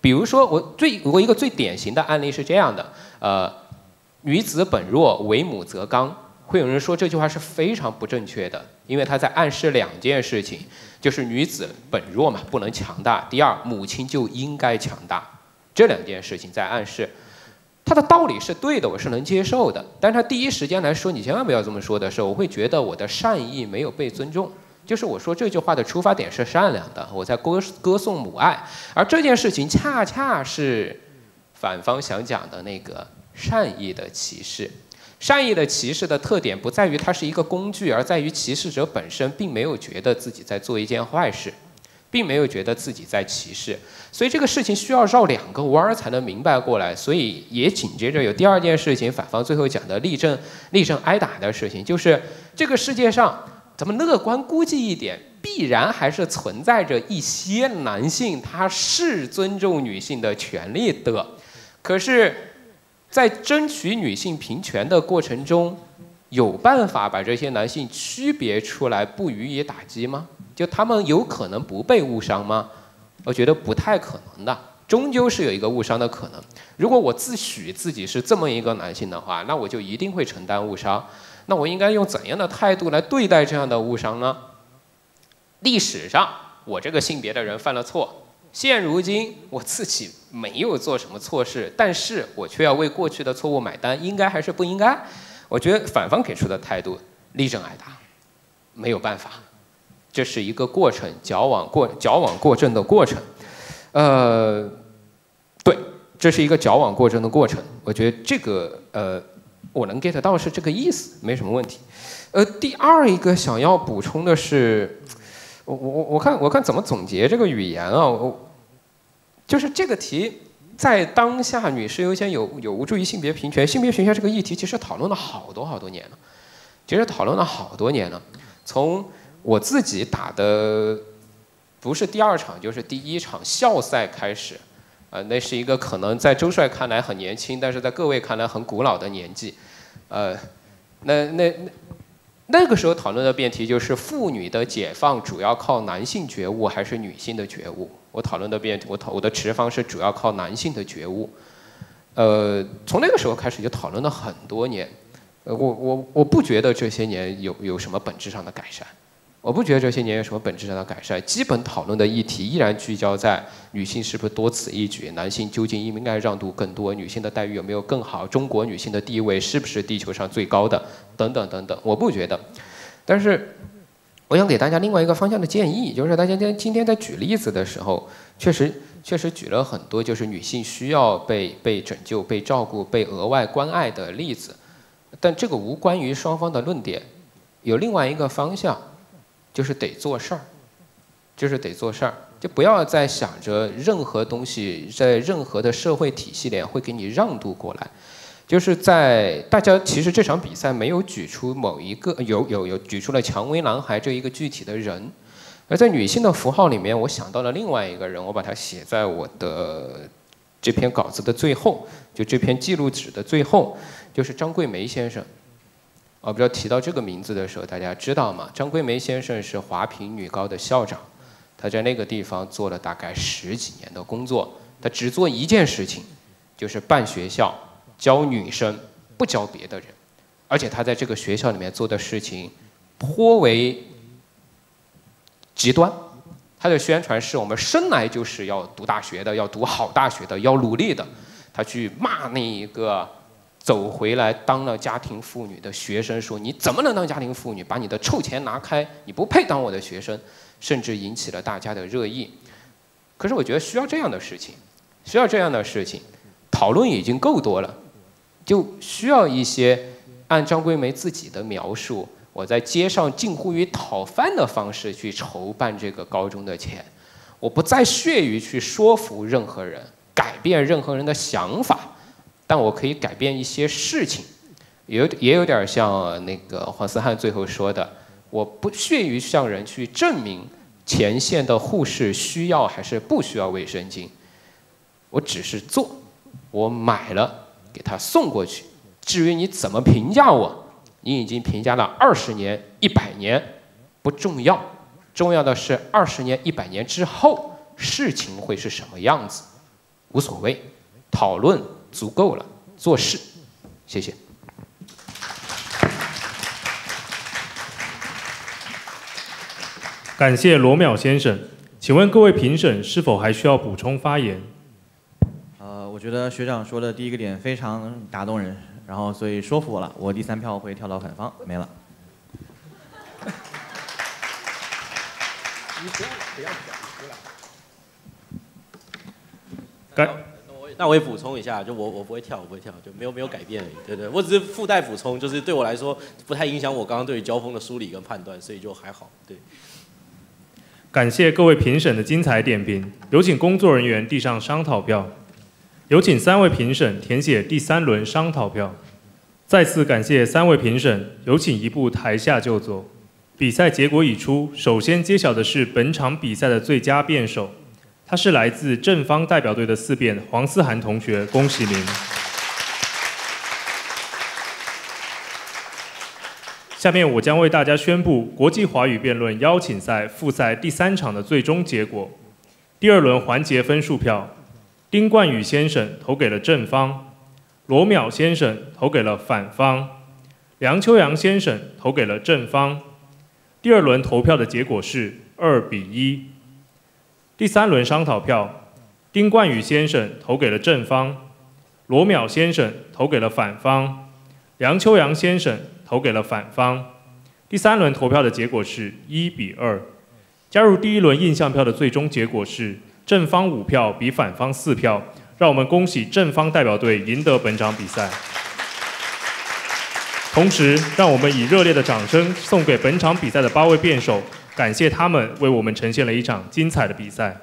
比如说，我最我一个最典型的案例是这样的，呃，女子本弱，为母则刚。会有人说这句话是非常不正确的，因为他在暗示两件事情，就是女子本弱嘛，不能强大；第二，母亲就应该强大。这两件事情在暗示，他的道理是对的，我是能接受的。但他第一时间来说你千万不要这么说的时候，我会觉得我的善意没有被尊重。就是我说这句话的出发点是善良的，我在歌歌颂母爱，而这件事情恰恰是反方想讲的那个善意的歧视。善意的歧视的特点不在于它是一个工具，而在于歧视者本身并没有觉得自己在做一件坏事，并没有觉得自己在歧视，所以这个事情需要绕两个弯儿才能明白过来。所以也紧接着有第二件事情，反方最后讲的立正立正挨打的事情，就是这个世界上咱们乐观估计一点，必然还是存在着一些男性他是尊重女性的权利的，可是。在争取女性平权的过程中，有办法把这些男性区别出来，不予以打击吗？就他们有可能不被误伤吗？我觉得不太可能的，终究是有一个误伤的可能。如果我自诩自己是这么一个男性的话，那我就一定会承担误伤。那我应该用怎样的态度来对待这样的误伤呢？历史上，我这个性别的人犯了错。现如今我自己没有做什么错事，但是我却要为过去的错误买单，应该还是不应该？我觉得反方给出的态度力争挨打，没有办法，这是一个过程，矫枉过矫枉过正的过程。呃，对，这是一个矫枉过正的过程。我觉得这个呃，我能 get 到是这个意思，没什么问题。呃，第二一个想要补充的是。我我我看我看怎么总结这个语言啊？我就是这个题在当下女士优先有有无助于性别平权？性别平权这个议题其实讨论了好多好多年了，其实讨论了好多年了。从我自己打的不是第二场就是第一场校赛开始，啊，那是一个可能在周帅看来很年轻，但是在各位看来很古老的年纪，呃，那那那那。个时候讨论的辩题就是妇女的解放主要靠男性觉悟还是女性的觉悟？我讨论的辩题，我讨我的持方是主要靠男性的觉悟。呃，从那个时候开始就讨论了很多年。呃，我我我不觉得这些年有有什么本质上的改善，我不觉得这些年有什么本质上的改善，基本讨论的议题依然聚焦在女性是不是多此一举，男性究竟应不应该让渡更多，女性的待遇有没有更好，中国女性的地位是不是地球上最高的，等等等等。我不觉得，但是我想给大家另外一个方向的建议，就是大家今今天在举例子的时候，确实确实举了很多就是女性需要被被拯救、被照顾、被额外关爱的例子，但这个无关于双方的论点，有另外一个方向。就是得做事儿，就是得做事儿，就不要再想着任何东西在任何的社会体系里会给你让渡过来。就是在大家其实这场比赛没有举出某一个有有有举出了蔷薇男孩这一个具体的人，而在女性的符号里面，我想到了另外一个人，我把它写在我的这篇稿子的最后，就这篇记录纸的最后，就是张桂梅先生。我不知道提到这个名字的时候，大家知道吗？张桂梅先生是华坪女高的校长，他在那个地方做了大概十几年的工作，他只做一件事情，就是办学校，教女生，不教别的人。而且他在这个学校里面做的事情颇为极端，他的宣传是我们生来就是要读大学的，要读好大学的，要努力的。他去骂那一个。走回来当了家庭妇女的学生说：“你怎么能当家庭妇女？把你的臭钱拿开！你不配当我的学生。”甚至引起了大家的热议。可是我觉得需要这样的事情，需要这样的事情，讨论已经够多了，就需要一些按张桂梅自己的描述，我在街上近乎于讨饭的方式去筹办这个高中的钱。我不再屑于去说服任何人，改变任何人的想法。但我可以改变一些事情，有也有点像那个黄思翰最后说的，我不屑于向人去证明前线的护士需要还是不需要卫生巾，我只是做，我买了给他送过去。至于你怎么评价我，你已经评价了二十年、一百年，不重要，重要的是二十年、一百年之后事情会是什么样子，无所谓，讨论。足够了，做事，谢谢。感谢罗淼先生，请问各位评审是否还需要补充发言？呃，我觉得学长说的第一个点非常打动人，然后所以说服我了，我第三票会跳到反方，没了。你不要不要讲出来。干。那我也补充一下，就我我不会跳，我不会跳，就没有没有改变而已，对对？我只是附带补充，就是对我来说不太影响我刚刚对于交锋的梳理跟判断，所以就还好，对。感谢各位评审的精彩点评，有请工作人员递上商讨票，有请三位评审填写第三轮商讨票。再次感谢三位评审，有请移步台下就座。比赛结果已出，首先揭晓的是本场比赛的最佳辩手。他是来自正方代表队的四辩黄思涵同学，恭喜您！下面我将为大家宣布国际华语辩论邀请赛复赛第三场的最终结果。第二轮环节分数票，丁冠宇先生投给了正方，罗淼先生投给了反方，梁秋阳先生投给了正方。第二轮投票的结果是二比一。第三轮商讨票，丁冠宇先生投给了正方，罗淼先生投给了反方，梁秋阳先生投给了反方。第三轮投票的结果是一比二。加入第一轮印象票的最终结果是正方五票比反方四票，让我们恭喜正方代表队赢得本场比赛。同时，让我们以热烈的掌声送给本场比赛的八位辩手。感谢他们为我们呈现了一场精彩的比赛。